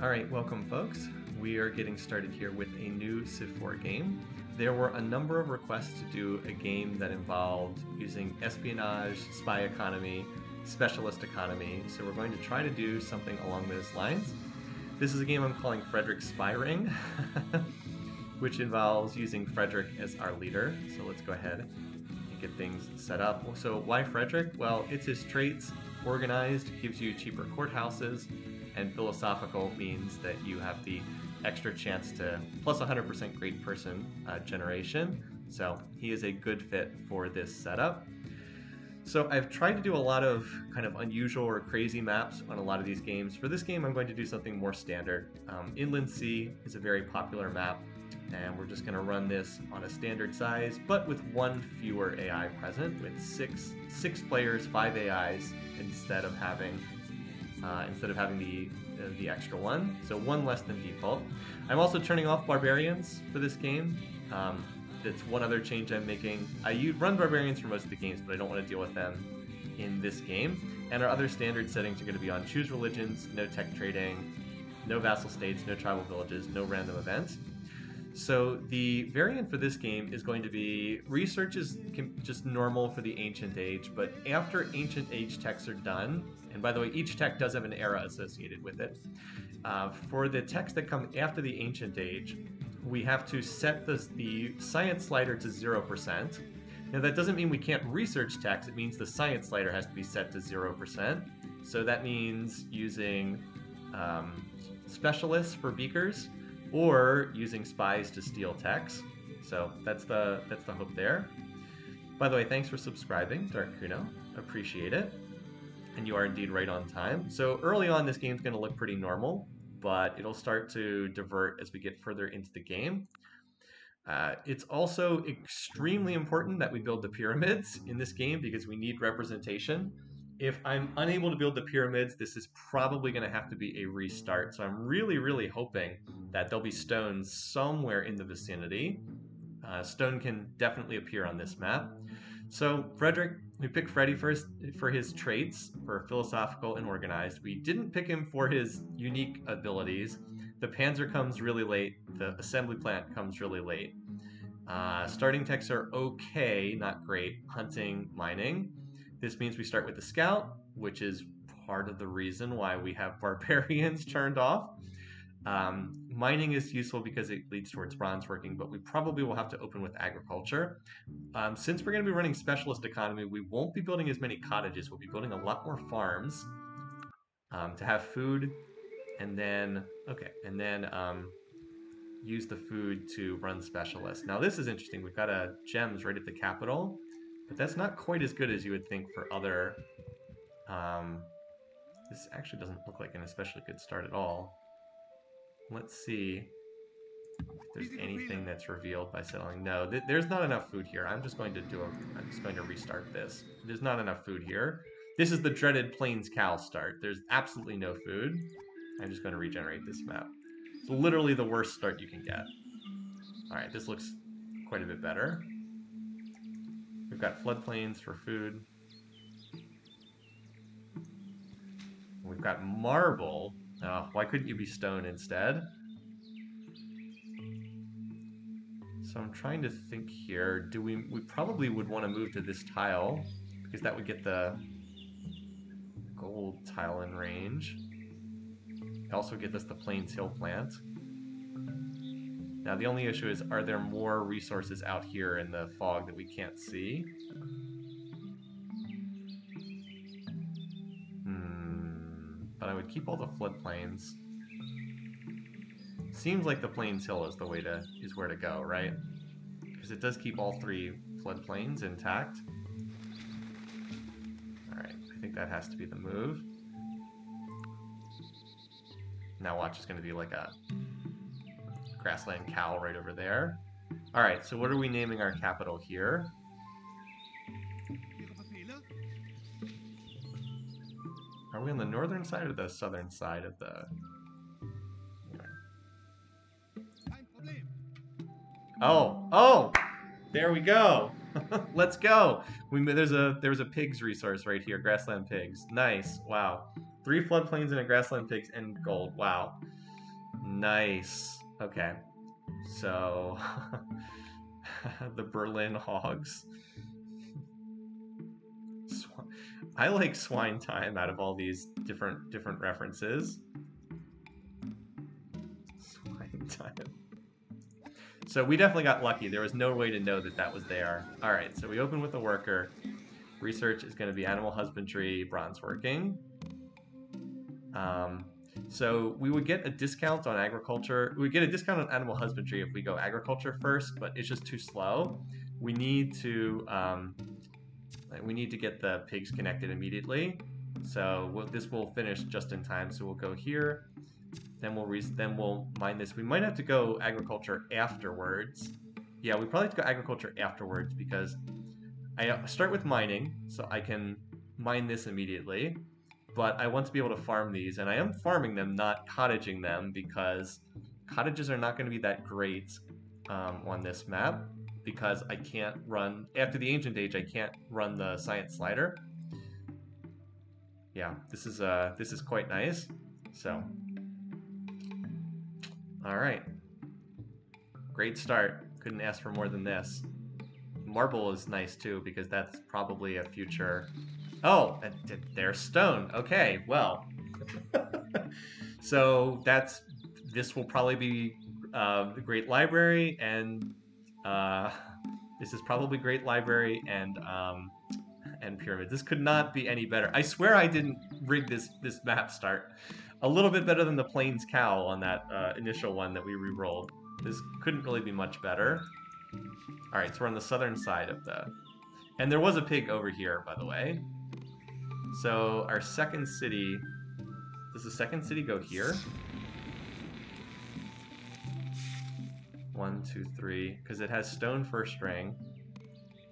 All right, welcome, folks. We are getting started here with a new Civ 4 game. There were a number of requests to do a game that involved using espionage, spy economy, specialist economy, so we're going to try to do something along those lines. This is a game I'm calling Frederick Spy Ring, which involves using Frederick as our leader. So let's go ahead and get things set up. So why Frederick? Well, it's his traits. Organized gives you cheaper courthouses, and philosophical means that you have the extra chance to plus 100% great person uh, generation. So he is a good fit for this setup. So I've tried to do a lot of kind of unusual or crazy maps on a lot of these games. For this game, I'm going to do something more standard. Um, Inland Sea is a very popular map, and we're just going to run this on a standard size, but with one fewer AI present, with six six players, five AIs, instead of having uh, instead of having the uh, the extra one, so one less than default. I'm also turning off barbarians for this game. Um, that's one other change I'm making. I run barbarians for most of the games, but I don't want to deal with them in this game. And our other standard settings are going to be on choose religions, no tech trading, no vassal states, no tribal villages, no random events. So the variant for this game is going to be research is just normal for the ancient age, but after ancient age techs are done, and by the way, each tech does have an era associated with it. Uh, for the techs that come after the ancient age, we have to set the, the science slider to 0%. Now that doesn't mean we can't research techs, it means the science slider has to be set to 0%. So that means using um, specialists for beakers or using spies to steal techs. So that's the that's the hope there. By the way, thanks for subscribing, Dark Kuno. Appreciate it. And you are indeed right on time. So early on, this game's going to look pretty normal, but it'll start to divert as we get further into the game. Uh, it's also extremely important that we build the pyramids in this game because we need representation. If I'm unable to build the pyramids, this is probably going to have to be a restart. So I'm really, really hoping that there'll be stones somewhere in the vicinity. Uh, stone can definitely appear on this map. So Frederick, we picked Freddy first for his traits, for philosophical and organized. We didn't pick him for his unique abilities. The Panzer comes really late. The assembly plant comes really late. Uh, starting techs are okay, not great. Hunting, mining. This means we start with the scout, which is part of the reason why we have barbarians turned off. Um, mining is useful because it leads towards bronze working, but we probably will have to open with agriculture. Um, since we're going to be running specialist economy, we won't be building as many cottages. We'll be building a lot more farms um, to have food, and then okay, and then um, use the food to run specialists. Now this is interesting. We've got a gems right at the capital. But that's not quite as good as you would think for other... Um, this actually doesn't look like an especially good start at all. Let's see if there's anything that's revealed by settling. No, th there's not enough food here. I'm just going to do a... I'm just going to restart this. There's not enough food here. This is the dreaded Plains Cow start. There's absolutely no food. I'm just going to regenerate this map. It's literally the worst start you can get. Alright, this looks quite a bit better. We've got floodplains for food. We've got marble. Oh, why couldn't you be stone instead? So I'm trying to think here. Do we we probably would want to move to this tile because that would get the gold tile in range. Also get us the Plains Hill plant. Now the only issue is, are there more resources out here in the fog that we can't see? But I would keep all the floodplains. Seems like the Plains Hill is the way to is where to go, right? Because it does keep all three floodplains intact. Alright, I think that has to be the move. Now watch is going to be like a grassland cow right over there. All right, so what are we naming our capital here? Are we on the northern side or the southern side of the... Oh, oh, there we go. Let's go. We there's a there's a pigs resource right here, grassland pigs. Nice. Wow. Three floodplains and a grassland pigs and gold. Wow. Nice. Okay. So the Berlin hogs. I like swine time out of all these different different references. Swine time. So we definitely got lucky. There was no way to know that that was there. All right, so we open with a worker. Research is going to be animal husbandry, bronze working. Um, so we would get a discount on agriculture. We get a discount on animal husbandry if we go agriculture first, but it's just too slow. We need to um, we need to get the pigs connected immediately. So we'll, this will finish just in time. So we'll go here, then we'll then we'll mine this. We might have to go agriculture afterwards. Yeah, we probably have to go agriculture afterwards because I uh, start with mining, so I can mine this immediately. But I want to be able to farm these, and I am farming them, not cottaging them, because cottages are not going to be that great um, on this map because I can't run after the ancient age. I can't run the science slider. Yeah, this is uh this is quite nice. So, all right, great start. Couldn't ask for more than this. Marble is nice too because that's probably a future. Oh, there's stone. Okay, well. so that's this will probably be uh, the great library and uh, this is probably great library and um, and pyramid. This could not be any better. I swear I didn't rig this this map start. A little bit better than the Plains Cow on that uh, initial one that we re-rolled. This couldn't really be much better. All right, so we're on the southern side of the... And there was a pig over here, by the way. So our second city... Does the second city go here? One, two, three. Because it has stone first ring.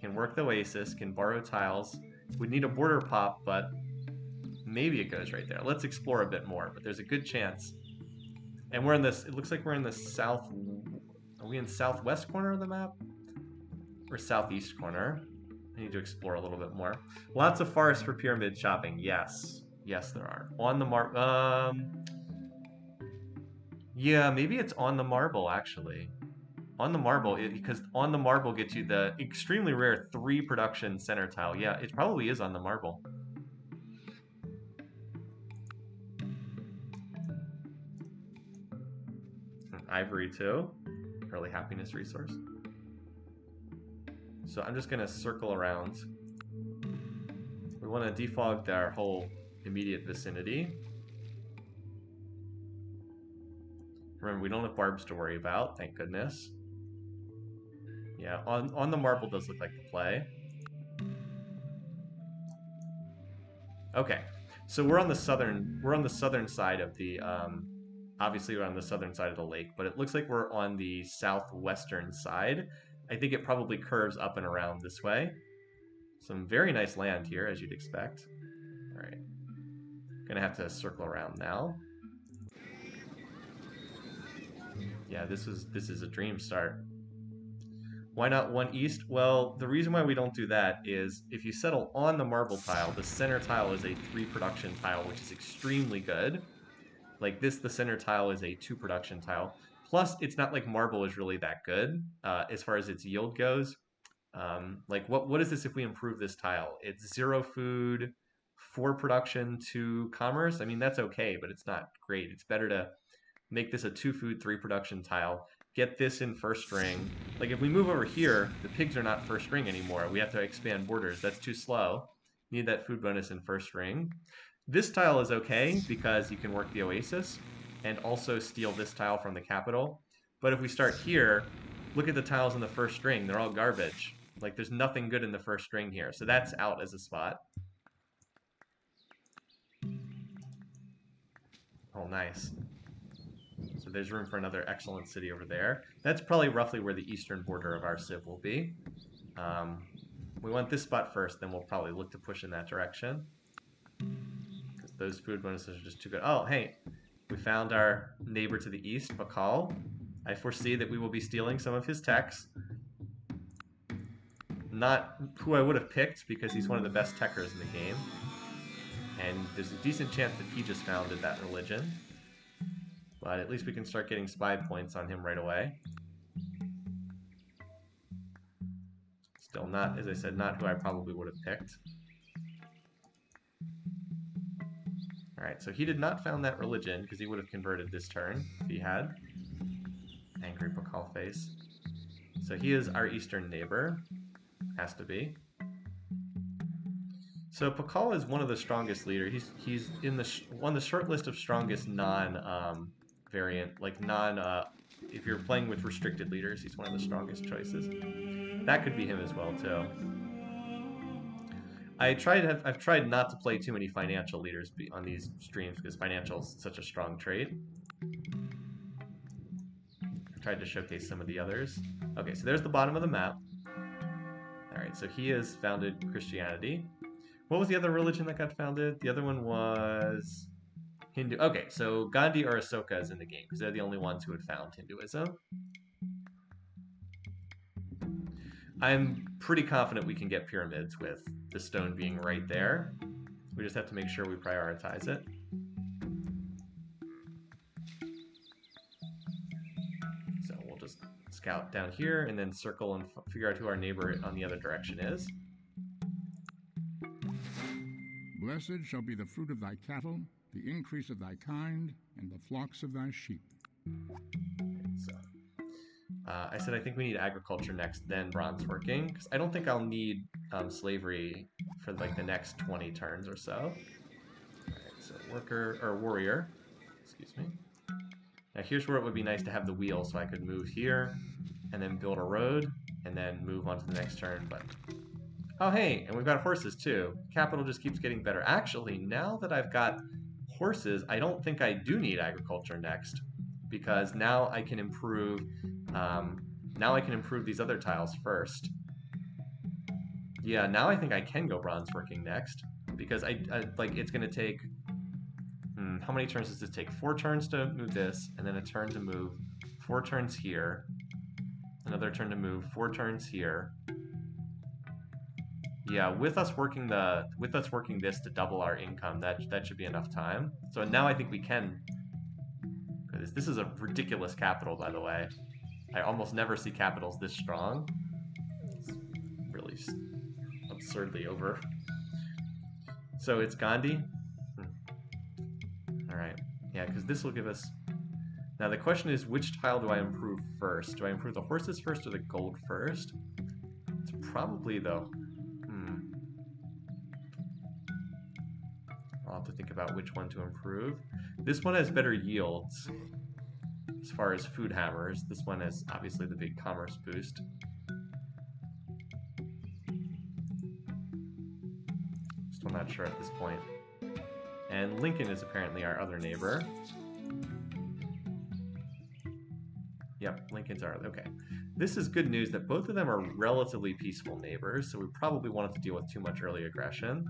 Can work the oasis. Can borrow tiles. Would need a border pop, but maybe it goes right there. Let's explore a bit more, but there's a good chance. And we're in this, it looks like we're in the south, are we in southwest corner of the map? Or southeast corner? I need to explore a little bit more. Lots of forests for pyramid shopping, yes. Yes, there are. On the mar, um, yeah, maybe it's on the marble, actually on the marble because on the marble gets you the extremely rare three production center tile. Yeah, it probably is on the marble. Ivory too, early happiness resource. So I'm just gonna circle around. We want to defog our whole immediate vicinity. Remember, we don't have barbs to worry about, thank goodness. Yeah, on, on the marble does look like the play. Okay, so we're on the southern we're on the southern side of the um, obviously we're on the southern side of the lake, but it looks like we're on the southwestern side. I think it probably curves up and around this way. Some very nice land here, as you'd expect. All right, gonna have to circle around now. Yeah, this is this is a dream start. Why not one east? Well, the reason why we don't do that is if you settle on the marble tile, the center tile is a three production tile, which is extremely good. Like this, the center tile is a two production tile. Plus, it's not like marble is really that good uh, as far as its yield goes. Um, like, what what is this if we improve this tile? It's zero food, four production, two commerce. I mean, that's okay, but it's not great. It's better to make this a two food, three production tile get this in first ring. Like if we move over here, the pigs are not first ring anymore. We have to expand borders. That's too slow. Need that food bonus in first ring. This tile is okay because you can work the oasis and also steal this tile from the capital. But if we start here, look at the tiles in the first string. They're all garbage. Like there's nothing good in the first string here. So that's out as a spot. Oh, nice. So there's room for another excellent city over there. That's probably roughly where the eastern border of our civ will be. Um, we want this spot first, then we'll probably look to push in that direction. Because those food bonuses are just too good. Oh, hey, we found our neighbor to the east, Pakal. I foresee that we will be stealing some of his techs. Not who I would have picked, because he's one of the best techers in the game. And there's a decent chance that he just founded that religion. But at least we can start getting spy points on him right away. Still not, as I said, not who I probably would have picked. Alright, so he did not found that religion, because he would have converted this turn, if he had. Angry Pakal face. So he is our eastern neighbor. Has to be. So Pakal is one of the strongest leaders. He's he's in the on the short list of strongest non um, variant, like non. Uh, if you're playing with restricted leaders, he's one of the strongest choices. That could be him as well too. I tried. Have, I've tried not to play too many financial leaders on these streams because financial is such a strong trade. I tried to showcase some of the others. Okay, so there's the bottom of the map. All right, so he has founded Christianity. What was the other religion that got founded? The other one was Hindu. Okay, so Gandhi or Asoka is in the game because they're the only ones who had found Hinduism. I'm pretty confident we can get pyramids with the stone being right there. We just have to make sure we prioritize it. So we'll just scout down here and then circle and figure out who our neighbor on the other direction is. Blessed shall be the fruit of thy cattle, the increase of thy kind, and the flocks of thy sheep. So, uh, I said I think we need agriculture next, then bronze working, because I don't think I'll need um, slavery for like the next 20 turns or so. so worker, or warrior, excuse me. Now here's where it would be nice to have the wheel, so I could move here, and then build a road, and then move on to the next turn, but... Oh hey, and we've got horses too. Capital just keeps getting better. Actually, now that I've got horses, I don't think I do need agriculture next because now I can improve um, now I can improve these other tiles first. Yeah, now I think I can go bronze working next because I, I like it's gonna take hmm, how many turns does this take? Four turns to move this, and then a turn to move. Four turns here, another turn to move. Four turns here. Yeah, with us working the with us working this to double our income, that that should be enough time. So now I think we can. This is a ridiculous capital, by the way. I almost never see capitals this strong. It's really absurdly over. So it's Gandhi. Hmm. All right, yeah, because this will give us. Now the question is, which tile do I improve first? Do I improve the horses first or the gold first? It's probably the to think about which one to improve. This one has better yields as far as food hammers. This one has obviously the big commerce boost. Still not sure at this point. And Lincoln is apparently our other neighbor. Yep, Lincoln's our okay. This is good news that both of them are relatively peaceful neighbors, so we probably wanted to deal with too much early aggression.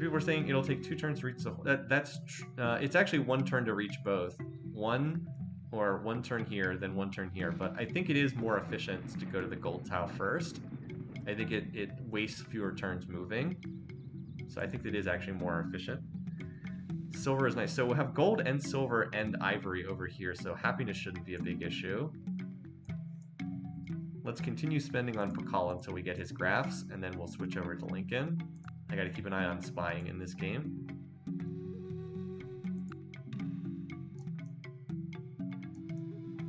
People were saying it'll take two turns to reach the. That, that's uh, it's actually one turn to reach both. One or one turn here, then one turn here. But I think it is more efficient to go to the gold tile first. I think it, it wastes fewer turns moving. So I think it is actually more efficient. Silver is nice. So we'll have gold and silver and ivory over here, so happiness shouldn't be a big issue. Let's continue spending on Pakal until we get his graphs, and then we'll switch over to Lincoln. I gotta keep an eye on spying in this game.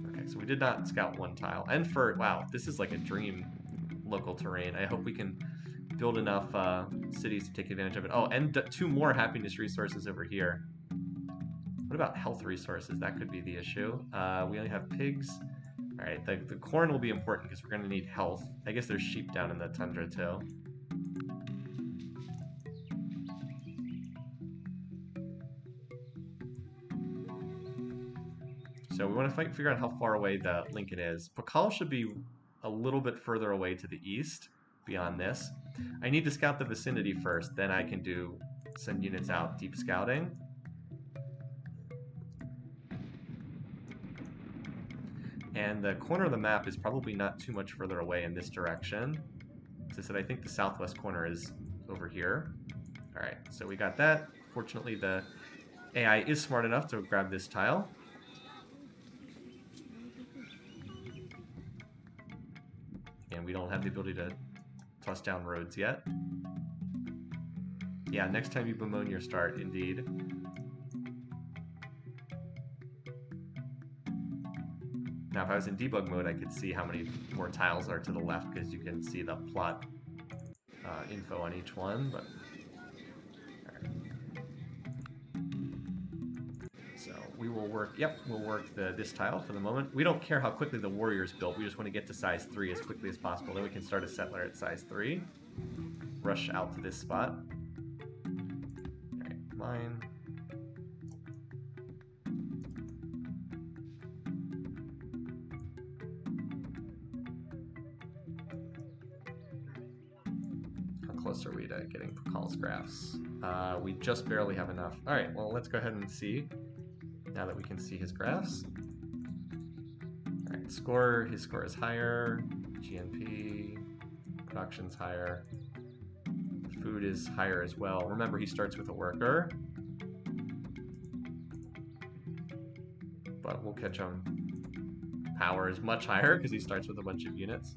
Okay, so we did not scout one tile. And for, wow, this is like a dream local terrain. I hope we can build enough uh, cities to take advantage of it. Oh, and two more happiness resources over here. What about health resources? That could be the issue. Uh, we only have pigs. All right, the, the corn will be important because we're going to need health. I guess there's sheep down in the tundra too. So we want to fight, figure out how far away the Lincoln is. Pakal should be a little bit further away to the east beyond this. I need to scout the vicinity first, then I can do send units out deep scouting. And the corner of the map is probably not too much further away in this direction. As I said, I think the southwest corner is over here. All right, so we got that. Fortunately, the AI is smart enough to grab this tile. We don't have the ability to toss down roads yet. Yeah, next time you bemoan your start, indeed. Now, if I was in debug mode, I could see how many more tiles are to the left because you can see the plot uh, info on each one, but we will work, yep, we'll work the this tile for the moment. We don't care how quickly the warrior's built, we just want to get to size 3 as quickly as possible. Then we can start a settler at size 3. Rush out to this spot. Alright, mine. How close are we to getting Pakal's graphs? Uh, we just barely have enough. Alright, well let's go ahead and see now that we can see his graphs. Alright, score, his score is higher, GNP, production's higher, food is higher as well. Remember, he starts with a worker. But we'll catch him. Power is much higher because he starts with a bunch of units.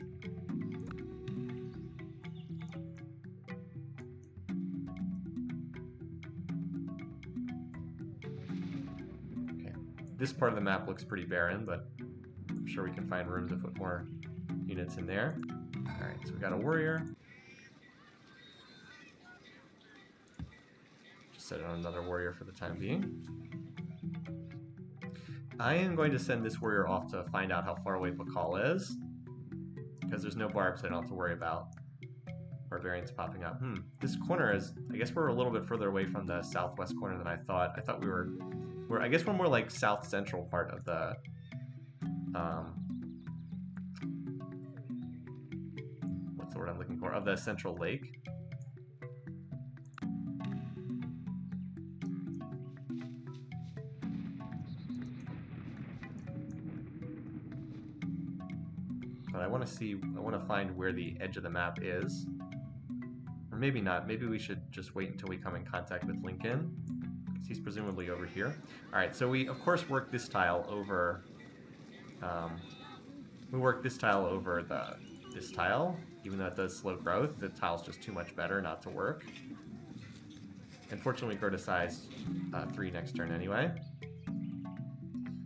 This part of the map looks pretty barren, but I'm sure we can find room to put more units in there. Alright, so we got a warrior. Just set on another warrior for the time being. I am going to send this warrior off to find out how far away Pakal is. Because there's no barbs I don't have to worry about. Barbarians popping up. Hmm, this corner is... I guess we're a little bit further away from the southwest corner than I thought. I thought we were we're I guess we're more like south central part of the um what's the word I'm looking for? Of the central lake. But I want to see, I want to find where the edge of the map is. Or maybe not, maybe we should just wait until we come in contact with Lincoln he's presumably over here. All right, so we, of course, work this tile over... Um, we work this tile over the this tile, even though it does slow growth. The tile's just too much better not to work. Unfortunately, we grow to size uh, 3 next turn anyway.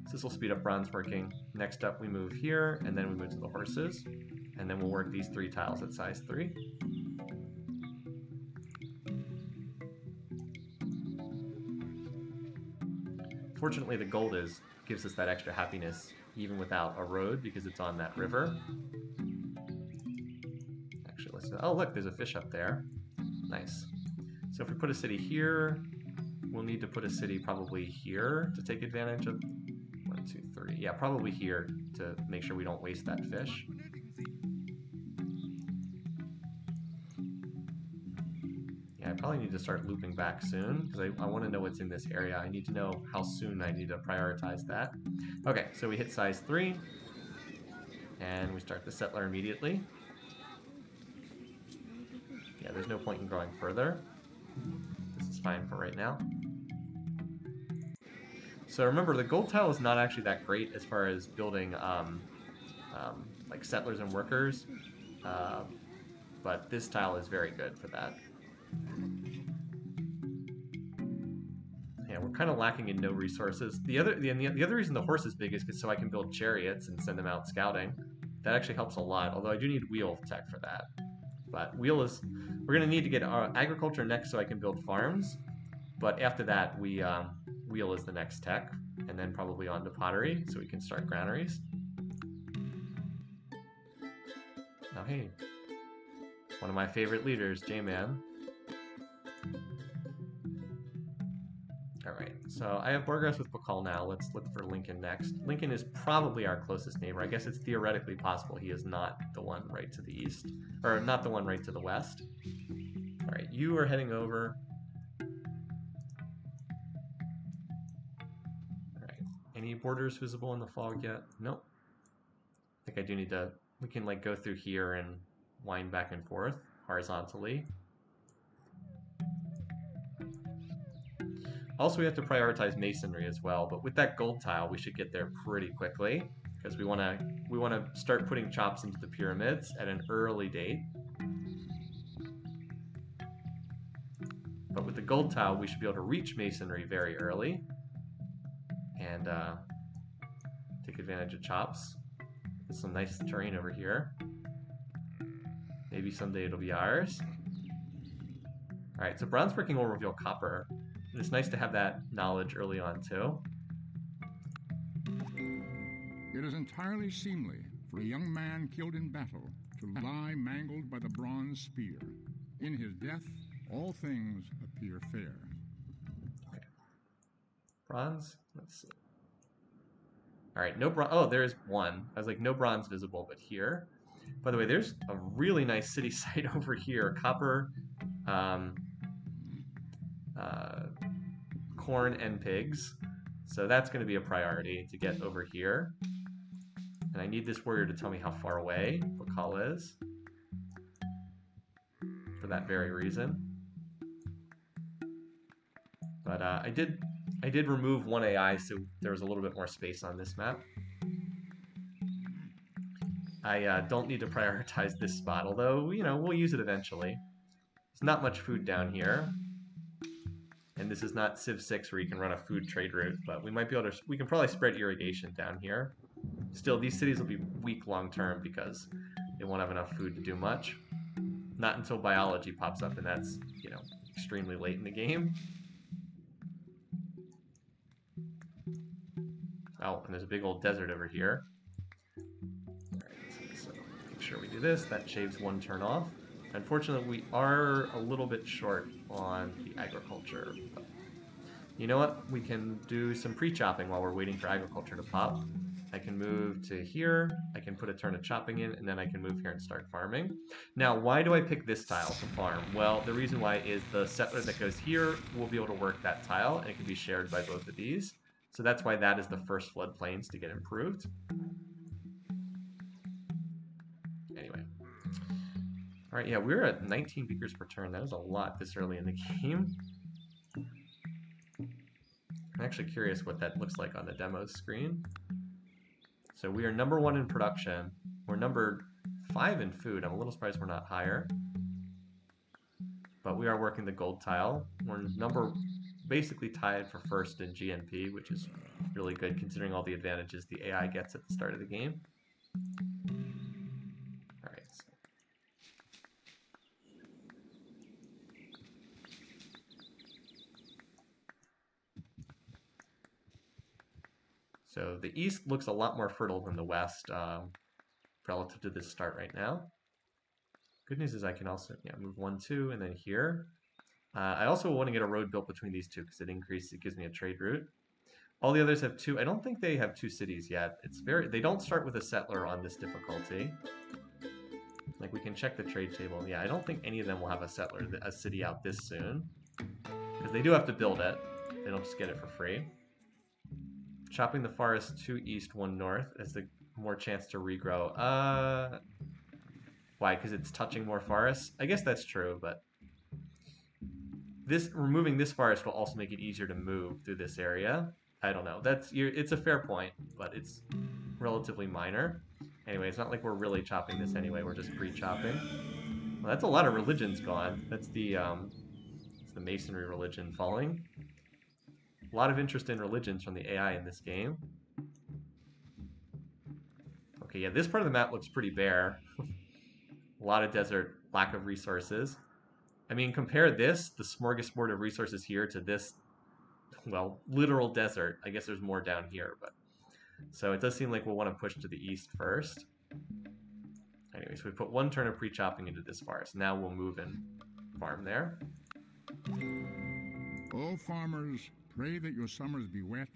So this will speed up bronze working. Next up, we move here, and then we move to the horses. And then we'll work these three tiles at size 3. Fortunately, the gold is gives us that extra happiness even without a road because it's on that river. Actually, let's... Oh, look, there's a fish up there. Nice. So if we put a city here, we'll need to put a city probably here to take advantage of... One, two, three. Yeah, probably here to make sure we don't waste that fish. Probably need to start looping back soon because I, I want to know what's in this area. I need to know how soon I need to prioritize that. Okay, so we hit size 3 and we start the settler immediately. Yeah, there's no point in growing further. This is fine for right now. So remember, the gold tile is not actually that great as far as building um, um, like settlers and workers, uh, but this tile is very good for that. Yeah, we're kind of lacking in no resources. The other the, the other reason the horse is big is because so I can build chariots and send them out scouting. That actually helps a lot, although I do need wheel tech for that. But wheel is we're gonna need to get our agriculture next so I can build farms. But after that, we um, wheel is the next tech, and then probably on to pottery so we can start granaries. Now, hey, one of my favorite leaders, J-Man, Alright, so I have Borgras with Pakal now. Let's look for Lincoln next. Lincoln is probably our closest neighbor. I guess it's theoretically possible he is not the one right to the east. Or not the one right to the west. Alright, you are heading over. Alright, any borders visible in the fog yet? Nope. I think I do need to... We can like go through here and wind back and forth horizontally. Also, we have to prioritize masonry as well, but with that gold tile, we should get there pretty quickly because we want to we want to start putting chops into the pyramids at an early date. But with the gold tile, we should be able to reach masonry very early and uh, take advantage of chops. There's some nice terrain over here. Maybe someday it'll be ours. Alright, so bronze working will reveal copper. And it's nice to have that knowledge early on too. It is entirely seemly for a young man killed in battle to lie mangled by the bronze spear. In his death, all things appear fair. Okay. Bronze? Let's see. Alright, no bronze. Oh, there is one. I was like, no bronze visible, but here. By the way, there's a really nice city site over here. Copper, um, uh, corn, and pigs. So that's going to be a priority to get over here. And I need this warrior to tell me how far away Pakal is. For that very reason. But uh, I did I did remove one AI so there was a little bit more space on this map. I uh, don't need to prioritize this spot, although, you know, we'll use it eventually. There's not much food down here. And this is not Civ 6 where you can run a food trade route, but we might be able to, we can probably spread irrigation down here. Still, these cities will be weak long term because they won't have enough food to do much. Not until biology pops up, and that's, you know, extremely late in the game. Oh, and there's a big old desert over here. Make sure we do this. That shaves one turn off. Unfortunately, we are a little bit short on the agriculture. But you know what? We can do some pre-chopping while we're waiting for agriculture to pop. I can move to here, I can put a turn of chopping in, and then I can move here and start farming. Now, why do I pick this tile to farm? Well, the reason why is the settler that goes here will be able to work that tile, and it can be shared by both of these. So that's why that is the first floodplains to get improved. Alright, yeah, we're at 19 beakers per turn. That is a lot this early in the game. I'm actually curious what that looks like on the demo screen. So we are number one in production. We're number five in food. I'm a little surprised we're not higher. But we are working the gold tile. We're number basically tied for first in GNP, which is really good considering all the advantages the AI gets at the start of the game. Alright. So. So the east looks a lot more fertile than the west um, relative to this start right now. Good news is I can also yeah, move one, two, and then here. Uh, I also want to get a road built between these two because it increases, it gives me a trade route. All the others have two. I don't think they have two cities yet. It's very. They don't start with a settler on this difficulty. Like we can check the trade table. Yeah, I don't think any of them will have a settler, a city out this soon, because they do have to build it. They don't just get it for free. Chopping the forest two east, one north as the more chance to regrow. Uh, why? Because it's touching more forests. I guess that's true, but this removing this forest will also make it easier to move through this area. I don't know. That's it's a fair point, but it's relatively minor. Anyway, it's not like we're really chopping this anyway. We're just pre-chopping. Well, that's a lot of religions gone. That's the um, it's the masonry religion falling. A lot of interest in religions from the AI in this game. Okay, yeah, this part of the map looks pretty bare. a lot of desert, lack of resources. I mean, compare this, the smorgasbord of resources here, to this, well, literal desert. I guess there's more down here, but so it does seem like we'll want to push to the east first. Anyways, we put one turn of pre-chopping into this forest. Now we'll move and farm there. Oh, farmers, pray that your summers be wet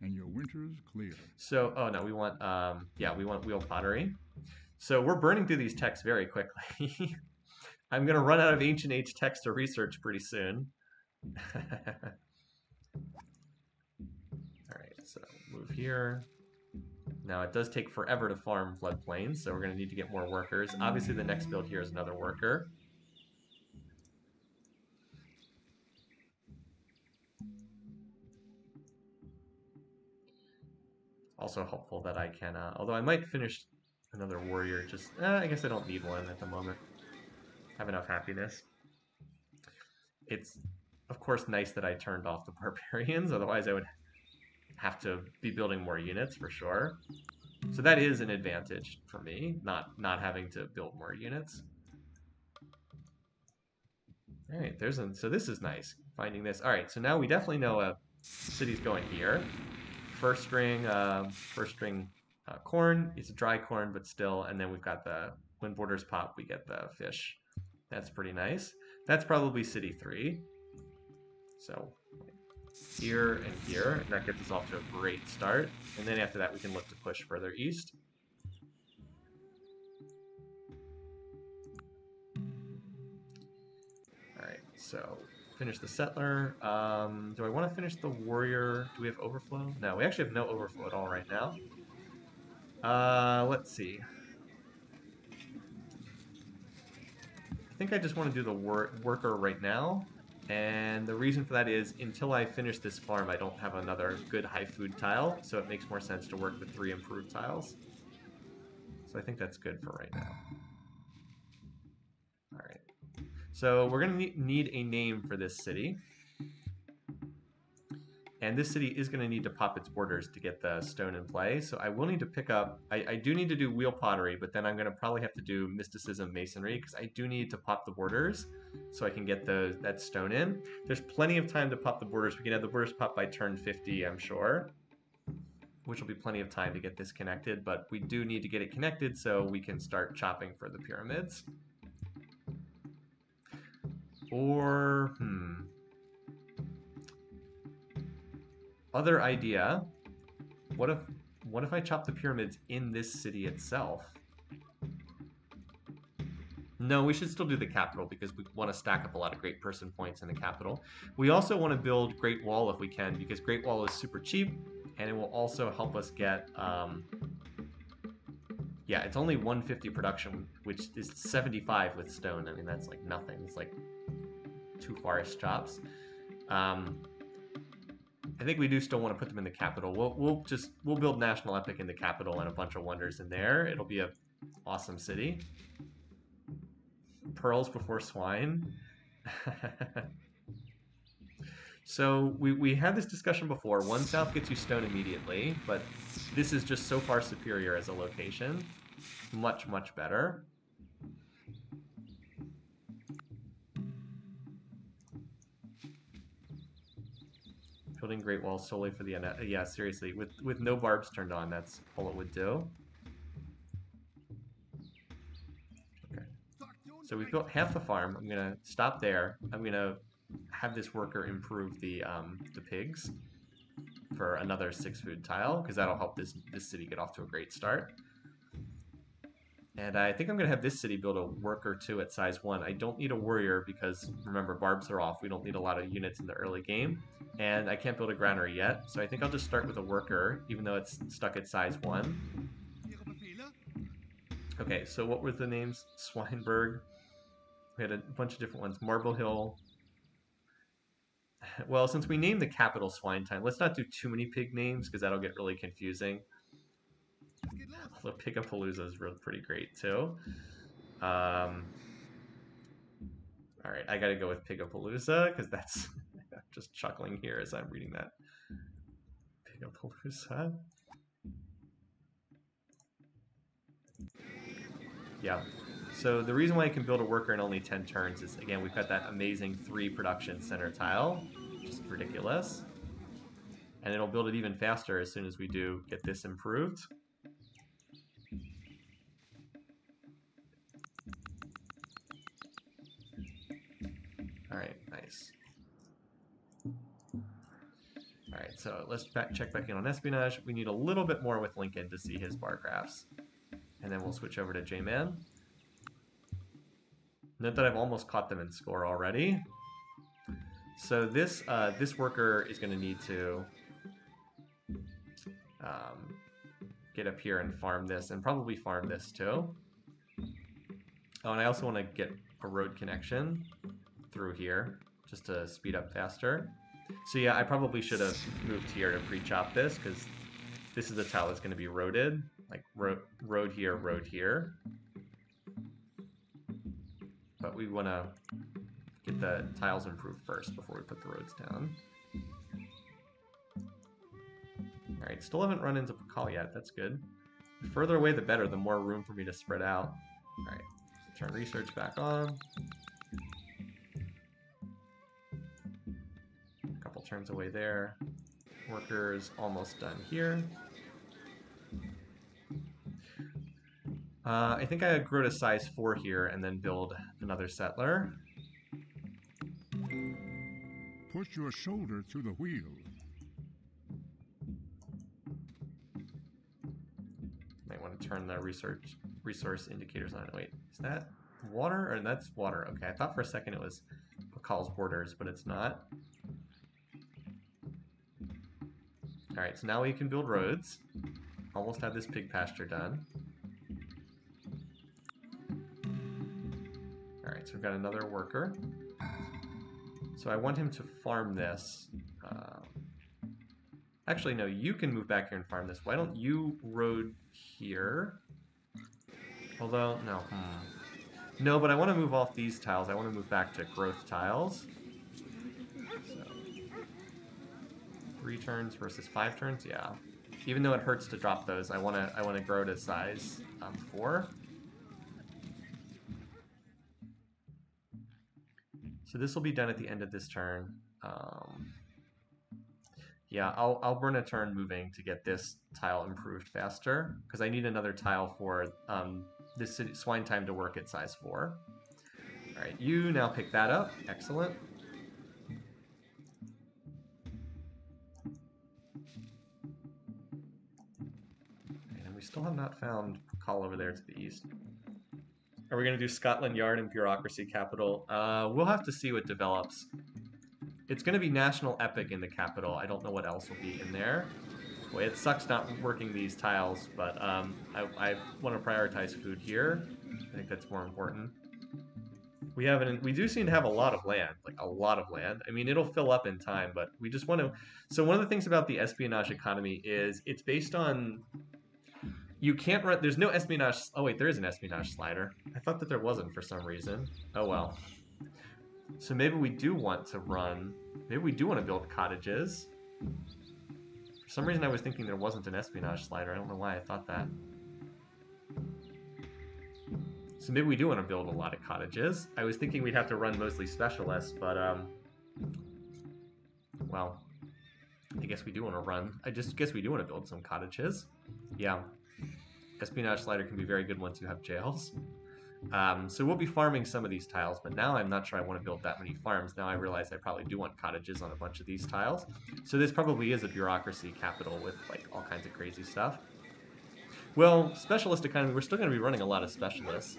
and your winters clear. So, oh no, we want, um, yeah, we want wheel pottery. So we're burning through these texts very quickly. I'm going to run out of ancient age text to research pretty soon. All right, so move here. Now it does take forever to farm floodplains, so we're going to need to get more workers. Obviously the next build here is another worker. Also helpful that I can, uh, although I might finish another warrior, just, eh, I guess I don't need one at the moment. have enough happiness. It's, of course, nice that I turned off the barbarians, otherwise I would have to be building more units for sure. So that is an advantage for me, not not having to build more units. All right, there's a, so this is nice, finding this. All right, so now we definitely know a city's going here. First string, uh, first string uh, corn. It's a dry corn, but still. And then we've got the, when borders pop, we get the fish. That's pretty nice. That's probably city three. So here and here, and that gets us off to a great start. And then after that, we can look to push further east. Alright, so finish the settler. Um, do I want to finish the warrior? Do we have overflow? No, we actually have no overflow at all right now. Uh, let's see. I think I just want to do the wor worker right now. And the reason for that is until I finish this farm, I don't have another good high food tile, so it makes more sense to work with three improved tiles. So I think that's good for right now. So we're going to need a name for this city. And this city is going to need to pop its borders to get the stone in play. So I will need to pick up, I, I do need to do wheel pottery, but then I'm going to probably have to do mysticism masonry because I do need to pop the borders so I can get the that stone in. There's plenty of time to pop the borders. We can have the borders pop by turn 50, I'm sure, which will be plenty of time to get this connected, but we do need to get it connected so we can start chopping for the pyramids. Or, hmm, other idea. What if what if I chop the pyramids in this city itself? No, we should still do the capital because we want to stack up a lot of great person points in the capital. We also want to build Great Wall if we can because Great Wall is super cheap and it will also help us get um, yeah, it's only 150 production, which is 75 with stone. I mean, that's like nothing. It's like two forest chops. Um, I think we do still want to put them in the capital. We'll we'll just we'll build National Epic in the capital and a bunch of wonders in there. It'll be a awesome city. Pearls before swine. so we, we had this discussion before. One south gets you stone immediately, but this is just so far superior as a location. Much, much better. Building Great Walls solely for the end. Yeah, seriously, with with no barbs turned on, that's all it would do. Okay. So we've built half the farm. I'm gonna stop there. I'm gonna have this worker improve the um, the pigs for another six food tile because that'll help this this city get off to a great start. And I think I'm going to have this city build a worker too at size 1. I don't need a warrior because, remember, barbs are off. We don't need a lot of units in the early game. And I can't build a granary yet, so I think I'll just start with a worker, even though it's stuck at size 1. Okay, so what were the names? Swinburg. We had a bunch of different ones. Marble Hill. Well, since we named the capital Swine Time, let's not do too many pig names because that'll get really confusing. Although Pigapalooza is really pretty great too. Um, all right, I got to go with Pigapalooza because that's just chuckling here as I'm reading that. Yeah. So the reason why I can build a worker in only 10 turns is, again, we've got that amazing three production center tile, is ridiculous. And it'll build it even faster as soon as we do get this improved. Alright, nice. Alright, so let's back, check back in on espionage. We need a little bit more with Lincoln to see his bar graphs. And then we'll switch over to J-Man. Note that I've almost caught them in score already. So this uh, this worker is going to need to um, get up here and farm this, and probably farm this too. Oh, and I also want to get a road connection through here just to speed up faster. So yeah, I probably should have moved here to pre-chop this because this is a tile that's going to be roaded, like ro road here, road here. But we want to get the tiles improved first before we put the roads down. Alright, still haven't run into Pakal yet, that's good. The further away the better, the more room for me to spread out. Alright, turn research back on. Turns away there. Workers almost done here. Uh, I think I grow to size 4 here and then build another settler. Push your shoulder through the wheel. Might want to turn the research resource indicators on. Wait, is that water? Or that's water. Okay, I thought for a second it was Pakal's borders, but it's not. Alright, so now we can build roads. Almost have this pig pasture done. Alright, so we've got another worker. So I want him to farm this. Uh, actually, no, you can move back here and farm this. Why don't you road here? Although, no. Hmm. No, but I want to move off these tiles. I want to move back to growth tiles. So, three turns versus five turns, yeah. Even though it hurts to drop those, I want to I want to grow to size um, four. So this will be done at the end of this turn. Um, yeah, I'll, I'll burn a turn moving to get this tile improved faster, because I need another tile for um, this swine time to work at size 4. Alright, you now pick that up. Excellent. Still have not found Call over there to the east. Are we going to do Scotland Yard and Bureaucracy Capital? Uh, we'll have to see what develops. It's going to be National Epic in the capital. I don't know what else will be in there. Boy, it sucks not working these tiles, but um, I, I want to prioritize food here. I think that's more important. We have an, we do seem to have a lot of land, like a lot of land. I mean, it'll fill up in time, but we just want to. So one of the things about the espionage economy is it's based on. You can't run. There's no espionage. Oh wait, there is an espionage slider. I thought that there wasn't for some reason. Oh well. So maybe we do want to run. Maybe we do want to build cottages. For some reason, I was thinking there wasn't an espionage slider. I don't know why I thought that. So maybe we do want to build a lot of cottages. I was thinking we'd have to run mostly specialists, but um, well, I guess we do want to run. I just guess we do want to build some cottages. Yeah, espionage slider can be very good once you have jails. Um, so we'll be farming some of these tiles, but now I'm not sure I want to build that many farms. Now I realize I probably do want cottages on a bunch of these tiles. So this probably is a bureaucracy capital with like all kinds of crazy stuff. Well, specialist economy, we're still going to be running a lot of specialists.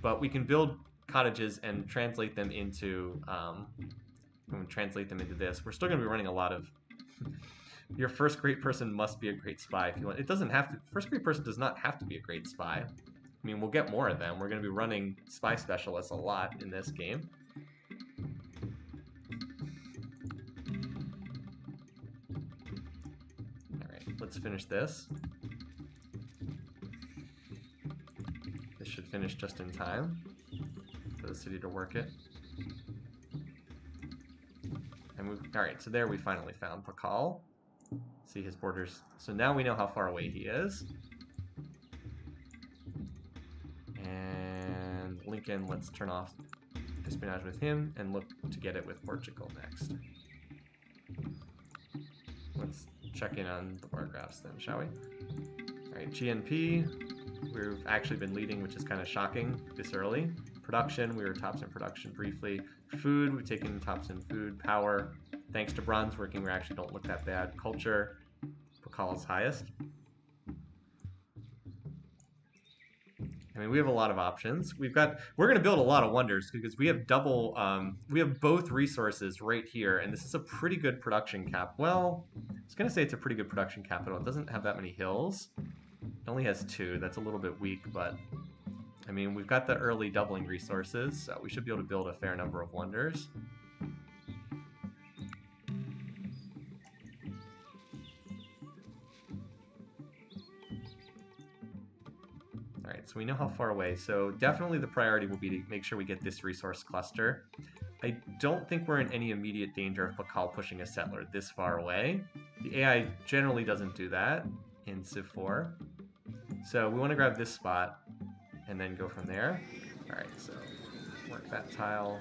But we can build cottages and translate them into, um, translate them into this. We're still going to be running a lot of your first great person must be a great spy if you want. It doesn't have to. First great person does not have to be a great spy. I mean, we'll get more of them. We're going to be running spy specialists a lot in this game. Alright, let's finish this. This should finish just in time for the city to work it. And we alright, so there we finally found Pakal. See his borders. So now we know how far away he is. And Lincoln, let's turn off espionage with him and look to get it with Portugal next. Let's check in on the bar graphs then, shall we? Alright, GNP, we've actually been leading, which is kind of shocking this early. Production, we were tops in production briefly. Food, we've taken tops in food. Power, thanks to bronze working, we actually don't look that bad. Culture, Pakal is highest. I mean, we have a lot of options. We've got we're going to build a lot of wonders because we have double um, we have both resources right here, and this is a pretty good production cap. Well, I was going to say it's a pretty good production capital. It doesn't have that many hills. It only has two. That's a little bit weak, but I mean, we've got the early doubling resources, so we should be able to build a fair number of wonders. So we know how far away. So definitely the priority will be to make sure we get this resource cluster. I don't think we're in any immediate danger of Pakal pushing a settler this far away. The AI generally doesn't do that in Civ 4. So we want to grab this spot and then go from there. Alright, so work that tile.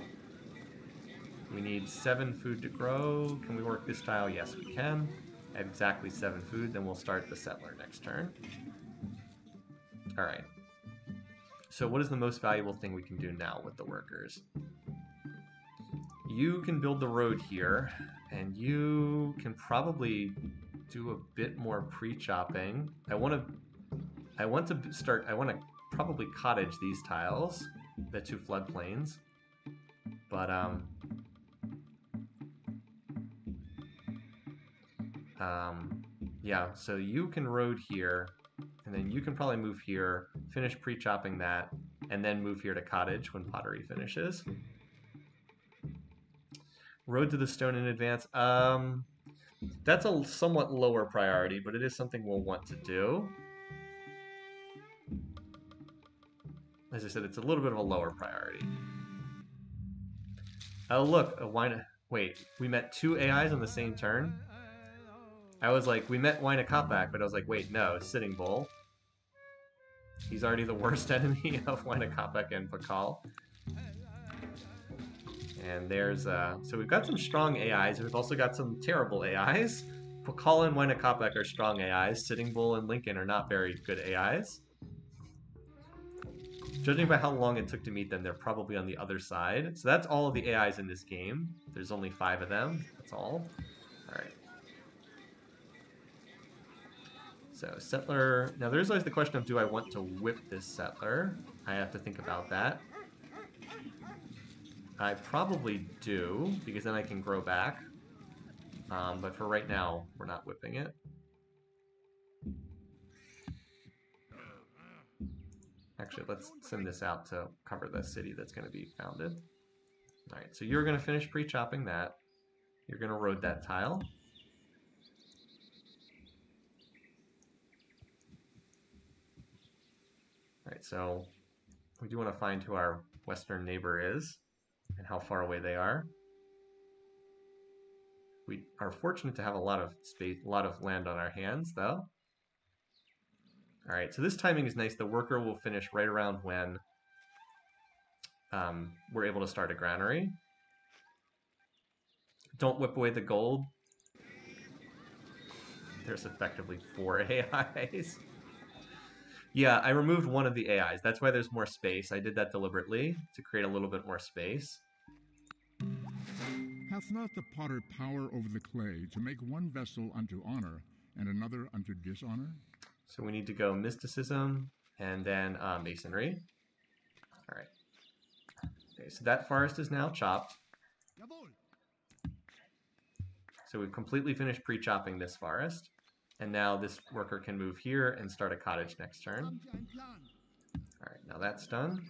We need seven food to grow. Can we work this tile? Yes, we can. Exactly seven food, then we'll start the settler next turn. Alright. So what is the most valuable thing we can do now with the workers? You can build the road here, and you can probably do a bit more pre-chopping. I want to I want to start I want to probably cottage these tiles, the two floodplains. But um um yeah, so you can road here and then you can probably move here, finish pre-chopping that, and then move here to cottage when pottery finishes. Road to the stone in advance. Um, that's a somewhat lower priority, but it is something we'll want to do. As I said, it's a little bit of a lower priority. Oh, look, a wine. Wait, we met two AIs on the same turn? I was like, we met Wine back, but I was like, wait, no, Sitting Bull. He's already the worst enemy of Wine and Pakal. And there's, uh, so we've got some strong AIs, we've also got some terrible AIs. Pakal and Wine are strong AIs. Sitting Bull and Lincoln are not very good AIs. Judging by how long it took to meet them, they're probably on the other side. So that's all of the AIs in this game. There's only five of them. That's all. Alright. So settler, now there's always the question of do I want to whip this settler? I have to think about that. I probably do, because then I can grow back. Um, but for right now, we're not whipping it. Actually, let's send this out to cover the city that's going to be founded. Alright, so you're going to finish pre-chopping that. You're going to road that tile. Alright, so we do want to find who our western neighbor is and how far away they are. We are fortunate to have a lot of space, a lot of land on our hands, though. All right, so this timing is nice. The worker will finish right around when um, we're able to start a granary. Don't whip away the gold. There's effectively four AIs. Yeah, I removed one of the AIs. That's why there's more space. I did that deliberately to create a little bit more space. Hath not the potter power over the clay to make one vessel unto honor and another unto dishonor? So we need to go mysticism and then uh, masonry. All right. Okay, so that forest is now chopped. So we've completely finished pre-chopping this forest. And now this worker can move here and start a cottage next turn. Alright, now that's done.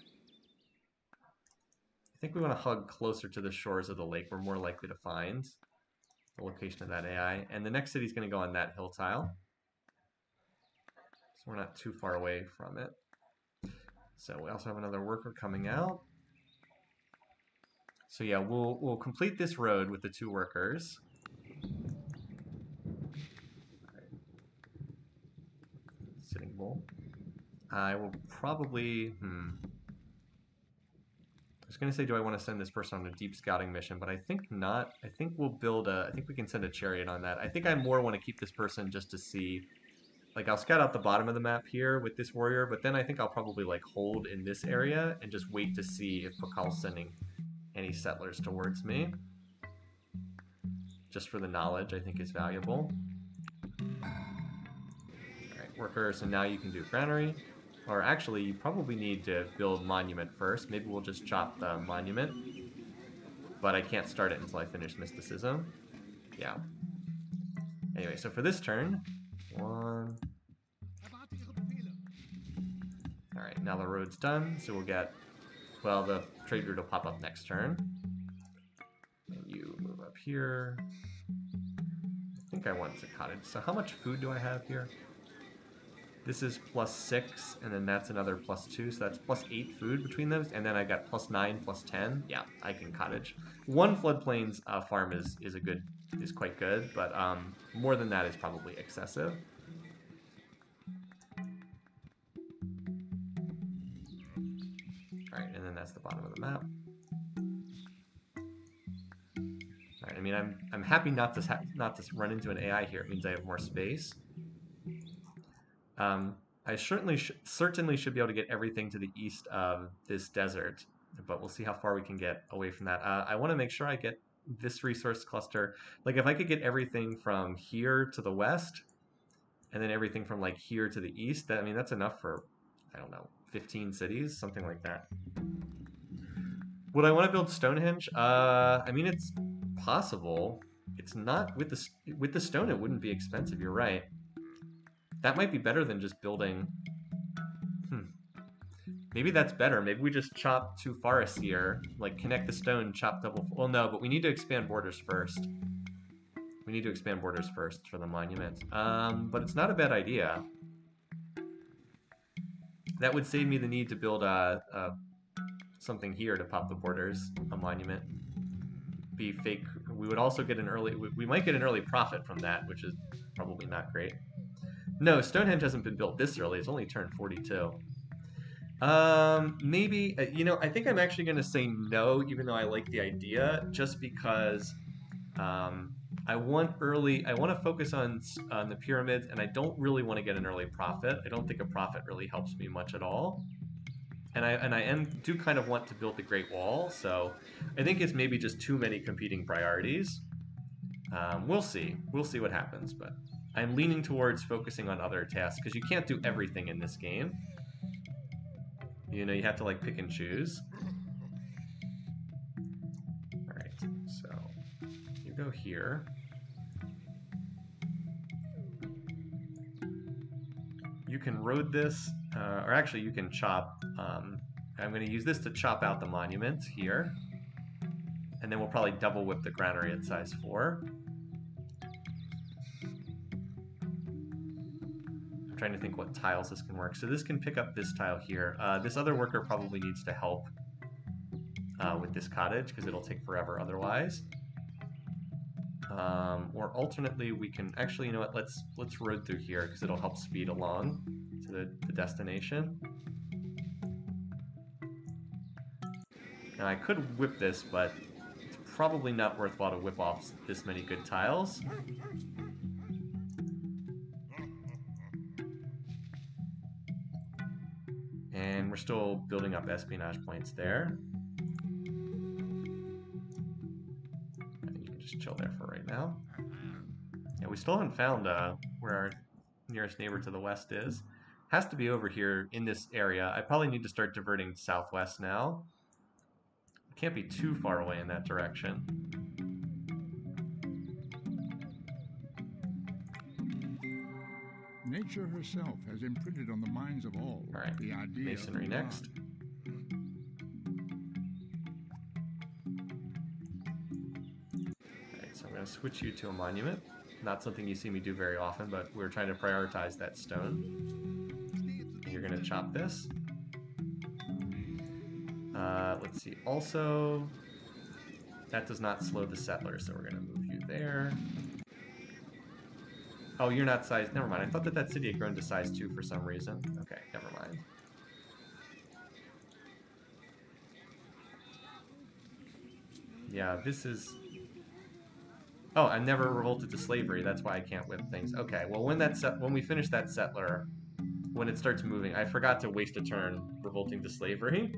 I think we want to hug closer to the shores of the lake. We're more likely to find the location of that AI. And the next city is going to go on that hill tile. So we're not too far away from it. So we also have another worker coming out. So yeah, we'll we'll complete this road with the two workers. I will probably, hmm. I was going to say, do I want to send this person on a deep scouting mission, but I think not. I think we'll build a, I think we can send a chariot on that. I think I more want to keep this person just to see, like I'll scout out the bottom of the map here with this warrior, but then I think I'll probably like hold in this area and just wait to see if Pakal's sending any settlers towards me. Just for the knowledge I think is valuable. Workers, and now you can do granary. Or actually, you probably need to build monument first. Maybe we'll just chop the monument. But I can't start it until I finish mysticism. Yeah. Anyway, so for this turn, one. Alright, now the road's done, so we'll get, well, the trade route will pop up next turn. And you move up here. I think I want a cottage. So how much food do I have here? This is plus six, and then that's another plus two, so that's plus eight food between those. And then I got plus nine, plus ten. Yeah, I can cottage. One floodplains uh, farm is is a good is quite good, but um, more than that is probably excessive. All right, and then that's the bottom of the map. All right, I mean, I'm I'm happy not to not to run into an AI here. It means I have more space. Um, I certainly sh certainly should be able to get everything to the east of this desert, but we'll see how far we can get away from that. Uh, I want to make sure I get this resource cluster. Like if I could get everything from here to the west, and then everything from like here to the east, that I mean that's enough for I don't know 15 cities, something like that. Would I want to build Stonehenge? Uh, I mean it's possible. It's not with the with the stone. It wouldn't be expensive. You're right. That might be better than just building... Hmm. Maybe that's better. Maybe we just chop two forests here, like connect the stone, chop double... Well, no, but we need to expand borders first. We need to expand borders first for the monument. Um, but it's not a bad idea. That would save me the need to build a, a something here to pop the borders, a monument. Be fake. We would also get an early. We, we might get an early prophet from that, which is probably not great. No, Stonehenge hasn't been built this early. It's only turned 42. Um, maybe, uh, you know, I think I'm actually going to say no, even though I like the idea, just because um, I want early, I want to focus on, on the pyramids, and I don't really want to get an early prophet. I don't think a prophet really helps me much at all. And I, and I am, do kind of want to build the Great Wall, so I think it's maybe just too many competing priorities. Um, we'll see. We'll see what happens, but I'm leaning towards focusing on other tasks because you can't do everything in this game. You know, you have to like pick and choose. Alright, so you go here. You can road this, uh, or actually you can chop. Um, I'm going to use this to chop out the monument here. And then we'll probably double whip the granary at size 4. Trying to think what tiles this can work. So this can pick up this tile here. Uh, this other worker probably needs to help uh, with this cottage because it'll take forever otherwise. Um, or alternately, we can actually, you know what? Let's let's road through here because it'll help speed along to the, the destination. Now I could whip this, but it's probably not worthwhile to whip off this many good tiles. Still building up espionage points there. I think you can just chill there for right now. Yeah, we still haven't found uh, where our nearest neighbor to the west is. Has to be over here in this area. I probably need to start diverting southwest now. Can't be too far away in that direction. Nature herself has imprinted on the minds of all, all right. the idea Masonry of next. Alright, so I'm going to switch you to a monument. Not something you see me do very often, but we're trying to prioritize that stone. you're going to chop this. Uh, let's see, also, that does not slow the settlers, so we're going to move you there. Oh, you're not size. Never mind. I thought that that city had grown to size 2 for some reason. Okay, never mind. Yeah, this is... Oh, I never revolted to slavery. That's why I can't whip things. Okay, well, when that when we finish that settler, when it starts moving, I forgot to waste a turn revolting to slavery.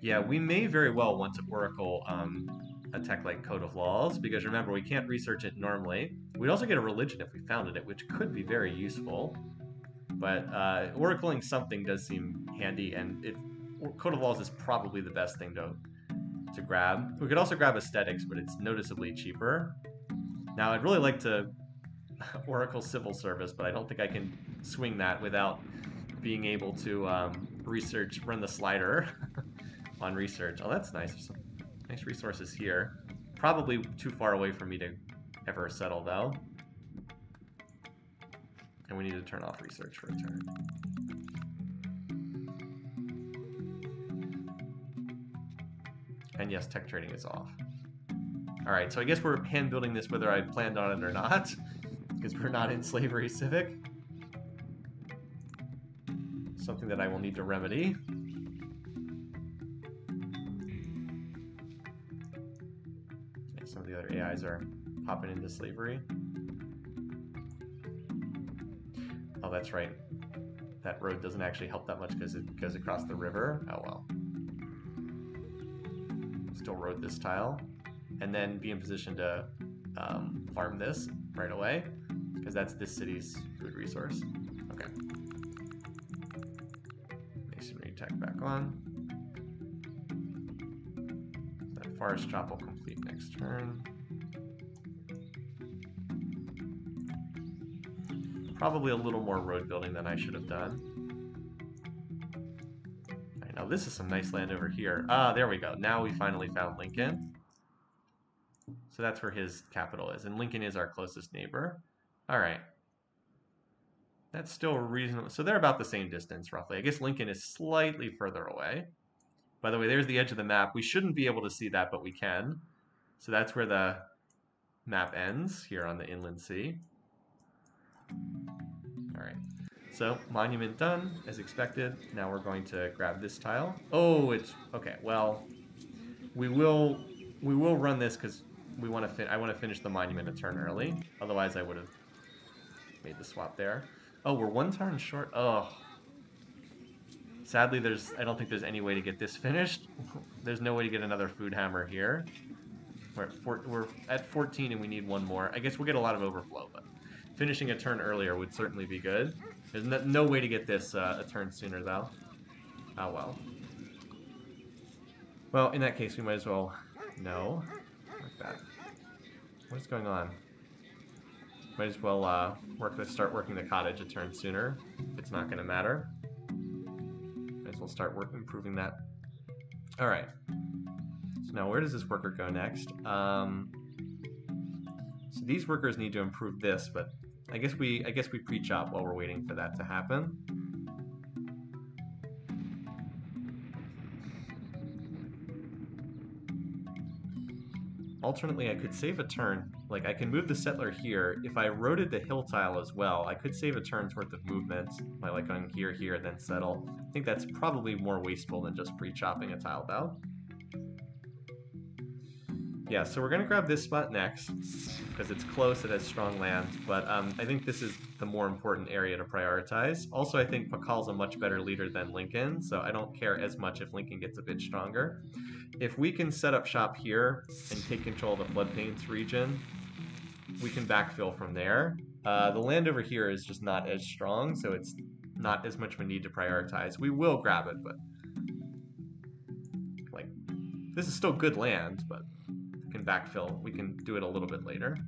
Yeah, we may very well want to Oracle um, a tech like Code of Laws, because remember, we can't research it normally. We'd also get a religion if we founded it, which could be very useful. But uh, oracling something does seem handy, and it, Code of Laws is probably the best thing to, to grab. We could also grab Aesthetics, but it's noticeably cheaper. Now, I'd really like to Oracle Civil Service, but I don't think I can swing that without being able to um, research, run the slider on research. Oh, that's nice. Nice resources here. Probably too far away for me to ever settle, though. And we need to turn off research for a turn. And yes, tech trading is off. Alright, so I guess we're hand building this whether I planned on it or not, because we're not in slavery civic. Something that I will need to remedy. AIs are popping into slavery. Oh, that's right. That road doesn't actually help that much because it goes across the river. Oh well. Still road this tile. And then be in position to um, farm this right away because that's this city's food resource. Okay. Masonry tech back on. That forest chop will complete next turn. Probably a little more road building than I should have done. Right, now this is some nice land over here. Ah, there we go. Now we finally found Lincoln. So that's where his capital is. And Lincoln is our closest neighbor. All right. That's still reasonable. So they're about the same distance, roughly. I guess Lincoln is slightly further away. By the way, there's the edge of the map. We shouldn't be able to see that, but we can. So that's where the map ends, here on the inland sea. All right. So monument done as expected. Now we're going to grab this tile. Oh, it's okay. Well, we will we will run this because we want to I want to finish the monument a turn early. Otherwise, I would have made the swap there. Oh, we're one turn short. Oh. Sadly, there's I don't think there's any way to get this finished. there's no way to get another food hammer here. We're at, four, we're at 14 and we need one more. I guess we'll get a lot of overflow, but finishing a turn earlier would certainly be good. There's no, no way to get this uh, a turn sooner, though. Oh, well. Well, in that case, we might as well... No. Like that. What is going on? Might as well uh, work the, start working the cottage a turn sooner. It's not going to matter. Might as well start work, improving that. Alright. So now where does this worker go next? Um, so these workers need to improve this, but I guess we I guess we pre-chop while we're waiting for that to happen. Alternately, I could save a turn. Like, I can move the settler here. If I rotated the hill tile as well, I could save a turn's worth of movement by, like, going here, here, then settle. I think that's probably more wasteful than just pre-chopping a tile, though. Yeah, so we're going to grab this spot next, because it's close, it has strong land, but um, I think this is the more important area to prioritize. Also, I think Pakal's a much better leader than Lincoln, so I don't care as much if Lincoln gets a bit stronger. If we can set up shop here and take control of the floodplains region, we can backfill from there. Uh, the land over here is just not as strong, so it's not as much of a need to prioritize. We will grab it, but like this is still good land, but can backfill. We can do it a little bit later.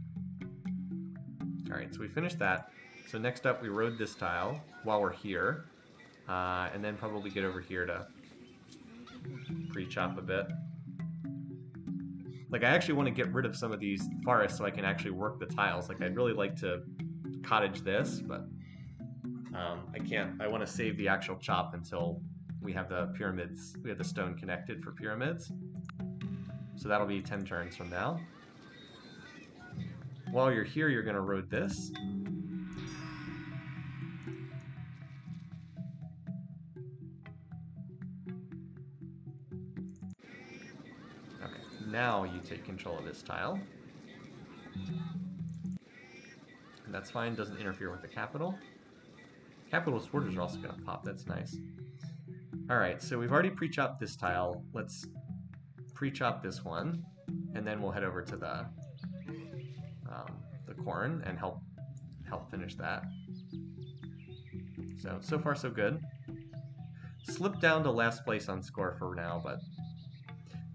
Alright, so we finished that. So next up, we road this tile while we're here. Uh, and then probably get over here to pre-chop a bit. Like, I actually want to get rid of some of these forests so I can actually work the tiles. Like, I'd really like to cottage this, but um, I can't. I want to save the actual chop until we have the pyramids, we have the stone connected for pyramids. So that'll be 10 turns from now. While you're here, you're going to road this. Okay, now you take control of this tile. That's fine, doesn't interfere with the capital. Capital supporters are also going to pop, that's nice. Alright, so we've already pre-chopped this tile. Let's pre-chop this one, and then we'll head over to the um, the corn and help help finish that. So, so far so good. Slipped down to last place on score for now, but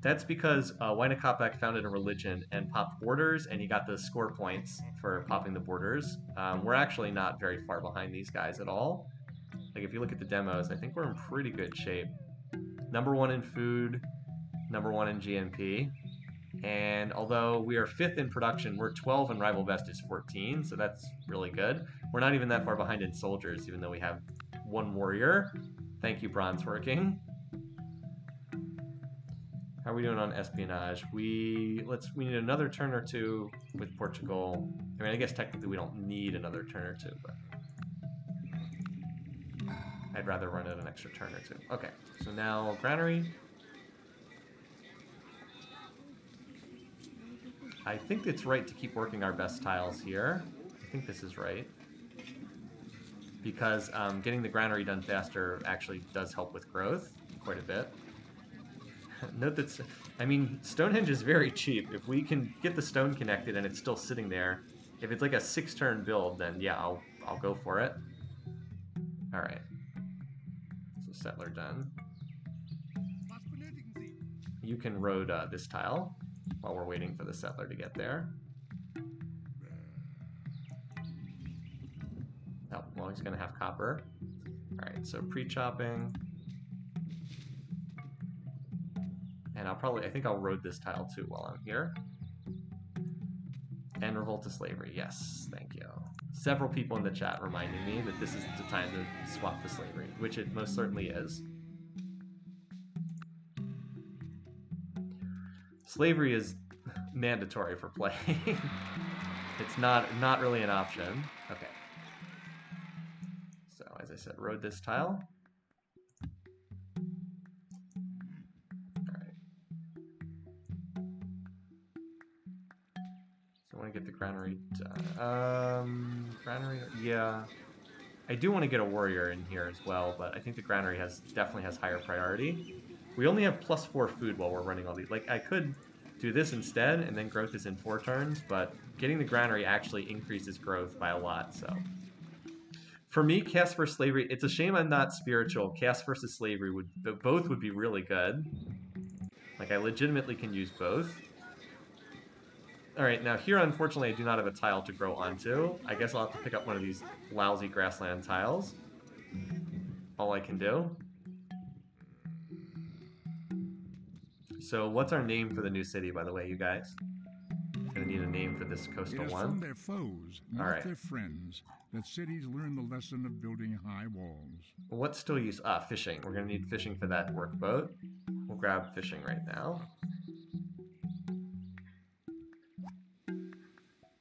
that's because uh, Wayne founded a religion and popped borders, and he got the score points for popping the borders. Um, we're actually not very far behind these guys at all. Like, if you look at the demos, I think we're in pretty good shape. Number one in food, number one in GNP. And although we are fifth in production, we're 12 and Rival Best is 14, so that's really good. We're not even that far behind in soldiers, even though we have one warrior. Thank you, Bronze Working. How are we doing on espionage? We let's we need another turn or two with Portugal. I mean, I guess technically we don't need another turn or two, but I'd rather run it an extra turn or two. Okay, so now granary. I think it's right to keep working our best tiles here. I think this is right. Because um, getting the granary done faster actually does help with growth quite a bit. Note that, I mean, Stonehenge is very cheap. If we can get the stone connected and it's still sitting there, if it's like a six-turn build, then yeah, I'll, I'll go for it. All right. So settler done. You can road uh, this tile while we're waiting for the settler to get there. Oh, well, he's going to have copper. All right, so pre-chopping. And I'll probably, I think I'll road this tile too while I'm here. And revolt to slavery, yes, thank you. Several people in the chat reminding me that this is the time to swap to slavery, which it most certainly is. Slavery is mandatory for playing. it's not not really an option. Okay. So as I said, road this tile. All right. So I want to get the granary done. Um, granary, yeah. I do want to get a warrior in here as well, but I think the granary has definitely has higher priority. We only have plus four food while we're running all these. Like, I could do this instead, and then growth is in four turns, but getting the granary actually increases growth by a lot, so. For me, caste versus slavery, it's a shame I'm not spiritual. Caste versus slavery would both would be really good. Like, I legitimately can use both. Alright, now here unfortunately I do not have a tile to grow onto. I guess I'll have to pick up one of these lousy grassland tiles. All I can do. So what's our name for the new city, by the way, you guys? Gonna need a name for this coastal it is one. From their foes, not All right. their friends, that cities learn the lesson of building high walls. What still use? Ah, fishing. We're gonna need fishing for that work boat. We'll grab fishing right now.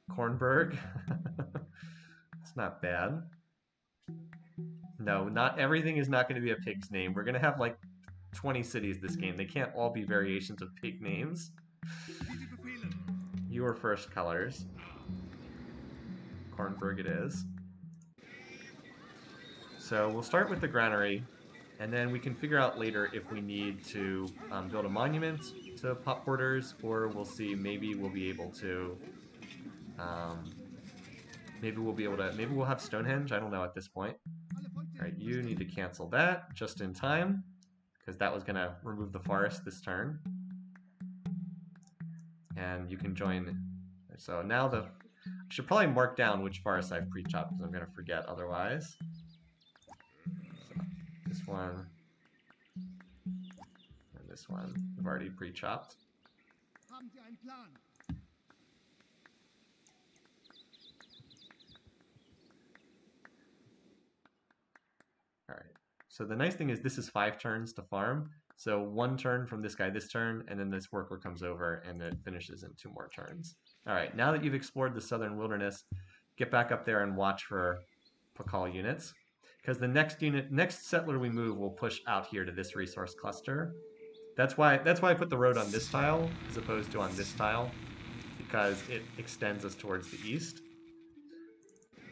Kornberg. it's not bad. No, not everything is not going to be a pig's name. We're going to have like 20 cities this game. They can't all be variations of pig names. Your first colors. Kornberg it is. So we'll start with the granary, and then we can figure out later if we need to um, build a monument to pop porters, or we'll see maybe we'll be able to um, maybe we'll be able to, maybe we'll have Stonehenge, I don't know at this point. Alright, you need to cancel that just in time, because that was going to remove the forest this turn. And you can join, so now the, I should probably mark down which forest I've pre-chopped, because I'm going to forget otherwise. So, this one, and this one, I've already pre-chopped. So the nice thing is this is five turns to farm. So one turn from this guy this turn, and then this worker comes over and it finishes in two more turns. All right, now that you've explored the southern wilderness, get back up there and watch for Pakal units. Because the next unit, next settler we move will push out here to this resource cluster. That's why that's why I put the road on this tile as opposed to on this tile, because it extends us towards the east.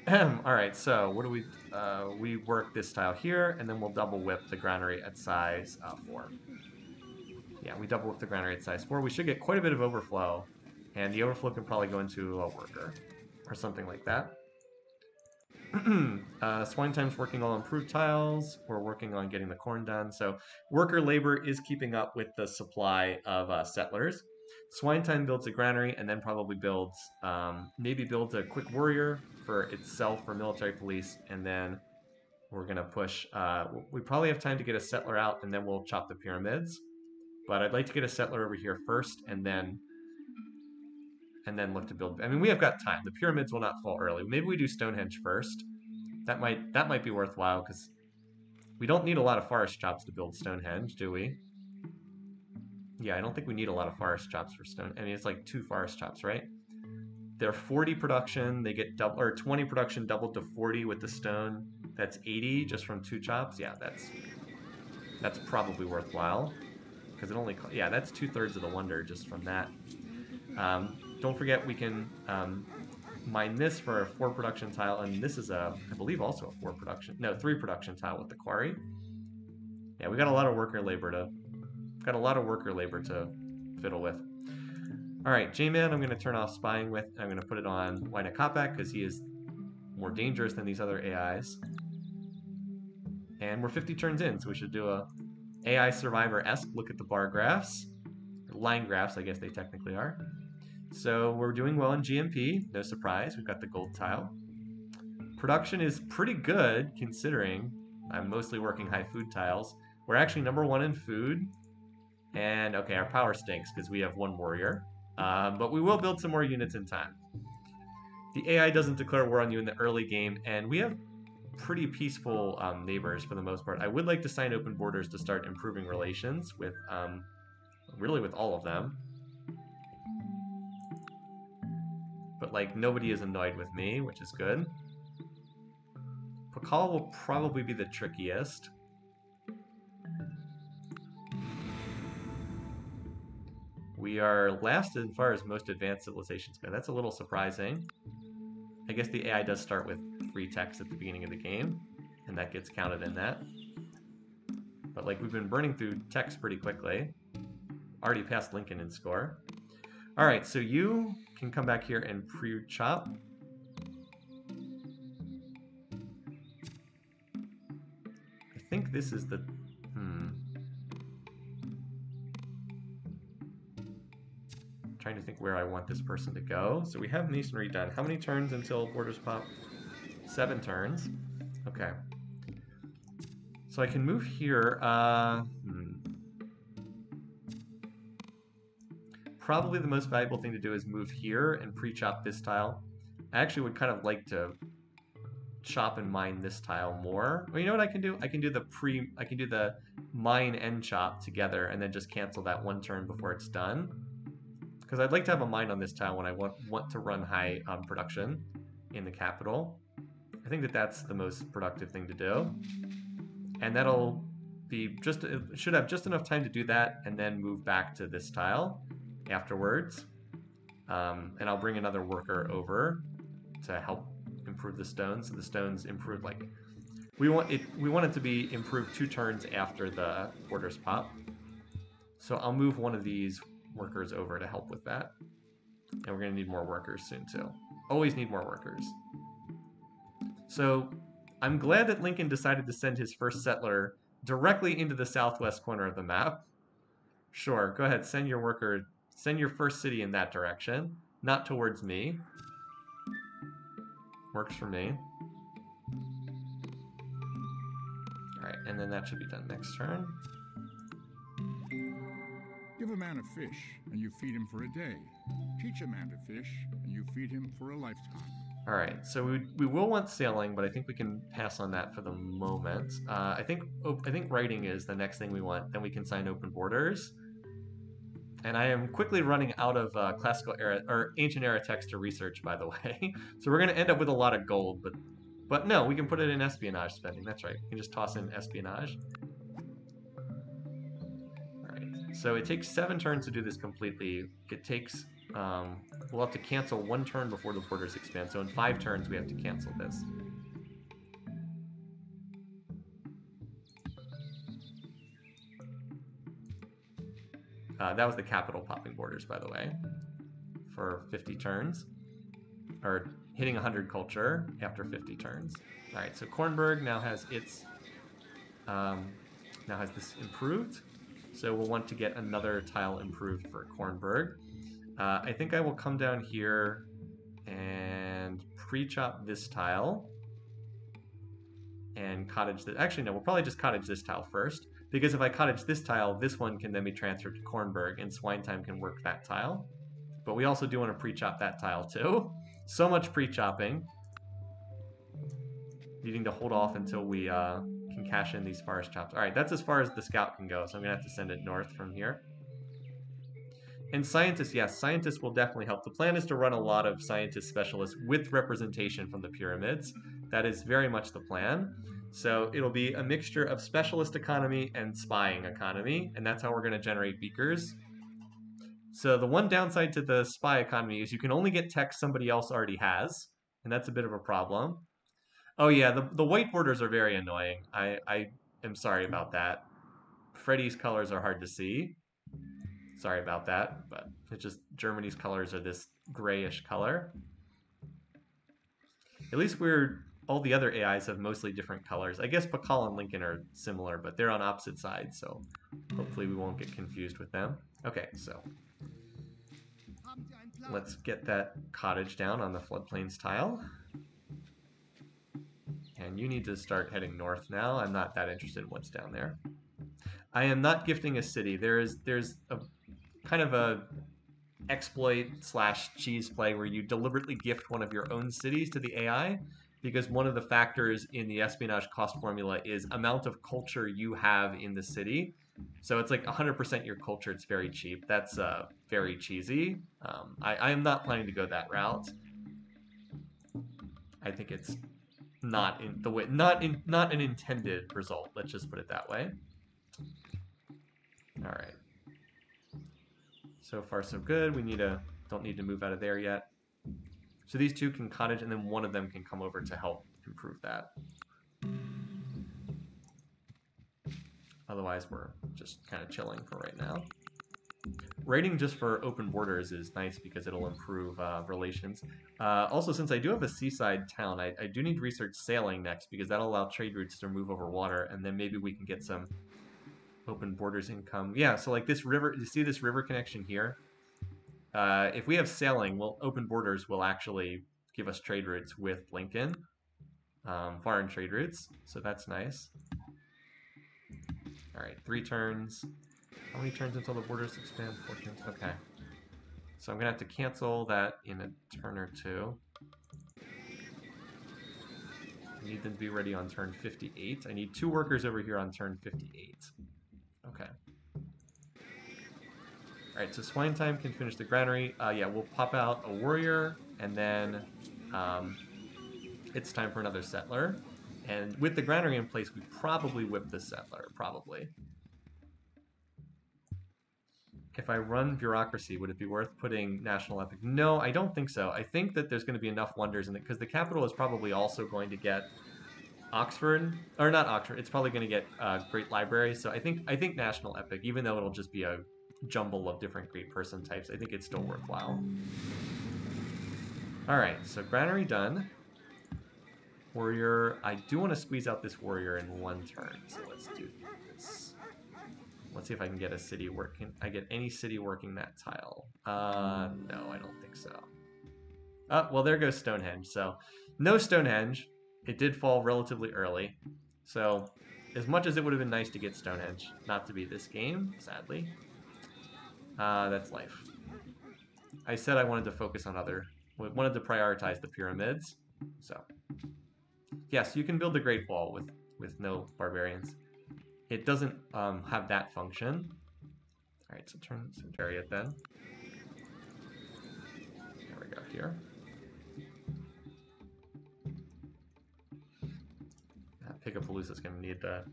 All right, so what do we, uh, we work this tile here, and then we'll double whip the granary at size uh, 4. Yeah, we double whip the granary at size 4. We should get quite a bit of overflow, and the overflow can probably go into a worker, or something like that. uh, Swine Time's working on improved tiles. We're working on getting the corn done. So worker labor is keeping up with the supply of uh, settlers. Swine Time builds a granary and then probably builds, um, maybe builds a quick warrior for itself for military police, and then we're gonna push. Uh, we probably have time to get a settler out, and then we'll chop the pyramids. But I'd like to get a settler over here first, and then and then look to build. I mean, we have got time. The pyramids will not fall early. Maybe we do Stonehenge first. That might that might be worthwhile because we don't need a lot of forest chops to build Stonehenge, do we? Yeah, I don't think we need a lot of forest chops for stone. I mean, it's like two forest chops, right? They're 40 production. They get double or 20 production doubled to 40 with the stone. That's 80 just from two chops. Yeah, that's that's probably worthwhile because it only yeah that's two thirds of the wonder just from that. Um, don't forget we can um, mine this for a four production tile, and this is a I believe also a four production no three production tile with the quarry. Yeah, we got a lot of worker labor to got a lot of worker labor to fiddle with. All right, J-Man, I'm going to turn off spying with. I'm going to put it on Wynakoppak because he is more dangerous than these other AIs. And we're 50 turns in, so we should do a AI Survivor-esque look at the bar graphs. Line graphs, I guess they technically are. So we're doing well in GNP, no surprise. We've got the gold tile. Production is pretty good considering I'm mostly working high food tiles. We're actually number one in food. And okay, our power stinks because we have one warrior. Um, but we will build some more units in time. The AI doesn't declare war on you in the early game, and we have pretty peaceful um, neighbors for the most part. I would like to sign open borders to start improving relations with, um, really with all of them. But like, nobody is annoyed with me, which is good. Pakal will probably be the trickiest. We are last as far as most advanced civilizations go. That's a little surprising. I guess the AI does start with free text at the beginning of the game, and that gets counted in that. But like we've been burning through text pretty quickly. Already passed Lincoln in score. All right, so you can come back here and pre-chop. I think this is the trying to think where I want this person to go. So we have masonry done. How many turns until borders pop? Seven turns. Okay. So I can move here. Uh, hmm. Probably the most valuable thing to do is move here and pre-chop this tile. I actually would kind of like to chop and mine this tile more. Well, you know what I can do? I can do the pre, I can do the mine and chop together and then just cancel that one turn before it's done because I'd like to have a mine on this tile when I want, want to run high um, production in the capital. I think that that's the most productive thing to do. And that'll be just, should have just enough time to do that and then move back to this tile afterwards. Um, and I'll bring another worker over to help improve the stones. So the stones improve like, we want it, we want it to be improved two turns after the borders pop. So I'll move one of these workers over to help with that. And we're going to need more workers soon, too. Always need more workers. So I'm glad that Lincoln decided to send his first settler directly into the southwest corner of the map. Sure, go ahead, send your worker, send your first city in that direction, not towards me. Works for me. Alright, and then that should be done next turn. Give a man a fish, and you feed him for a day. Teach a man to fish, and you feed him for a lifetime. All right, so we, we will want sailing, but I think we can pass on that for the moment. Uh, I think I think writing is the next thing we want. Then we can sign open borders. And I am quickly running out of uh, classical era or ancient era text to research, by the way. so we're going to end up with a lot of gold, but but no, we can put it in espionage spending. That's right. We can just toss in espionage. So it takes seven turns to do this completely. It takes, um, we'll have to cancel one turn before the borders expand. So in five turns, we have to cancel this. Uh, that was the capital popping borders, by the way, for 50 turns. Or hitting 100 culture after 50 turns. All right, so Kornberg now has its, um, now has this improved. So we'll want to get another tile improved for Kornberg. Uh, I think I will come down here and pre-chop this tile and cottage this. Actually, no, we'll probably just cottage this tile first because if I cottage this tile, this one can then be transferred to Kornberg and Swine Time can work that tile. But we also do want to pre-chop that tile too. So much pre-chopping. Needing to hold off until we uh, cash in these forest chops. All right, that's as far as the scout can go, so I'm going to have to send it north from here. And scientists, yes, scientists will definitely help. The plan is to run a lot of scientist specialists with representation from the pyramids. That is very much the plan. So it'll be a mixture of specialist economy and spying economy, and that's how we're going to generate beakers. So the one downside to the spy economy is you can only get tech somebody else already has, and that's a bit of a problem. Oh yeah, the, the white borders are very annoying. I, I am sorry about that. Freddy's colors are hard to see. Sorry about that, but it's just Germany's colors are this grayish color. At least we're all the other AIs have mostly different colors. I guess Pakal and Lincoln are similar, but they're on opposite sides, so hopefully we won't get confused with them. Okay, so let's get that cottage down on the floodplains tile. And you need to start heading north now. I'm not that interested in what's down there. I am not gifting a city. There is there's a kind of a exploit slash cheese play where you deliberately gift one of your own cities to the AI because one of the factors in the espionage cost formula is amount of culture you have in the city. So it's like 100% your culture. It's very cheap. That's uh, very cheesy. Um, I, I am not planning to go that route. I think it's not in the way, not in, not an intended result. Let's just put it that way. All right. So far, so good. We need to don't need to move out of there yet. So these two can cottage, and then one of them can come over to help improve that. Otherwise, we're just kind of chilling for right now. Rating just for open borders is nice because it'll improve uh, relations. Uh, also, since I do have a seaside town, I, I do need to research sailing next because that'll allow trade routes to move over water, and then maybe we can get some open borders income. Yeah, so like this river, you see this river connection here? Uh, if we have sailing, well, open borders will actually give us trade routes with Lincoln, um, foreign trade routes, so that's nice. All right, three turns. How many turns until the borders expand? Four turns. Okay. So I'm gonna have to cancel that in a turn or two. I need them to be ready on turn 58. I need two workers over here on turn 58. Okay. Alright, so Swine Time can finish the granary. Uh, yeah, we'll pop out a warrior, and then um, it's time for another settler. And with the granary in place, we probably whip the settler, probably. If I run bureaucracy, would it be worth putting national epic? No, I don't think so. I think that there's going to be enough wonders in it, because the capital is probably also going to get Oxford, or not Oxford. It's probably going to get uh, Great Library. So I think I think national epic, even though it'll just be a jumble of different great person types, I think it's still worthwhile. Alright, so Granary done. Warrior, I do want to squeeze out this warrior in one turn, so let's do. Let's see if I can get a city working. I get any city working that tile. Uh, no, I don't think so. Oh, well, there goes Stonehenge. So, no Stonehenge. It did fall relatively early. So, as much as it would have been nice to get Stonehenge, not to be this game, sadly, uh, that's life. I said I wanted to focus on other, wanted to prioritize the pyramids. So, yes, you can build the Great Wall with, with no barbarians. It doesn't um, have that function. All right, so turn chariot then. There we go here. Uh, Pigapalooza is going to need to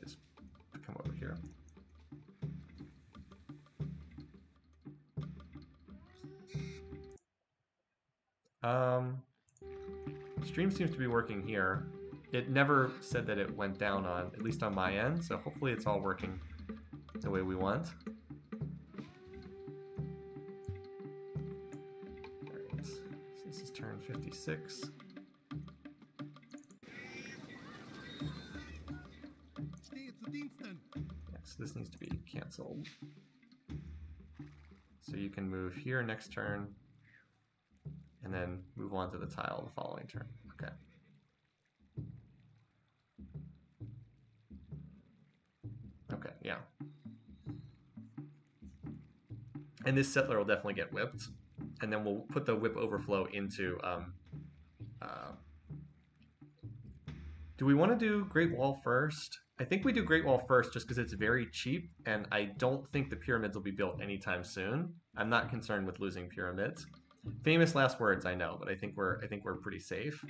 just come over here. Um, stream seems to be working here. It never said that it went down on, at least on my end, so hopefully it's all working the way we want. This is turn 56. Yeah, so this needs to be canceled. So you can move here next turn, and then move on to the tile the following turn. And this settler will definitely get whipped. and then we'll put the whip overflow into. Um, uh, do we want to do Great Wall first? I think we do Great Wall first just because it's very cheap, and I don't think the pyramids will be built anytime soon. I'm not concerned with losing pyramids. Famous last words, I know, but I think we're I think we're pretty safe.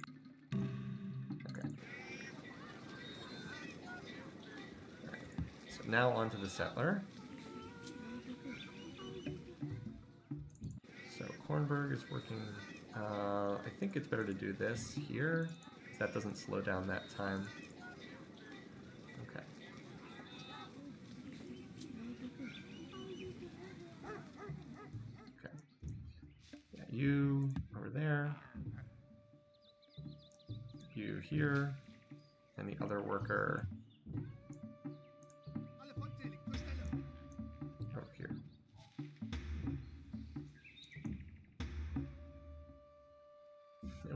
Okay. So now on to the settler. So Kornberg is working. Uh, I think it's better to do this here. That doesn't slow down that time. Okay. Okay. You over there. You here. And the other worker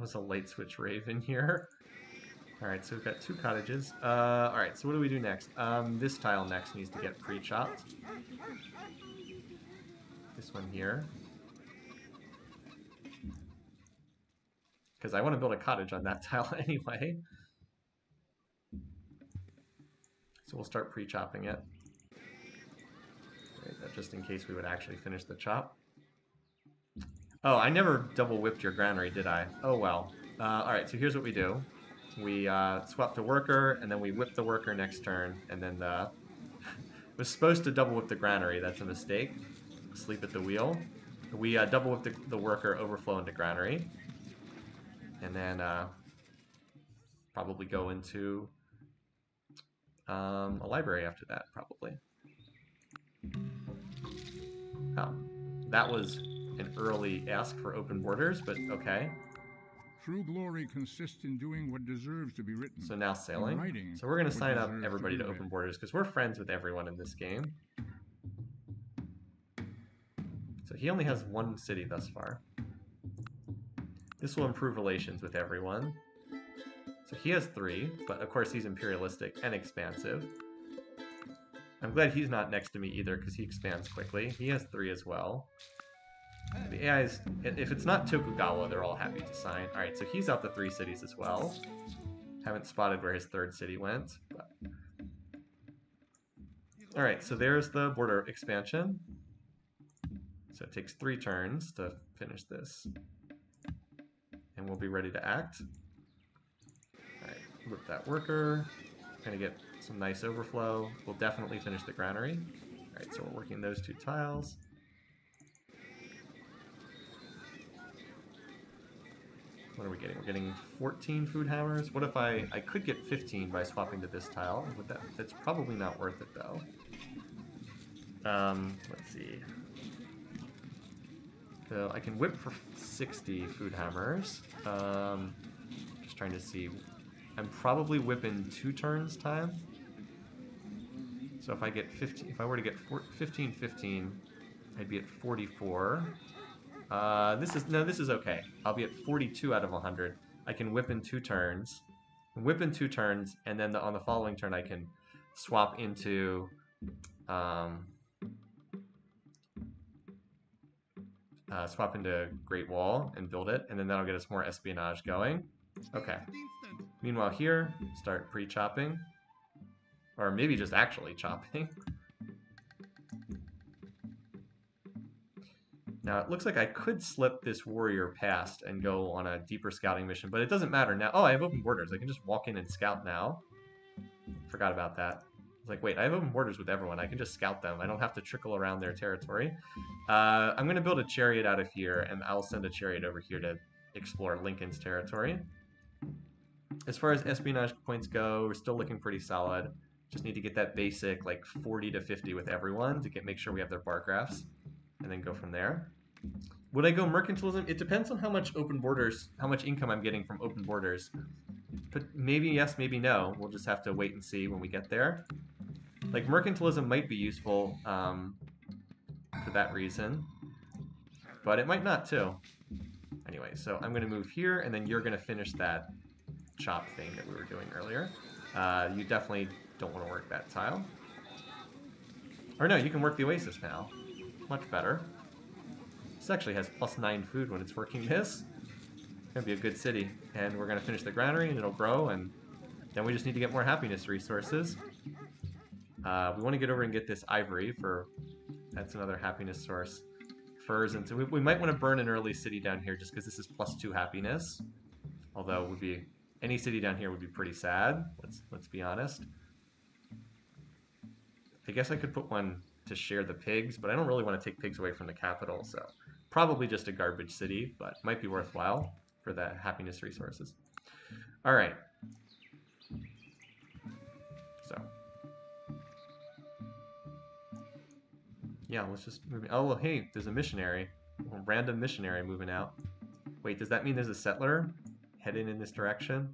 Was a light switch raven here. Alright, so we've got two cottages. Uh, Alright, so what do we do next? Um, this tile next needs to get pre-chopped. This one here. Because I want to build a cottage on that tile anyway. So we'll start pre-chopping it. Right, just in case we would actually finish the chop. Oh, I never double whipped your granary, did I? Oh well. Uh, Alright, so here's what we do. We uh, swap the worker, and then we whip the worker next turn, and then the... was supposed to double whip the granary, that's a mistake. Sleep at the wheel. We uh, double whip the, the worker, overflow into granary. And then uh, probably go into um, a library after that, probably. Oh, that was an early ask for open borders, but okay. True glory consists in doing what deserves to be written. So now sailing. writing So we're going to sign up deserves to everybody to open borders because we're friends with everyone in this game. So he only has one city thus far. This will improve relations with everyone. So he has three, but of course he's imperialistic and expansive. I'm glad he's not next to me either because he expands quickly. He has three as well. The AIs, if it's not Tokugawa, they're all happy to sign. Alright, so he's out the three cities as well. Haven't spotted where his third city went. But... Alright, so there's the border expansion. So it takes three turns to finish this. And we'll be ready to act. Alright, whip that worker. Gonna get some nice overflow. We'll definitely finish the granary. Alright, so we're working those two tiles. What are we getting? We're getting 14 food hammers. What if I... I could get 15 by swapping to this tile. Would that, that's probably not worth it, though. Um, let's see. So I can whip for 60 food hammers. Um, just trying to see. I'm probably whipping two turns time. So if I get 15, if I were to get four, 15, 15, I'd be at 44. Uh, this is no, this is okay. I'll be at 42 out of 100. I can whip in two turns, whip in two turns, and then the, on the following turn I can swap into um, uh, swap into Great Wall and build it, and then that'll get us more espionage going. Okay. Meanwhile, here start pre-chopping, or maybe just actually chopping. Now, it looks like I could slip this warrior past and go on a deeper scouting mission, but it doesn't matter now. Oh, I have open borders. I can just walk in and scout now. Forgot about that. It's like, wait, I have open borders with everyone. I can just scout them. I don't have to trickle around their territory. Uh, I'm going to build a chariot out of here, and I'll send a chariot over here to explore Lincoln's territory. As far as espionage points go, we're still looking pretty solid. Just need to get that basic, like, 40 to 50 with everyone to get make sure we have their bar graphs and then go from there. Would I go mercantilism? It depends on how much open borders, how much income I'm getting from open borders. But maybe yes, maybe no. We'll just have to wait and see when we get there. Like mercantilism might be useful um, for that reason, but it might not too. Anyway, so I'm going to move here, and then you're going to finish that chop thing that we were doing earlier. Uh, you definitely don't want to work that tile. Or no, you can work the oasis now. Much better. This actually has plus 9 food when it's working this. It's to be a good city. And we're going to finish the granary and it'll grow and then we just need to get more happiness resources. Uh, we want to get over and get this ivory for... That's another happiness source. Furs, and so we, we might want to burn an early city down here just because this is plus 2 happiness. Although would be... Any city down here would be pretty sad. Let's let's be honest. I guess I could put one to share the pigs, but I don't really want to take pigs away from the capital, so probably just a garbage city, but might be worthwhile for the happiness resources. All right. So. Yeah, let's just move. Oh, well, hey, there's a missionary. A random missionary moving out. Wait, does that mean there's a settler heading in this direction?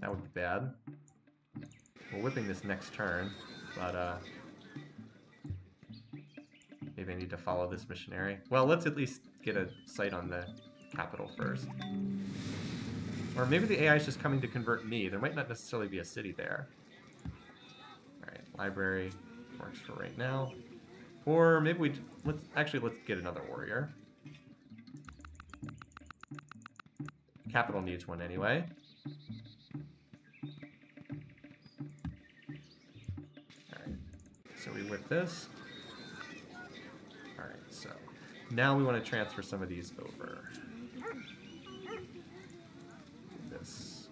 That would be bad. We're whipping this next turn, but uh, maybe I need to follow this missionary. Well, let's at least get a sight on the capital first. Or maybe the AI is just coming to convert me. There might not necessarily be a city there. Alright, library works for right now. Or maybe we... let's Actually, let's get another warrior. Capital needs one anyway. Alright, so we whip this. Now we want to transfer some of these over. This.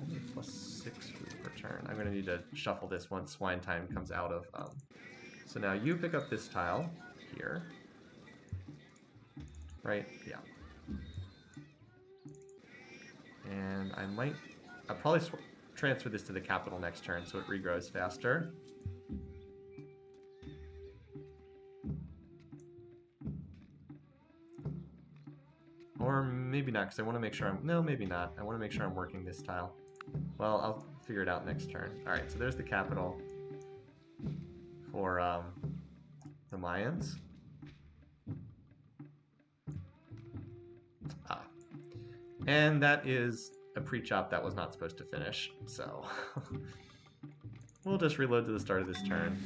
Only plus six food per turn. I'm going to need to shuffle this once swine time comes out of... Um, so now you pick up this tile here. Right? Yeah. And I might... I'll probably transfer this to the capital next turn so it regrows faster. Or maybe not, because I want to make sure I'm... No, maybe not. I want to make sure I'm working this tile. Well, I'll figure it out next turn. Alright, so there's the capital for um, the Mayans. Ah. And that is a pre-chop that was not supposed to finish, so... we'll just reload to the start of this turn.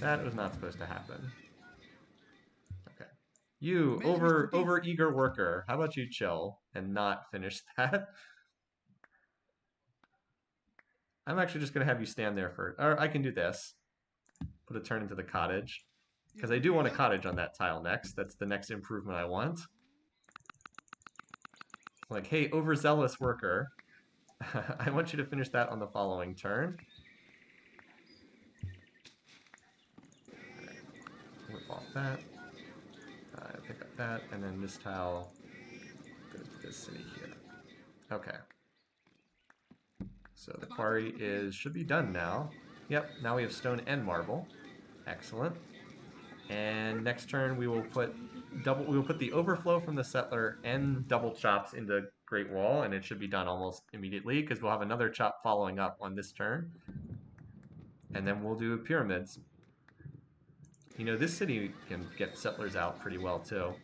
That was not supposed to happen. You, over over eager worker, how about you chill and not finish that? I'm actually just going to have you stand there for... Or I can do this. Put a turn into the cottage. Because I do want a cottage on that tile next. That's the next improvement I want. Like, hey, overzealous worker. I want you to finish that on the following turn. Whip off that. That, and then this tile goes to this city here. Okay. So the quarry is should be done now. Yep, now we have stone and marble. Excellent. And next turn we will put double we will put the overflow from the settler and double chops into Great Wall, and it should be done almost immediately because we'll have another chop following up on this turn. And then we'll do pyramids. You know, this city can get settlers out pretty well too.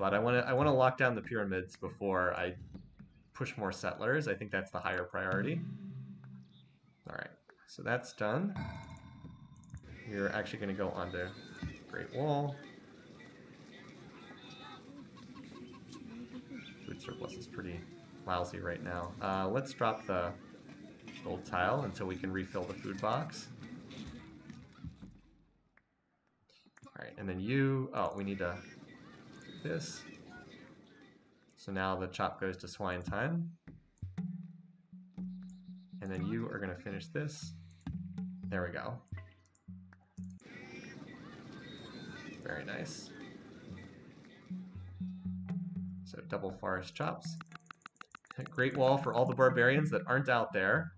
But I want to I want to lock down the pyramids before I push more settlers. I think that's the higher priority. All right, so that's done. We're actually going to go onto Great Wall. Food surplus is pretty lousy right now. Uh, let's drop the gold tile until we can refill the food box. Alright, and then you... Oh, we need to this. So now the chop goes to swine time. And then you are going to finish this. There we go. Very nice. So double forest chops. Great wall for all the barbarians that aren't out there.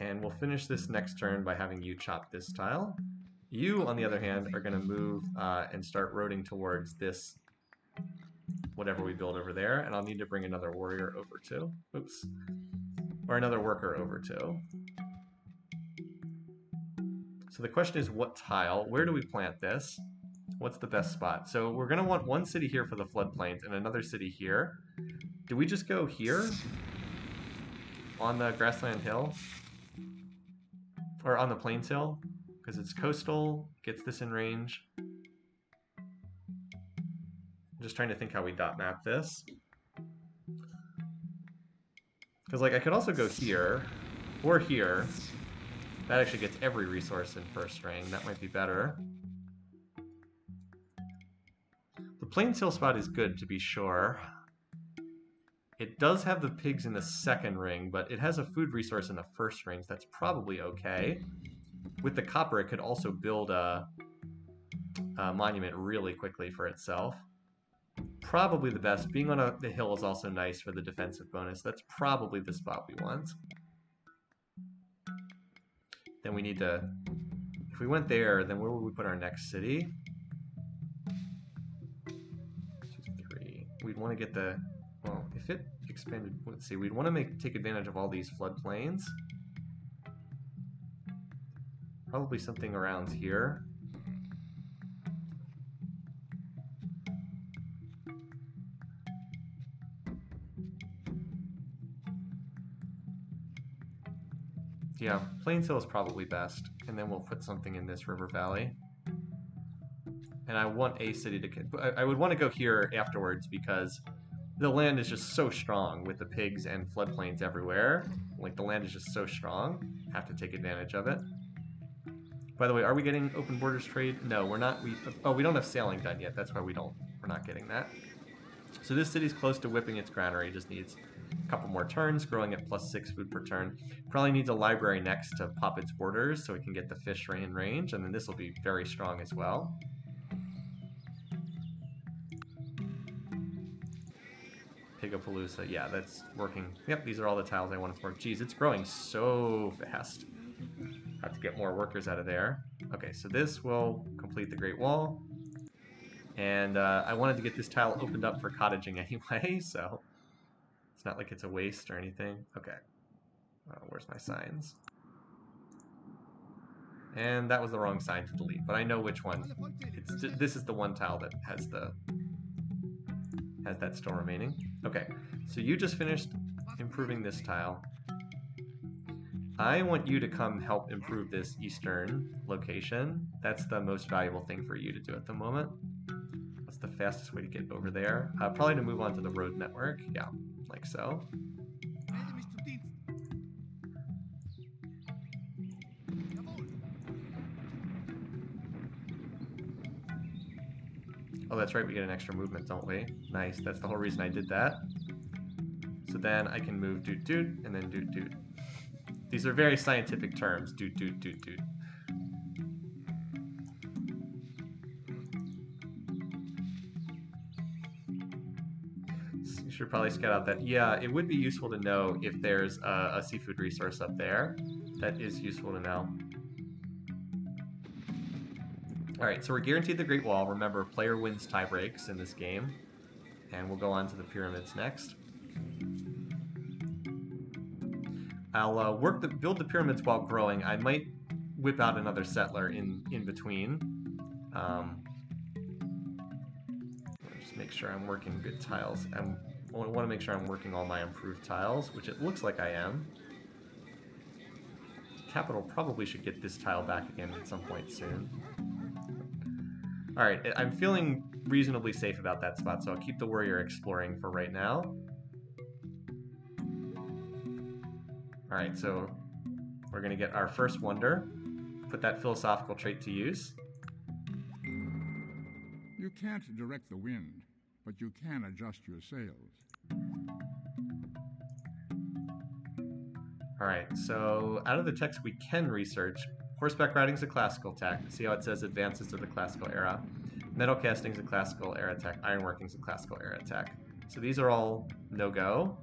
And we'll finish this next turn by having you chop this tile. You, on the other hand, are going to move uh, and start roading towards this whatever we build over there, and I'll need to bring another warrior over too. Oops. Or another worker over too. So the question is what tile? Where do we plant this? What's the best spot? So we're going to want one city here for the floodplains and another city here. Do we just go here? On the grassland hill? Or on the plains hill, because it's coastal, gets this in range. I'm just trying to think how we dot map this. Because like I could also go here, or here. That actually gets every resource in first ring. That might be better. The Plains Hill spot is good to be sure. It does have the pigs in the second ring, but it has a food resource in the first ring, so that's probably okay. With the copper, it could also build a, a monument really quickly for itself probably the best. Being on a, the hill is also nice for the defensive bonus. That's probably the spot we want. Then we need to... If we went there, then where would we put our next city? Two, three. We'd want to get the... Well, if it expanded... Let's see. We'd want to make take advantage of all these floodplains. Probably something around here. Yeah, Plains Hill is probably best, and then we'll put something in this river valley. And I want a city to. I would want to go here afterwards because the land is just so strong with the pigs and floodplains everywhere. Like the land is just so strong. Have to take advantage of it. By the way, are we getting open borders trade? No, we're not. We oh, we don't have sailing done yet. That's why we don't. We're not getting that. So this city's close to whipping its granary. Just needs a couple more turns, growing at plus six food per turn. Probably needs a library next to pop its borders so we can get the fish in range, and then this will be very strong as well. Pigapalooza, yeah, that's working. Yep, these are all the tiles I wanted to work. Geez, it's growing so fast. Have to get more workers out of there. Okay, so this will complete the Great Wall. And uh, I wanted to get this tile opened up for cottaging anyway, so it's not like it's a waste or anything. Okay. Uh, where's my signs? And that was the wrong sign to delete, but I know which one. It's this is the one tile that has the has that still remaining. Okay, so you just finished improving this tile. I want you to come help improve this eastern location. That's the most valuable thing for you to do at the moment. That's the fastest way to get over there? Uh, probably to move on to the road network. Yeah like so. Oh, that's right, we get an extra movement, don't we? Nice, that's the whole reason I did that. So then I can move doot doot, and then doot doot. These are very scientific terms, doot doot doot doot. You should probably scout out that, yeah, it would be useful to know if there's a, a seafood resource up there. That is useful to know. Alright, so we're guaranteed the Great Wall. Remember, player wins tie breaks in this game. And we'll go on to the pyramids next. I'll uh, work the build the pyramids while growing. I might whip out another settler in in between. Um, just make sure I'm working good tiles. I'm I want to make sure I'm working all my improved tiles, which it looks like I am. Capital probably should get this tile back again at some point soon. Alright, I'm feeling reasonably safe about that spot, so I'll keep the warrior exploring for right now. Alright, so we're going to get our first wonder. Put that philosophical trait to use. You can't direct the wind, but you can adjust your sails. Alright, so out of the text we can research, horseback riding is a classical tech. See how it says advances to the classical era. Metal casting is a classical era tech. Ironworking is a classical era tech. So these are all no-go.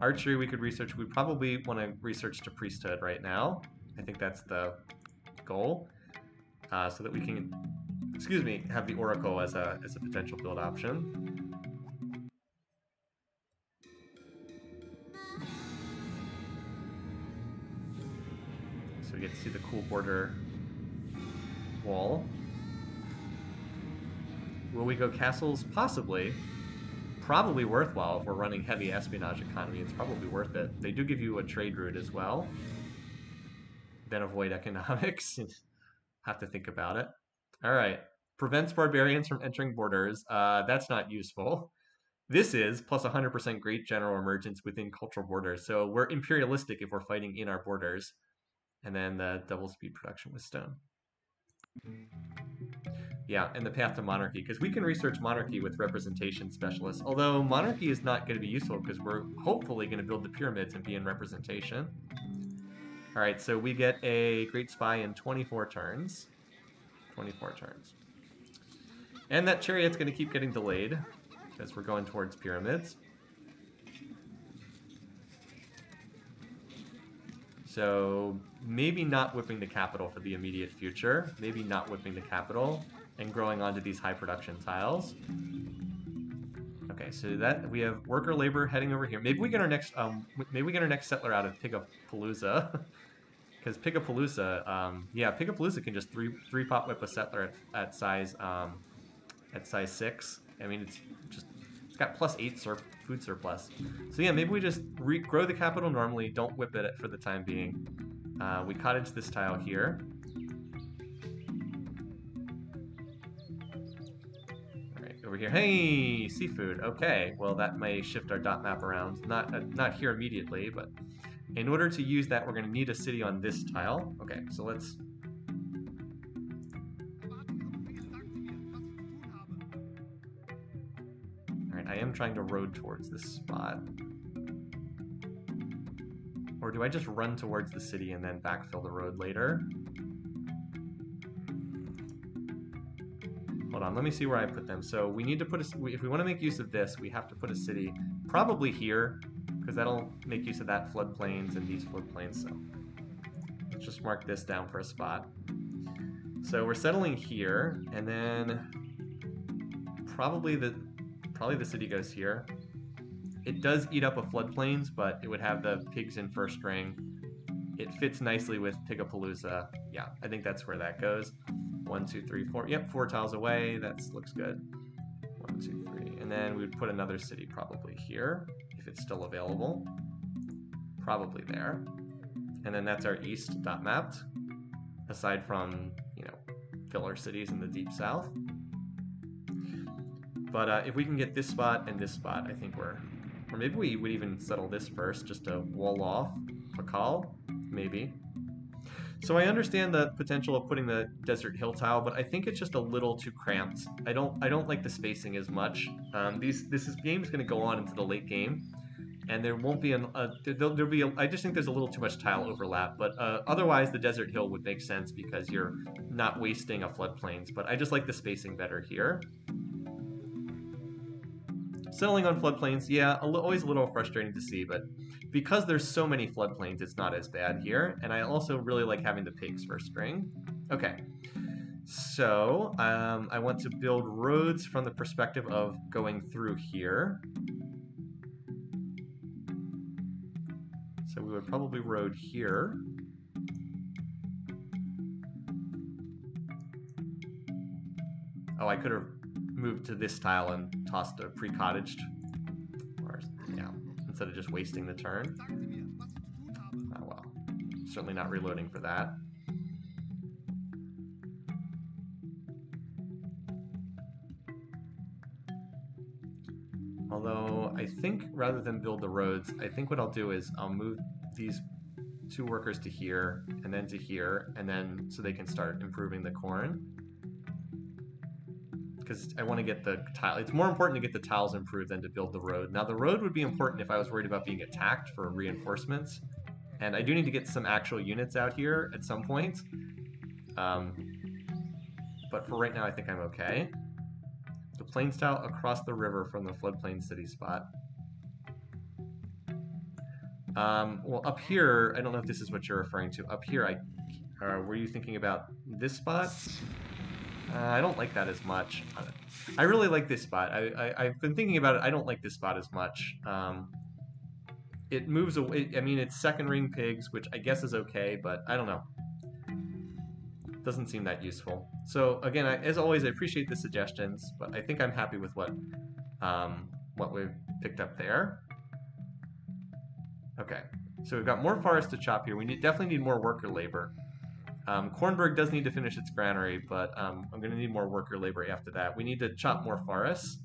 Archery we could research. We probably want to research to priesthood right now. I think that's the goal. Uh, so that we can, excuse me, have the oracle as a, as a potential build option. Get to see the cool border wall. Will we go castles? Possibly. Probably worthwhile if we're running heavy espionage economy. It's probably worth it. They do give you a trade route as well. then avoid economics. Have to think about it. All right. Prevents barbarians from entering borders. Uh, that's not useful. This is plus 100% great general emergence within cultural borders. So we're imperialistic if we're fighting in our borders. And then the double speed production with stone. Yeah, and the path to monarchy, because we can research monarchy with representation specialists. Although monarchy is not going to be useful because we're hopefully going to build the pyramids and be in representation. All right, so we get a great spy in 24 turns. 24 turns. And that chariot's going to keep getting delayed because we're going towards pyramids. So maybe not whipping the capital for the immediate future. Maybe not whipping the capital and growing onto these high production tiles. Okay, so that we have worker labor heading over here. Maybe we get our next um maybe we get our next settler out of Pigapalooza. Because Pigapalooza, um, yeah, Pigapalooza can just three three pop whip a settler at, at size um, at size six. I mean, it's just it's got plus eight sur food surplus. So yeah, maybe we just grow the capital normally. Don't whip it for the time being. Uh, we cottage this tile here. All right, over here. Hey, seafood. Okay, well that may shift our dot map around. Not uh, not here immediately, but in order to use that, we're going to need a city on this tile. Okay, so let's I am trying to road towards this spot. Or do I just run towards the city and then backfill the road later? Hold on, let me see where I put them. So we need to put a, if we want to make use of this, we have to put a city probably here, because that'll make use of that floodplains and these floodplains. So let's just mark this down for a spot. So we're settling here, and then probably the Probably the city goes here. It does eat up a floodplains, but it would have the pigs in first ring. It fits nicely with Pigapalooza. Yeah, I think that's where that goes. One, two, three, four. Yep, four tiles away. That looks good. One, two, three. And then we would put another city probably here, if it's still available. Probably there. And then that's our east dot mapped, aside from, you know, filler cities in the deep south. But uh, if we can get this spot and this spot, I think we're... Or maybe we would even settle this first, just to wall off Pakal, maybe. So I understand the potential of putting the desert hill tile, but I think it's just a little too cramped. I don't I don't like the spacing as much. Um, these this is, game is going to go on into the late game, and there won't be an uh, there'll, there'll be a, I just think there's a little too much tile overlap. But uh, otherwise, the desert hill would make sense because you're not wasting a floodplains. But I just like the spacing better here. Settling on floodplains, yeah, always a little frustrating to see, but because there's so many floodplains, it's not as bad here. And I also really like having the pigs for spring. Okay, so um, I want to build roads from the perspective of going through here. So we would probably road here. Oh, I could have moved to this tile and tossed a pre-cottaged. Or, yeah, instead of just wasting the turn. Oh well. Certainly not reloading for that. Although, I think rather than build the roads, I think what I'll do is I'll move these two workers to here, and then to here, and then so they can start improving the corn because I want to get the tile. It's more important to get the tiles improved than to build the road. Now, the road would be important if I was worried about being attacked for reinforcements. And I do need to get some actual units out here at some point. Um, but for right now, I think I'm okay. The plains tile across the river from the floodplain city spot. Um, well, up here, I don't know if this is what you're referring to. Up here, I uh, were you thinking about this spot? Uh, I don't like that as much. I really like this spot. I, I, have been thinking about it. I don't like this spot as much. Um, it moves away. I mean, it's second ring pigs, which I guess is okay, but I don't know. Doesn't seem that useful. So again, I, as always, I appreciate the suggestions, but I think I'm happy with what um, what we've picked up there. Okay, So we've got more forest to chop here. We need, definitely need more worker labor. Um, Kornberg does need to finish its granary, but um, I'm going to need more worker labor after that. We need to chop more forests.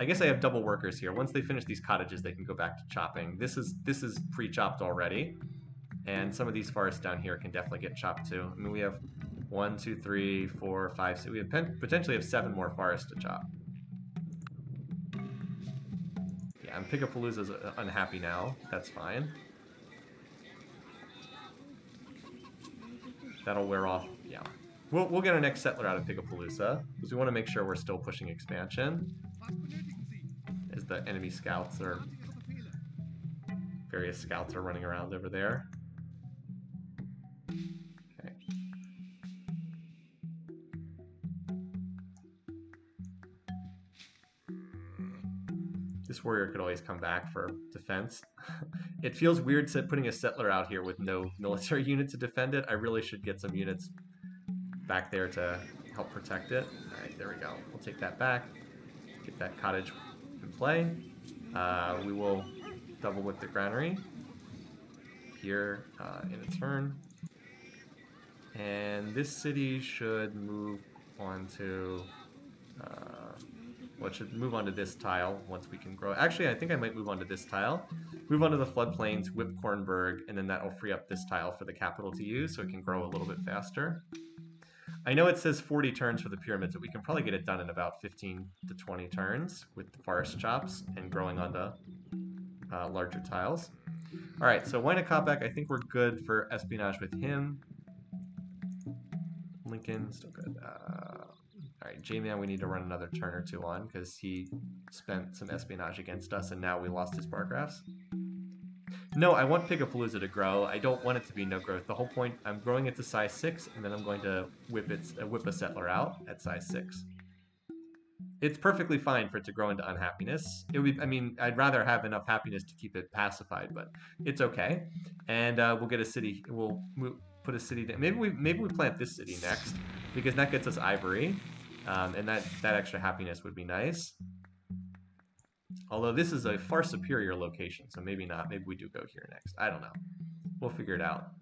I guess I have double workers here. Once they finish these cottages, they can go back to chopping. This is this is pre-chopped already, and some of these forests down here can definitely get chopped too. I mean, we have one, two, three, four, five, six. We have potentially have seven more forests to chop. Yeah, and Pigapalooza's uh, unhappy now. That's fine. That'll wear off. Yeah. We'll, we'll get our next settler out of Pigapalooza, because we want to make sure we're still pushing expansion. As the enemy scouts are... Various scouts are running around over there. This warrior could always come back for defense. it feels weird putting a settler out here with no military unit to defend it. I really should get some units back there to help protect it. All right, there we go. We'll take that back. Get that cottage in play. Uh, we will double with the granary here uh, in a turn. And this city should move on to, uh, well, should move on to this tile once we can grow. Actually, I think I might move on to this tile. Move on to the floodplains, whip Kornberg, and then that will free up this tile for the capital to use so it can grow a little bit faster. I know it says 40 turns for the pyramids, but we can probably get it done in about 15 to 20 turns with the forest chops and growing onto uh, larger tiles. All right, so Huayna Capac, I think we're good for espionage with him. Lincoln, still good. Uh, all right, J-Man, we need to run another turn or two on because he spent some espionage against us and now we lost his bar graphs. No, I want Pigapalooza to grow. I don't want it to be no growth. The whole point, I'm growing it to size 6, and then I'm going to whip, it, uh, whip a settler out at size 6. It's perfectly fine for it to grow into unhappiness. It would be, I mean, I'd rather have enough happiness to keep it pacified, but it's okay. And uh, we'll get a city, we'll put a city, maybe we maybe we plant this city next, because that gets us ivory, um, and that, that extra happiness would be nice. Although this is a far superior location, so maybe not. Maybe we do go here next. I don't know. We'll figure it out.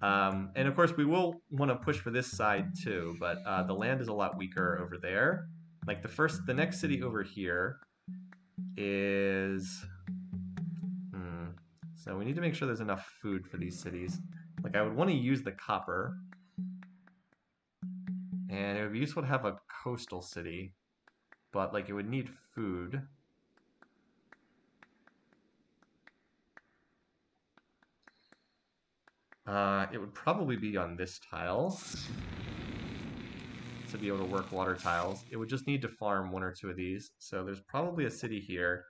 Um, and of course, we will want to push for this side too, but uh, the land is a lot weaker over there. Like the first, the next city over here is... Hmm, so we need to make sure there's enough food for these cities. Like I would want to use the copper. And it would be useful to have a coastal city, but like it would need food. Uh, it would probably be on this tile to be able to work water tiles. It would just need to farm one or two of these. So there's probably a city here.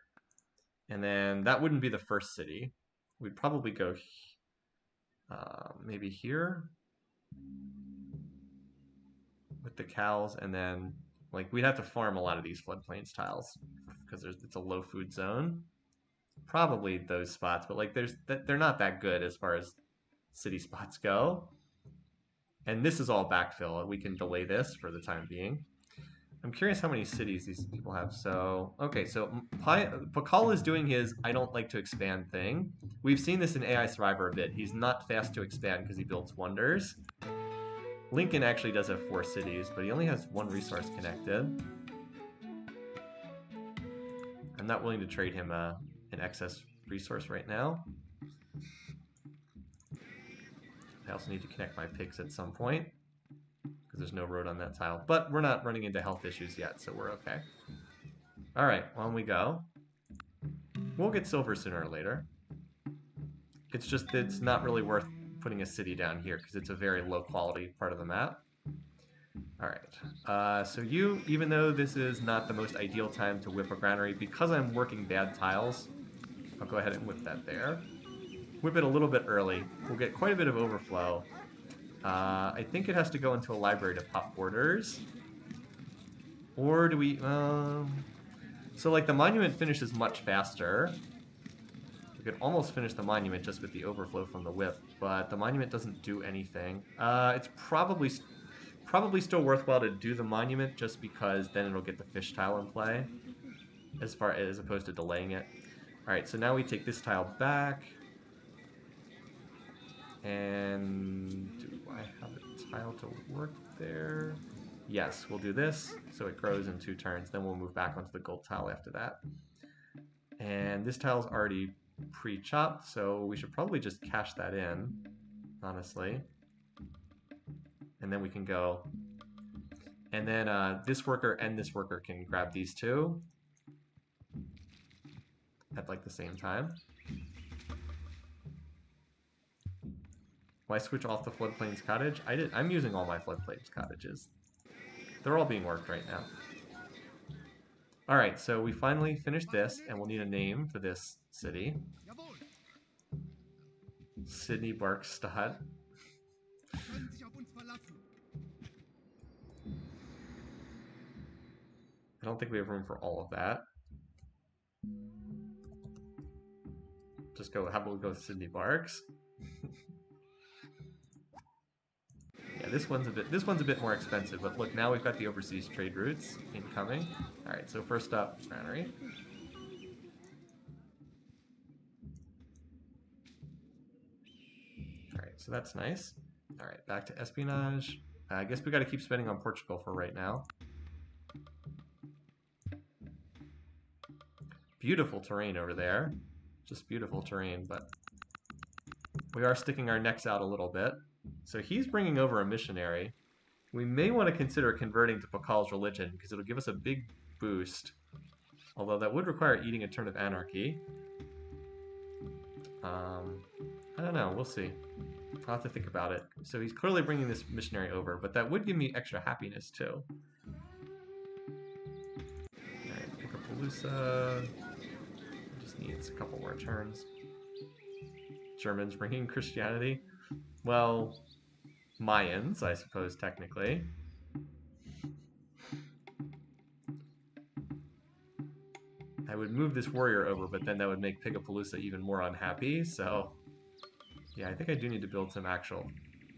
And then that wouldn't be the first city. We'd probably go uh, maybe here the cows. And then like we'd have to farm a lot of these floodplains tiles because there's it's a low food zone. Probably those spots, but like there's they're not that good as far as city spots go. And this is all backfill. We can delay this for the time being. I'm curious how many cities these people have. So, okay, so Pakal is doing his I don't like to expand thing. We've seen this in AI Survivor a bit. He's not fast to expand because he builds wonders. Lincoln actually does have four cities, but he only has one resource connected. I'm not willing to trade him uh, an excess resource right now. I also need to connect my pigs at some point because there's no road on that tile. But we're not running into health issues yet, so we're okay. All right, on we go. We'll get silver sooner or later. It's just it's not really worth putting a city down here because it's a very low quality part of the map. All right, uh, so you, even though this is not the most ideal time to whip a granary, because I'm working bad tiles, I'll go ahead and whip that there whip it a little bit early. We'll get quite a bit of overflow. Uh, I think it has to go into a library to pop borders. Or do we... Um, so, like, the monument finishes much faster. Could almost finish the monument just with the overflow from the whip, but the monument doesn't do anything. Uh, it's probably probably still worthwhile to do the monument just because then it'll get the fish tile in play as far as opposed to delaying it. Alright, so now we take this tile back. And do I have a tile to work there? Yes, we'll do this, so it grows in two turns. Then we'll move back onto the gold tile after that. And this tile's already pre-chopped, so we should probably just cash that in, honestly. And then we can go. And then uh, this worker and this worker can grab these two at like the same time. Why switch off the Floodplains cottage? I did. I'm using all my Floodplains cottages. They're all being worked right now. All right, so we finally finished this, and we'll need a name for this city. Sydney Barkstad. I don't think we have room for all of that. Just go, how about we go Sydney Barks? This one's a bit this one's a bit more expensive, but look, now we've got the overseas trade routes incoming. Alright, so first up, Granary. Alright, so that's nice. Alright, back to espionage. Uh, I guess we gotta keep spending on Portugal for right now. Beautiful terrain over there. Just beautiful terrain, but we are sticking our necks out a little bit. So he's bringing over a missionary. We may want to consider converting to Pakal's religion because it'll give us a big boost. Although that would require eating a turn of anarchy. Um, I don't know. We'll see. I'll have to think about it. So he's clearly bringing this missionary over, but that would give me extra happiness too. Alright, pick up Paloosa needs a couple more turns. Germans bringing Christianity. Well, Mayans, I suppose, technically. I would move this warrior over, but then that would make Pigapalooza even more unhappy, so... Yeah, I think I do need to build some actual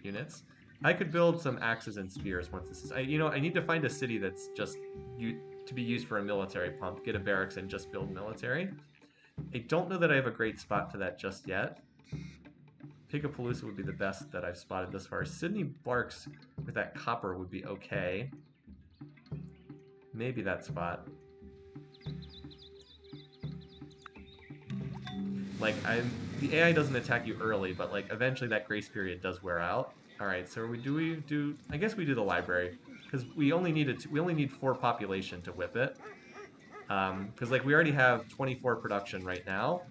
units. I could build some axes and spears once this is... I, you know, I need to find a city that's just you, to be used for a military pump, get a barracks and just build military. I don't know that I have a great spot for that just yet. Pigapalooza would be the best that I've spotted thus far. Sydney Barks with that copper would be okay. Maybe that spot. Like, I'm, the AI doesn't attack you early, but like eventually that grace period does wear out. All right, so we do we do? I guess we do the library because we only needed we only need four population to whip it. Because um, like we already have 24 production right now.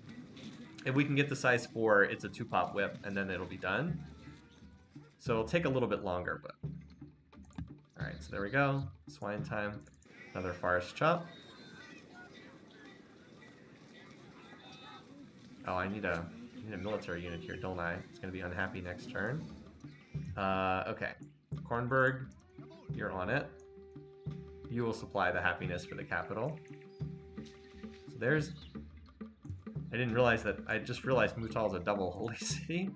If we can get the size 4, it's a 2-pop whip, and then it'll be done. So it'll take a little bit longer, but... Alright, so there we go. Swine time. Another forest chop. Oh, I need a, I need a military unit here, don't I? It's going to be unhappy next turn. Uh, okay. Kornberg, you're on it. You will supply the happiness for the capital So there's... I didn't realize that... I just realized Mutal is a double holy city.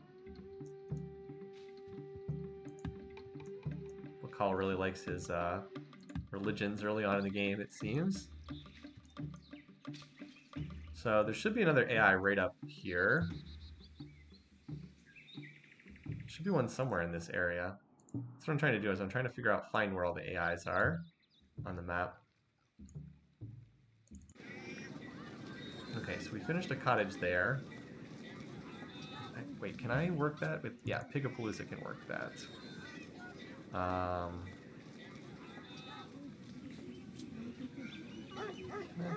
Pakal really likes his uh, religions early on in the game, it seems. So there should be another AI right up here. Should be one somewhere in this area. That's what I'm trying to do, is I'm trying to figure out, find where all the AIs are on the map. Okay, so we finished a cottage there. Wait, can I work that with... Yeah, Pigapalooza can work that. Um...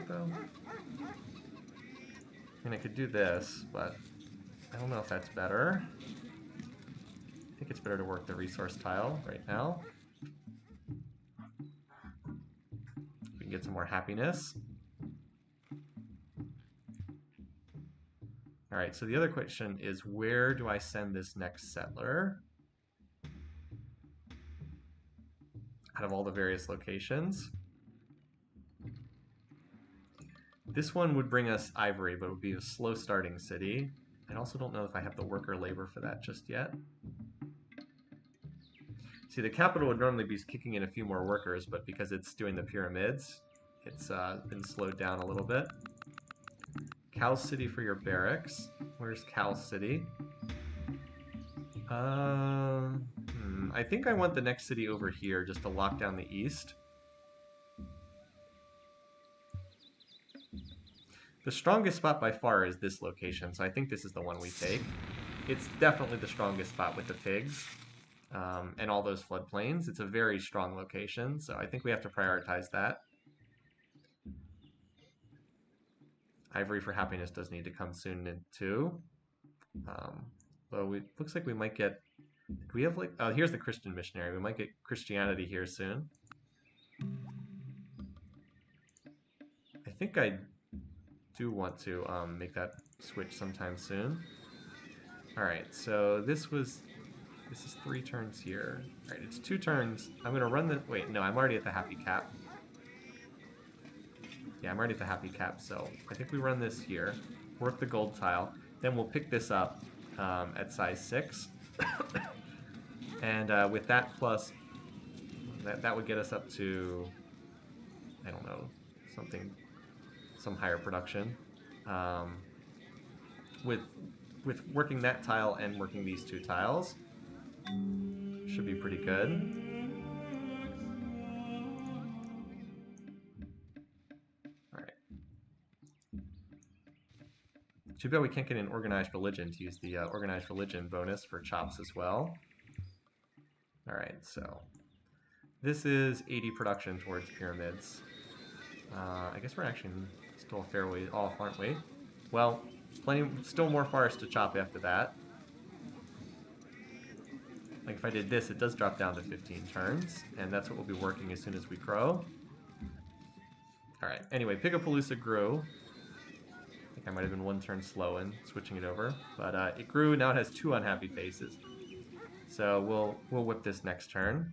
Though? I mean, I could do this, but I don't know if that's better. I think it's better to work the resource tile right now. We can get some more happiness. All right, so the other question is where do I send this next settler? Out of all the various locations. This one would bring us Ivory, but it would be a slow starting city. I also don't know if I have the worker labor for that just yet. See, the capital would normally be kicking in a few more workers, but because it's doing the pyramids, it's uh, been slowed down a little bit. Cal City for your barracks. Where's Cal City? Uh, hmm, I think I want the next city over here just to lock down the east. The strongest spot by far is this location, so I think this is the one we take. It's definitely the strongest spot with the pigs um, and all those floodplains. It's a very strong location, so I think we have to prioritize that. Ivory for Happiness does need to come soon too. Um, so it looks like we might get. we have like? Oh, here's the Christian missionary. We might get Christianity here soon. I think I do want to um, make that switch sometime soon. All right, so this was this is three turns here. All right, it's two turns. I'm gonna run the. Wait, no, I'm already at the happy cap. Yeah, I'm already at the happy cap, so I think we run this here, work the gold tile, then we'll pick this up um, at size 6. and uh, with that plus, that, that would get us up to, I don't know, something, some higher production. Um, with, with working that tile and working these two tiles, should be pretty good. Too bad we can't get an organized religion to use the uh, organized religion bonus for chops as well. Alright, so this is 80 production towards pyramids. Uh, I guess we're actually still a fair way off, aren't we? Well, plenty, still more forest to chop after that. Like if I did this, it does drop down to 15 turns, and that's what we'll be working as soon as we grow. Alright, anyway, Pigapalooza grew. I might have been one turn slow in switching it over. But uh, it grew, now it has two unhappy faces. So we'll we'll whip this next turn.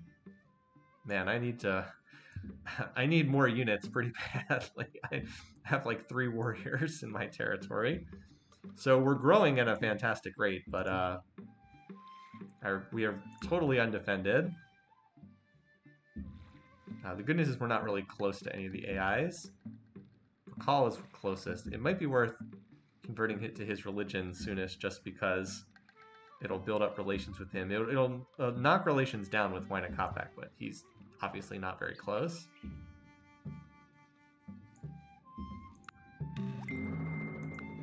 Man, I need to I need more units pretty badly. I have like three warriors in my territory. So we're growing at a fantastic rate, but uh, our, we are totally undefended. Uh, the good news is we're not really close to any of the AIs. Call is closest. It might be worth converting it to his religion soonest just because it'll build up relations with him. It'll, it'll uh, knock relations down with Capac, but he's obviously not very close.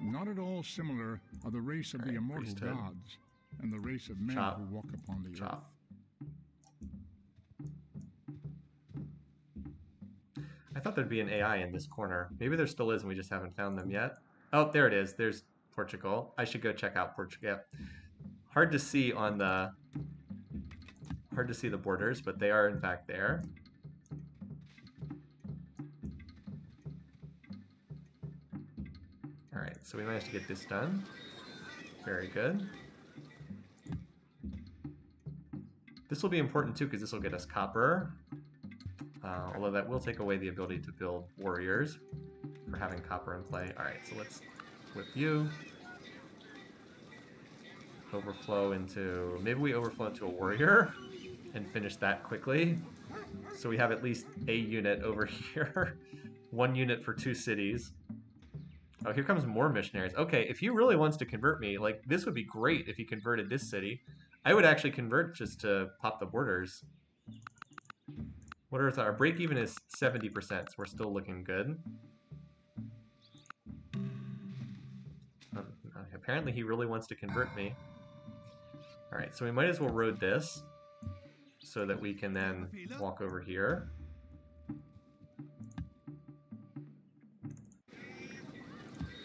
Not at all similar are the race of the immortal priesthood. gods and the race of men Chop. who walk upon the Chop. earth. I thought there'd be an AI in this corner. Maybe there still is and we just haven't found them yet. Oh, there it is. There's Portugal. I should go check out Portugal. Hard to see on the... Hard to see the borders, but they are in fact there. Alright, so we managed to get this done. Very good. This will be important too, because this will get us copper. Uh, although that will take away the ability to build warriors for having copper in play. Alright, so let's whip you. Overflow into... Maybe we overflow into a warrior and finish that quickly. So we have at least a unit over here. One unit for two cities. Oh, here comes more missionaries. Okay, if he really wants to convert me, like, this would be great if he converted this city. I would actually convert just to pop the borders. What are our break even is 70%, so we're still looking good. Um, apparently he really wants to convert me. Alright, so we might as well road this so that we can then walk over here.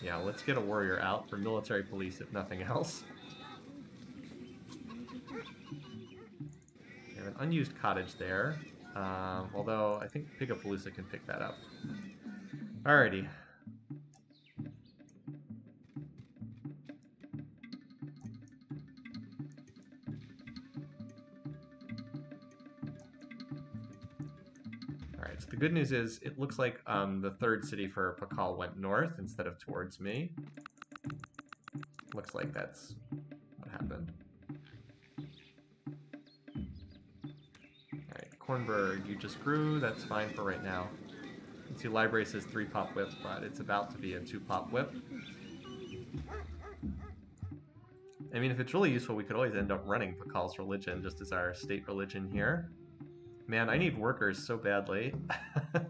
Yeah, let's get a warrior out for military police if nothing else. We have an unused cottage there. Um, although, I think Pigapalooza can pick that up. Alrighty. Alright, so the good news is it looks like um, the third city for Pakal went north instead of towards me. Looks like that's Kornberg, you just grew, that's fine for right now. You see Library says 3 pop whip, but it's about to be a 2 pop whip. I mean, if it's really useful, we could always end up running Pakal's Religion just as our state religion here. Man, I need workers so badly. yeah,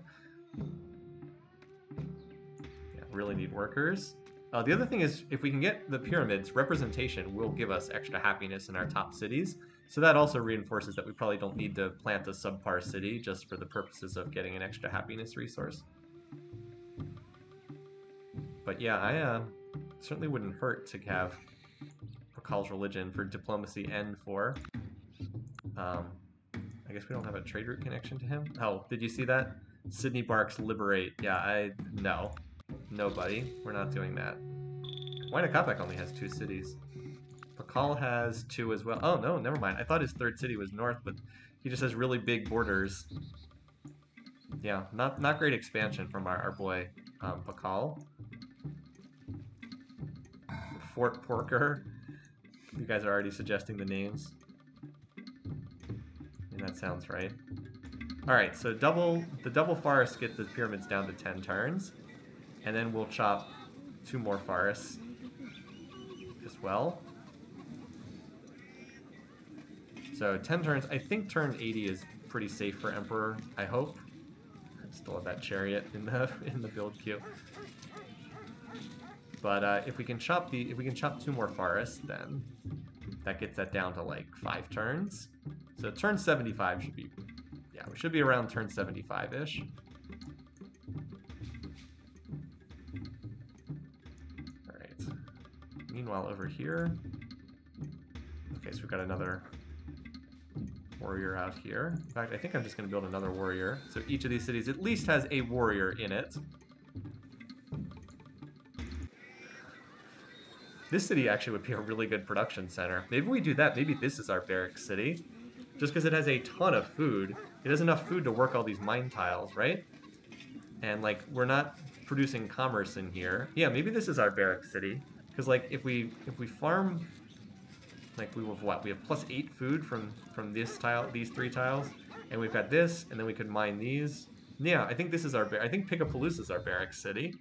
really need workers. Uh, the other thing is, if we can get the pyramids, representation will give us extra happiness in our top cities. So that also reinforces that we probably don't need to plant a subpar city just for the purposes of getting an extra happiness resource. But yeah, I uh, certainly wouldn't hurt to have calls religion for diplomacy and for. Um, I guess we don't have a trade route connection to him. Oh, did you see that? Sydney Barks liberate. Yeah, I no, nobody. We're not doing that. Huayna only has two cities. Pakal has two as well. Oh no, never mind. I thought his third city was north, but he just has really big borders. Yeah, not not great expansion from our, our boy um, Pakal. Fort Porker you guys are already suggesting the names. And that sounds right. Alright, so double the double forest get the pyramids down to 10 turns. And then we'll chop two more forests as well. So 10 turns. I think turn 80 is pretty safe for Emperor, I hope. I still have that chariot in the in the build queue. But uh, if we can chop the if we can chop two more forests, then that gets that down to like five turns. So turn 75 should be yeah, we should be around turn 75-ish. Alright. Meanwhile over here. Okay, so we've got another warrior out here. In fact, I think I'm just gonna build another warrior. So each of these cities at least has a warrior in it. This city actually would be a really good production center. Maybe we do that. Maybe this is our barracks city. Just because it has a ton of food. It has enough food to work all these mine tiles, right? And, like, we're not producing commerce in here. Yeah, maybe this is our barracks city. Because, like, if we if we farm... Like, we have what? We have plus eight food from, from this tile, these three tiles. And we've got this, and then we could mine these. Yeah, I think this is our... I think Pigapalooza is our barracks city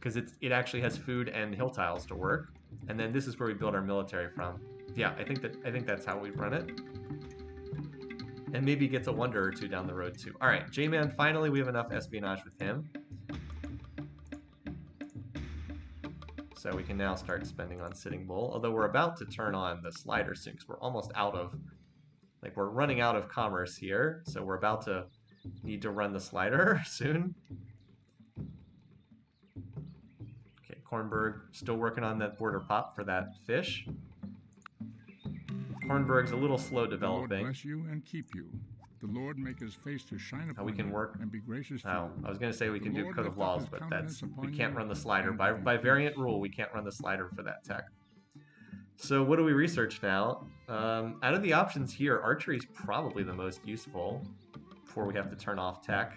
because it's it actually has food and hill tiles to work. And then this is where we build our military from. Yeah, I think that I think that's how we run it. And maybe gets a wonder or two down the road too. All right, J-Man. Finally, we have enough espionage with him. So we can now start spending on Sitting Bull. Although we're about to turn on the slider soon because we're almost out of, like we're running out of commerce here. So we're about to need to run the slider soon. Okay, Kornberg still working on that border pop for that fish. Kornberg's a little slow developing. Lord bless you and keep you. The Lord make his face to shine upon we can work. and be gracious oh. I was going to say we The can do Code of Laws, but that's we can't run the slider. By, by variant rule, we can't run the slider for that tech. So what do we research now? Um, out of the options here, archery is probably the most useful before we have to turn off tech.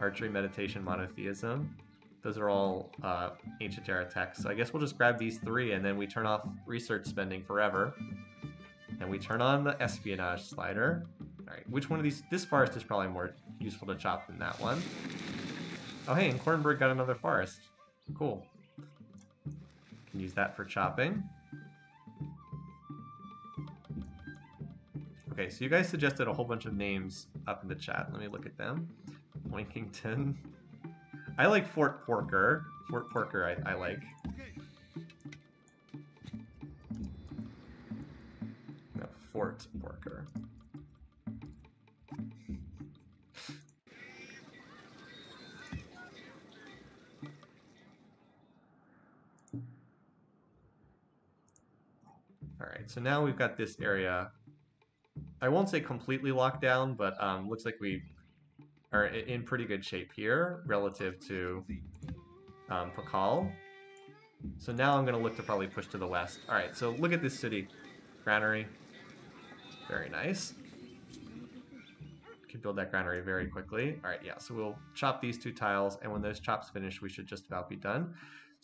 Archery, meditation, monotheism. Those are all uh, ancient era texts. So I guess we'll just grab these three and then we turn off research spending forever. And we turn on the espionage slider. All right, which one of these? This forest is probably more useful to chop than that one. Oh, hey, and Kornberg got another forest. Cool. Can use that for chopping. Okay, so you guys suggested a whole bunch of names up in the chat. Let me look at them. Winkington. I like Fort Porker. Fort Porker I, I like. No, Fort Porker. So now we've got this area. I won't say completely locked down, but um, looks like we are in pretty good shape here relative to um, Pakal. So now I'm going to look to probably push to the west. All right, so look at this city. Granary. Very nice. Can build that granary very quickly. All right, yeah, so we'll chop these two tiles, and when those chops finish, we should just about be done.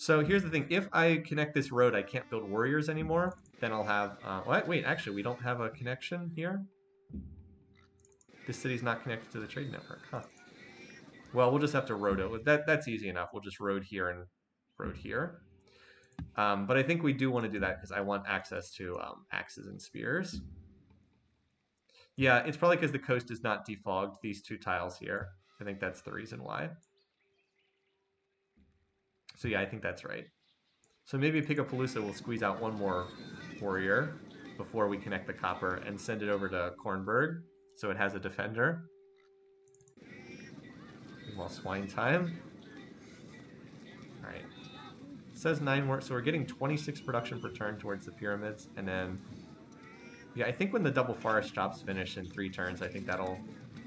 So here's the thing. If I connect this road, I can't build warriors anymore. Then I'll have... Uh, wait, wait, actually, we don't have a connection here? This city's not connected to the trade network, huh? Well, we'll just have to road it. That, that's easy enough. We'll just road here and road here. Um, but I think we do want to do that because I want access to um, axes and spears. Yeah, it's probably because the coast is not defogged, these two tiles here. I think that's the reason why. So yeah, I think that's right. So maybe Pigapalooza will squeeze out one more warrior before we connect the copper and send it over to Kornberg so it has a defender. Well, swine time. Alright. says nine more, so we're getting 26 production per turn towards the pyramids, and then... Yeah, I think when the double forest jobs finish in three turns, I think that'll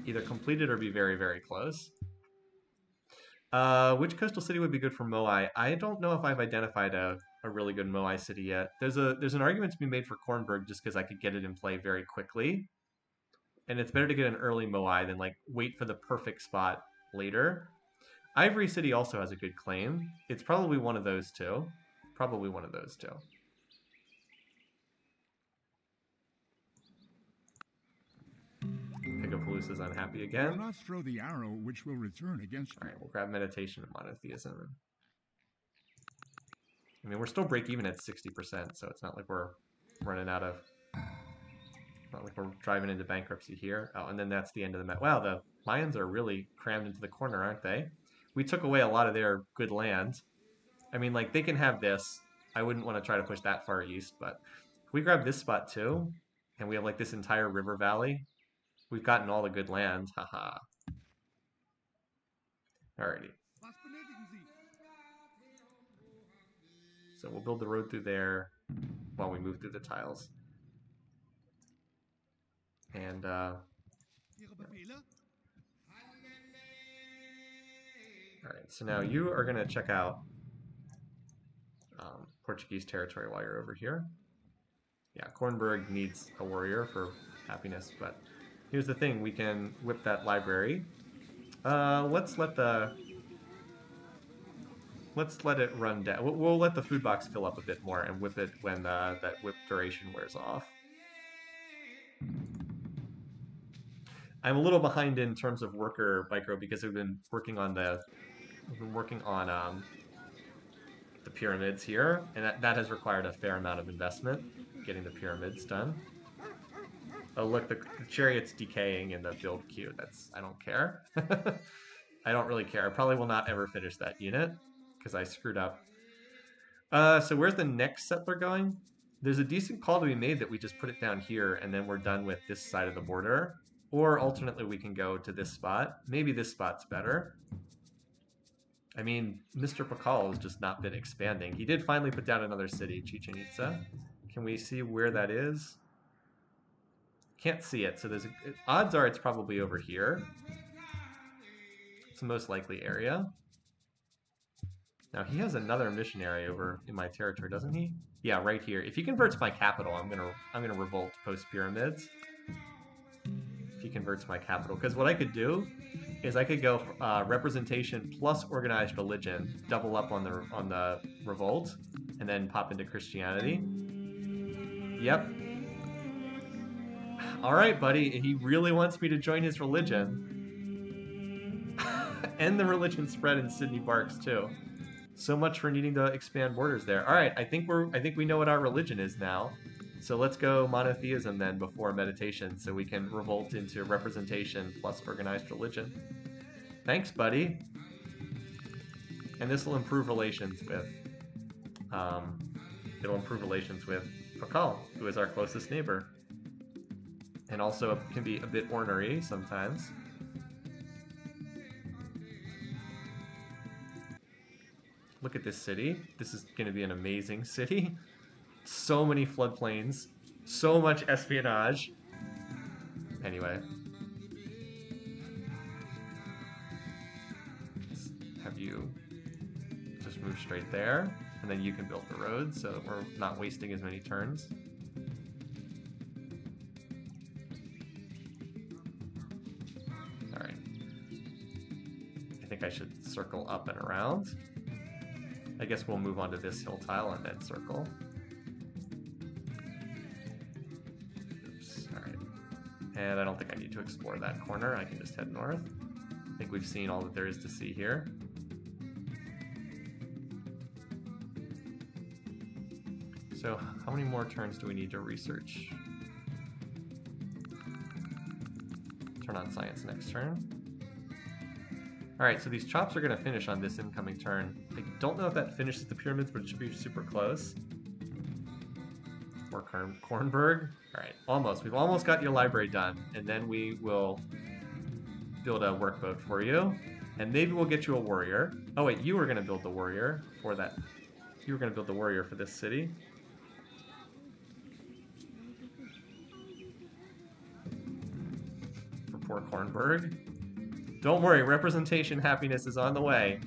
either complete it or be very, very close. Uh, which coastal city would be good for Moai? I don't know if I've identified a, a really good Moai city yet. There's a there's an argument to be made for Kornberg just because I could get it in play very quickly. And it's better to get an early Moai than like wait for the perfect spot later. Ivory City also has a good claim. It's probably one of those two. Probably one of those two. Is unhappy again. Do not throw the arrow which will return against All right, we'll grab meditation and monotheism. I mean, we're still break even at 60%, so it's not like we're running out of... Not like we're driving into bankruptcy here. Oh, and then that's the end of the... Met. Wow, the Mayans are really crammed into the corner, aren't they? We took away a lot of their good land. I mean, like, they can have this. I wouldn't want to try to push that far east, but if we grab this spot too, and we have like this entire river valley, We've gotten all the good lands, haha. Alrighty. So we'll build the road through there while we move through the tiles. And, uh... Alright, so now you are going to check out um, Portuguese territory while you're over here. Yeah, Kornberg needs a warrior for happiness, but Here's the thing, we can whip that library. Uh, let's let the... Let's let it run down. We'll, we'll let the food box fill up a bit more and whip it when uh, that whip duration wears off. I'm a little behind in terms of worker micro because we've been working on the we've been working on um, the pyramids here, and that, that has required a fair amount of investment getting the pyramids done. Oh look, the, the chariot's decaying in the build queue. That's I don't care. I don't really care. I probably will not ever finish that unit because I screwed up. Uh, so where's the next settler going? There's a decent call to be made that we just put it down here and then we're done with this side of the border. Or alternately, we can go to this spot. Maybe this spot's better. I mean, Mr. Pakal has just not been expanding. He did finally put down another city, Chichen Itza. Can we see where that is? Can't see it, so there's a, odds are it's probably over here. It's the most likely area. Now he has another missionary over in my territory, doesn't he? Yeah, right here. If he converts my capital, I'm gonna I'm gonna revolt post pyramids. If he converts my capital, because what I could do is I could go uh, representation plus organized religion, double up on the on the revolt, and then pop into Christianity. Yep, all right, buddy, he really wants me to join his religion. and the religion spread in Sydney Barks too. So much for needing to expand borders there. All right, I think we're I think we know what our religion is now. So let's go monotheism then before meditation so we can revolt into representation plus organized religion. Thanks, buddy. And this will improve relations with um, it'll improve relations with Pakal, who is our closest neighbor and also can be a bit ornery sometimes. Look at this city. This is going to be an amazing city. So many floodplains, so much espionage. Anyway. Have you just move straight there, and then you can build the road so we're not wasting as many turns. I should circle up and around. I guess we'll move on to this hill tile and then circle. Oops, alright. And I don't think I need to explore that corner, I can just head north. I think we've seen all that there is to see here. So how many more turns do we need to research? Turn on science next turn. Alright, so these chops are going to finish on this incoming turn. I don't know if that finishes the pyramids, but it should be super close. More Korn Kornberg. Alright, almost. We've almost got your library done. And then we will build a workboat for you. And maybe we'll get you a warrior. Oh wait, you were going to build the warrior for that. You were going to build the warrior for this city. For poor Kornberg. Don't worry, representation happiness is on the way.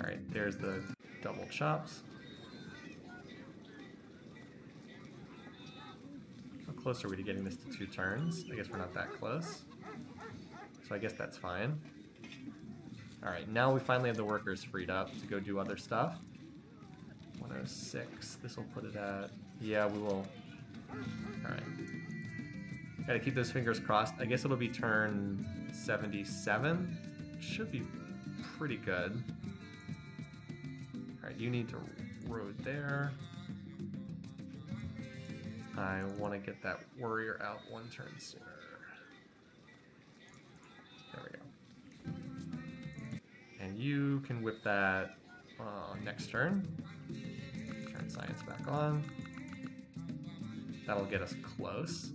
Alright, there's the double chops. How close are we to getting this to two turns? I guess we're not that close. So I guess that's fine. Alright, now we finally have the workers freed up to go do other stuff. 106, this will put it at... Yeah, we will... Alright. Gotta keep those fingers crossed. I guess it'll be turn 77. Should be pretty good. Alright, you need to road there. I want to get that warrior out one turn sooner. And you can whip that uh, next turn. Turn science back on. That'll get us close.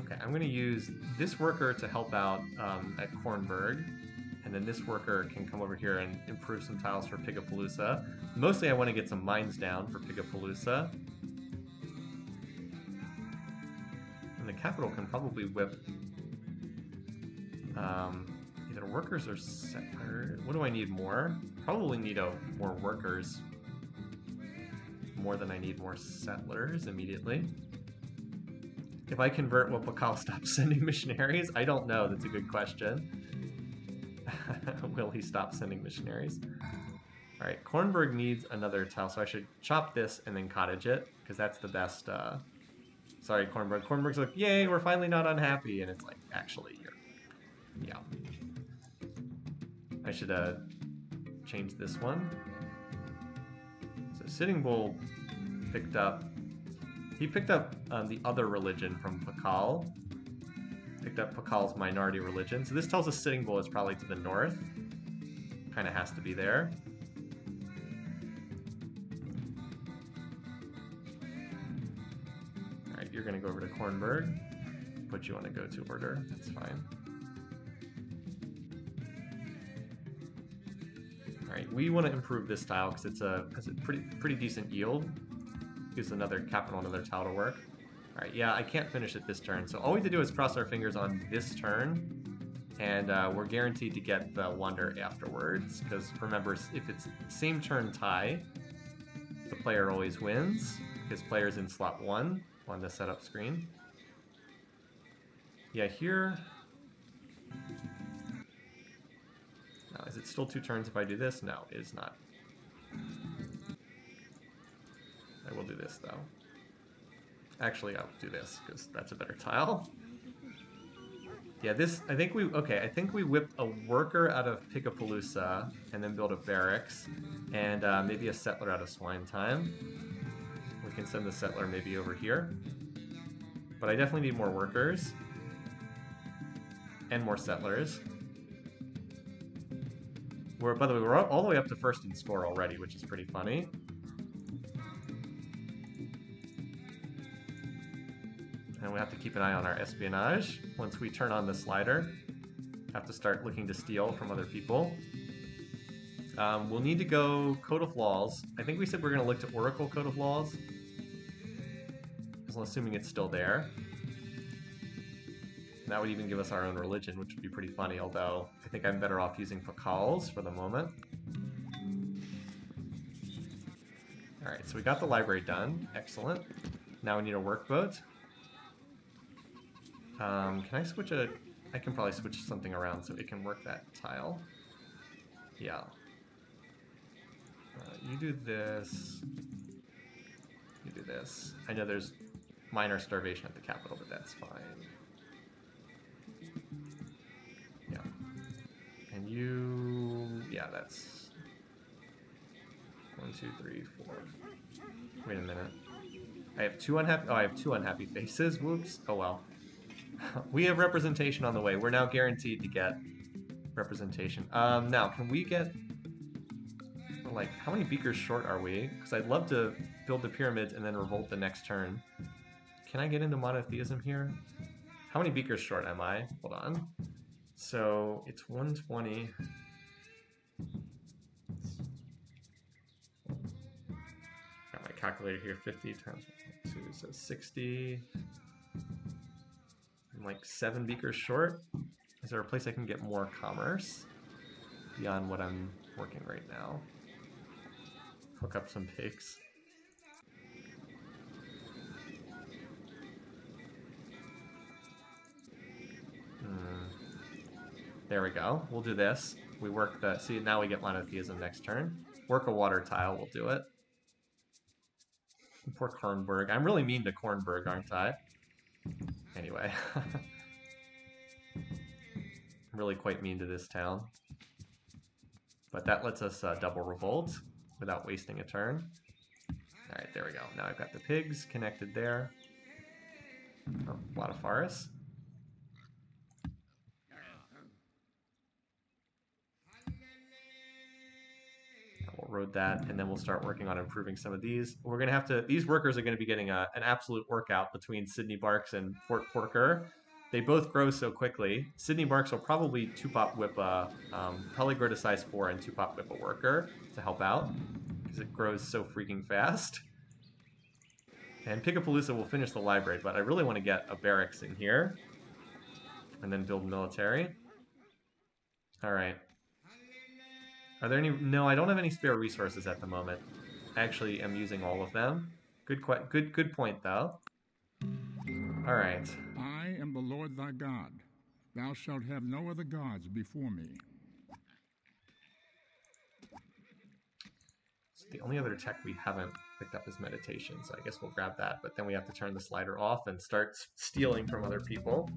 Okay, I'm going to use this worker to help out um, at Kornberg. And then this worker can come over here and improve some tiles for Pigapalooza. Mostly I want to get some mines down for Pigapalooza. And the capital can probably whip um, either workers or settlers. What do I need more? Probably need a, more workers. More than I need more settlers immediately. If I convert, will Pakal stop sending missionaries? I don't know. That's a good question. will he stop sending missionaries? Alright, Kornberg needs another tile, so I should chop this and then cottage it, because that's the best, uh... Sorry, Kornberg. Kornberg's like, yay, we're finally not unhappy, and it's like, actually, should uh, change this one. So Sitting Bull picked up... He picked up um, the other religion from Pakal. Picked up Pakal's minority religion. So this tells us Sitting Bull is probably to the north. Kind of has to be there. Alright, you're going to go over to Kornberg. Put you on a go-to order. That's fine. Alright, we want to improve this tile because it's a, has a pretty pretty decent yield. Gives another capital another tile to work. Alright, yeah, I can't finish it this turn, so all we have to do is cross our fingers on this turn, and uh, we're guaranteed to get the wonder afterwards, because remember, if it's same turn tie, the player always wins, because player's in slot 1 on the setup screen. Yeah, here... Is it still two turns if I do this? No, it is not. I will do this, though. Actually, I'll do this, because that's a better tile. Yeah, this, I think we, okay, I think we whip a worker out of Pigapalooza, and then build a barracks, and uh, maybe a settler out of Swine Time. We can send the settler maybe over here. But I definitely need more workers. And more settlers. We're, by the way, we're all the way up to first in score already, which is pretty funny. And we have to keep an eye on our espionage. Once we turn on the slider, have to start looking to steal from other people. Um, we'll need to go Code of Laws. I think we said we're going to look to Oracle Code of Laws. I'm assuming it's still there. And that would even give us our own religion, which would be pretty funny, although I think I'm better off using Pakals for the moment. Alright, so we got the library done. Excellent. Now we need a workboat. Um, can I switch a... I can probably switch something around so it can work that tile. Yeah. Uh, you do this. You do this. I know there's minor starvation at the capital, but that's fine. You... Yeah, that's... One, two, three, four. Wait a minute. I have two unhappy... Oh, I have two unhappy faces. Whoops. Oh, well. we have representation on the way. We're now guaranteed to get representation. Um, now, can we get... Like, how many beakers short are we? Because I'd love to build the pyramids and then revolt the next turn. Can I get into monotheism here? How many beakers short am I? Hold on. So, it's 120. Got my calculator here. 50 times 2, so 60. I'm like 7 beakers short. Is there a place I can get more commerce beyond what I'm working right now? Hook up some pigs. Hmm. There we go. We'll do this. We work the... See, now we get monotheism next turn. Work a water tile. We'll do it. Poor Kornberg. I'm really mean to Kornberg, aren't I? Anyway. really quite mean to this town. But that lets us uh, double revolt without wasting a turn. Alright, there we go. Now I've got the pigs connected there. Oh, a lot of forests. We'll road that, and then we'll start working on improving some of these. We're going to have to... These workers are going to be getting a, an absolute workout between Sydney Barks and Fort Porker. They both grow so quickly. Sydney Barks will probably two-pop whip a... Um, probably grow to size 4 and two-pop whip a worker to help out, because it grows so freaking fast. And Pigapalooza will finish the library, but I really want to get a barracks in here. And then build military. Alright. Are there any... No, I don't have any spare resources at the moment. I actually am using all of them. Good good good point, though. Alright. I am the Lord thy God. Thou shalt have no other gods before me. So the only other tech we haven't picked up is meditation, so I guess we'll grab that. But then we have to turn the slider off and start stealing from other people.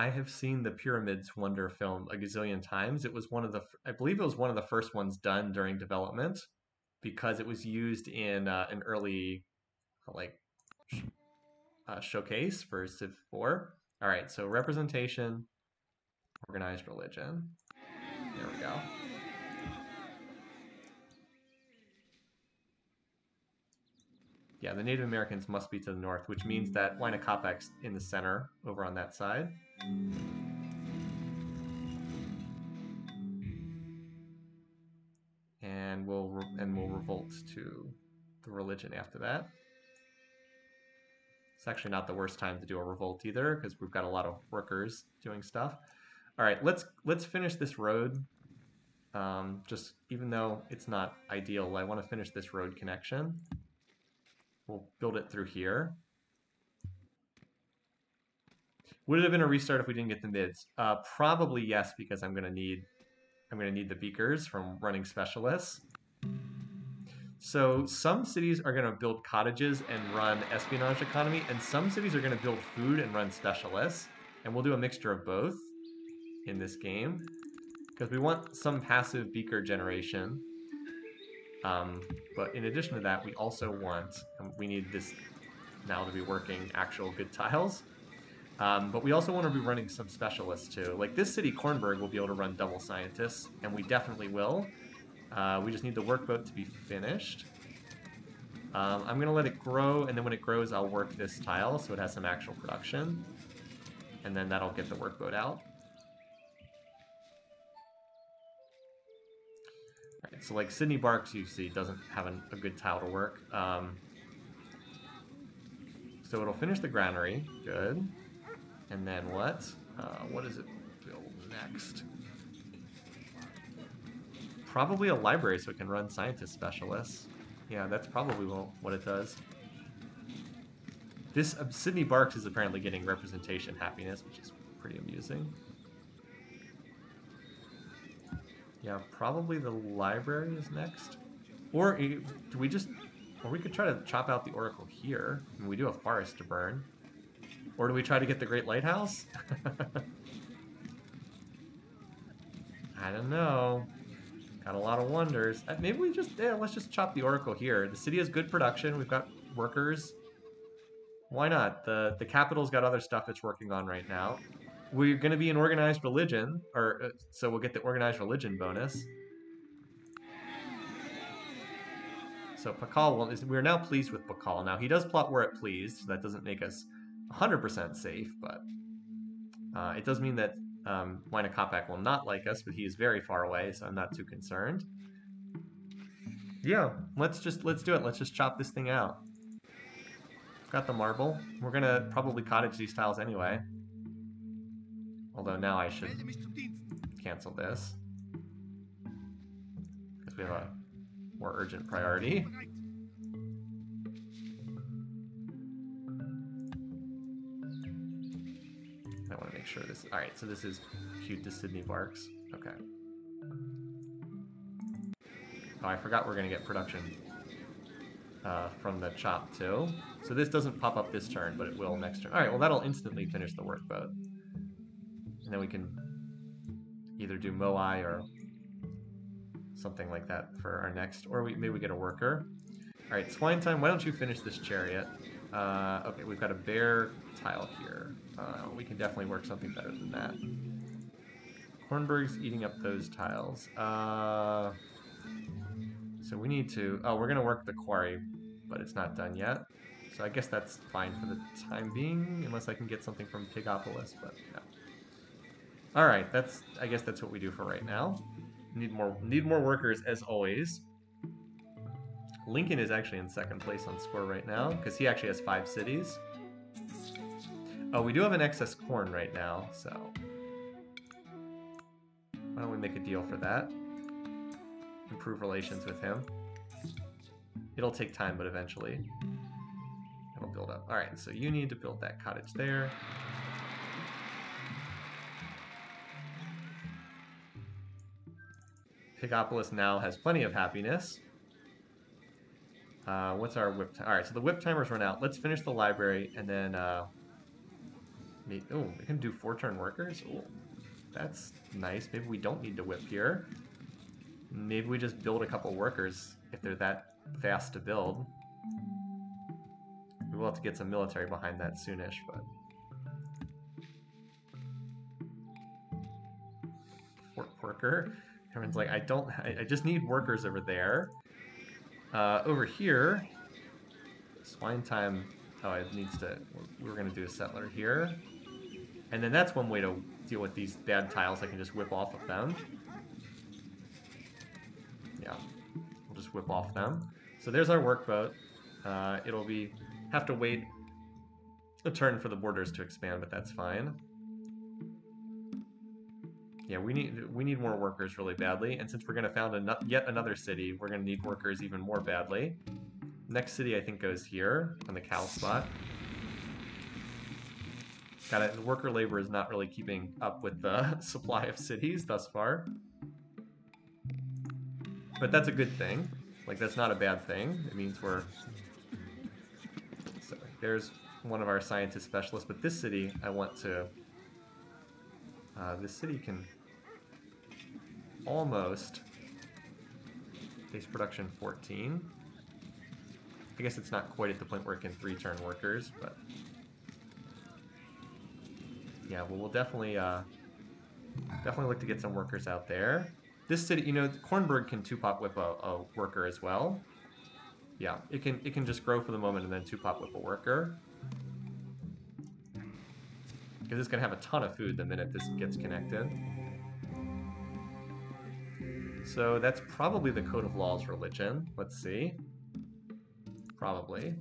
I have seen the Pyramids Wonder film a gazillion times. It was one of the, I believe it was one of the first ones done during development because it was used in uh, an early, like, uh, showcase for Civ 4. All right, so representation, organized religion. There we go. Yeah, the Native Americans must be to the north, which means that Huayna in the center over on that side. And we'll and we'll revolt to the religion after that. It's actually not the worst time to do a revolt either because we've got a lot of workers doing stuff. All right, let's let's finish this road. Um, just even though it's not ideal, I want to finish this road connection. We'll build it through here. Would it have been a restart if we didn't get the mids? Uh, probably yes, because I'm gonna need I'm gonna need the beakers from running specialists. So some cities are gonna build cottages and run espionage economy, and some cities are gonna build food and run specialists. And we'll do a mixture of both in this game. Because we want some passive beaker generation. Um, but in addition to that, we also want, we need this now to be working actual good tiles. Um, but we also want to be running some specialists too. Like this city, Kornberg, will be able to run double scientists, and we definitely will. Uh, we just need the workboat to be finished. Um, I'm going to let it grow, and then when it grows, I'll work this tile so it has some actual production. And then that'll get the workboat out. Right, so like Sydney Barks, you see, doesn't have an, a good tile to work. Um, so it'll finish the granary. Good. And then what? Uh, what does it build next? probably a library so it can run scientist specialists. Yeah, that's probably what it does. This uh, Sydney Barks is apparently getting representation happiness, which is pretty amusing. Yeah, probably the library is next. Or do we just... Or we could try to chop out the Oracle here. I mean, we do have forest to burn. Or do we try to get the Great Lighthouse? I don't know. Got a lot of wonders. Uh, maybe we just, yeah, let's just chop the Oracle here. The city has good production. We've got workers. Why not? The the capital's got other stuff it's working on right now. We're going to be an organized religion, or uh, so we'll get the organized religion bonus. So Pakal, we're now pleased with Pakal. Now he does plot where it pleased, so that doesn't make us 100% safe, but uh, it does mean that um, Huayna will not like us, but he is very far away, so I'm not too concerned. Yeah, let's just let's do it. Let's just chop this thing out. Got the marble. We're gonna probably cottage these tiles anyway. Although now I should cancel this. Because we have a more urgent priority. I want to make sure this... Alright, so this is cute to Sydney Barks. Okay. Oh, I forgot we're going to get production uh, from the chop too. So this doesn't pop up this turn, but it will next turn. Alright, well that'll instantly finish the workboat. And then we can either do Moai or something like that for our next, or we, maybe we get a worker. Alright, Swine Time, why don't you finish this chariot? Uh, okay, we've got a bear tile here. Uh, we can definitely work something better than that. Kornberg's eating up those tiles. Uh, so we need to... Oh, we're going to work the quarry, but it's not done yet. So I guess that's fine for the time being, unless I can get something from Pigopolis, but yeah. Alright, that's I guess that's what we do for right now. Need more need more workers as always. Lincoln is actually in second place on score right now, because he actually has five cities. Oh, we do have an excess corn right now, so... Why don't we make a deal for that? Improve relations with him. It'll take time, but eventually it'll build up. Alright, so you need to build that cottage there. Pigopolis now has plenty of happiness. Uh, what's our whip time? Alright, so the whip timer's run out. Let's finish the library and then... Uh, oh, we can do four turn workers? Oh, that's nice. Maybe we don't need to whip here. Maybe we just build a couple workers if they're that fast to build. We will have to get some military behind that soonish, but... four worker. Everyone's like, I don't, I, just need workers over there. Uh, over here, swine time, oh, it needs to, we're, we're to do a settler here. And then that's one way to deal with these bad tiles. I can just whip off of them. Yeah, we'll just whip off them. So there's our workboat. Uh, it'll be, have to wait a turn for the borders to expand, but that's fine. Yeah, we need we need more workers really badly, and since we're going to found a, yet another city, we're going to need workers even more badly. Next city, I think, goes here, on the cow spot. Got it. Worker labor is not really keeping up with the supply of cities thus far. But that's a good thing. Like, that's not a bad thing. It means we're... So, there's one of our scientist specialists, but this city, I want to... Uh, this city can almost base production 14. I guess it's not quite at the point where it can three turn workers, but yeah, well, we'll definitely uh, definitely look to get some workers out there. This city, you know, Kornberg can two pop whip a, a worker as well. Yeah, it can it can just grow for the moment and then two pop whip a worker. Because it's gonna have a ton of food the minute this gets connected. So that's probably the Code of Laws religion. Let's see. Probably.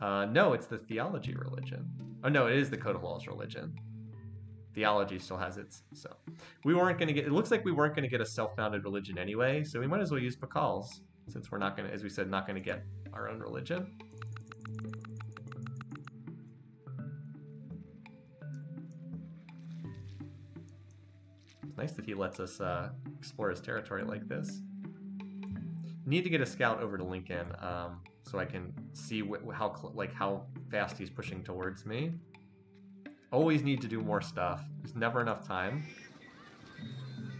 Uh, no, it's the theology religion. Oh no, it is the Code of Laws religion. Theology still has its. So we weren't going to get. It looks like we weren't going to get a self-founded religion anyway. So we might as well use Pakal's since we're not going to, as we said, not going to get our own religion. It's nice that he lets us uh, explore his territory like this. Need to get a scout over to Lincoln um, so I can see how like how fast he's pushing towards me. Always need to do more stuff. There's never enough time.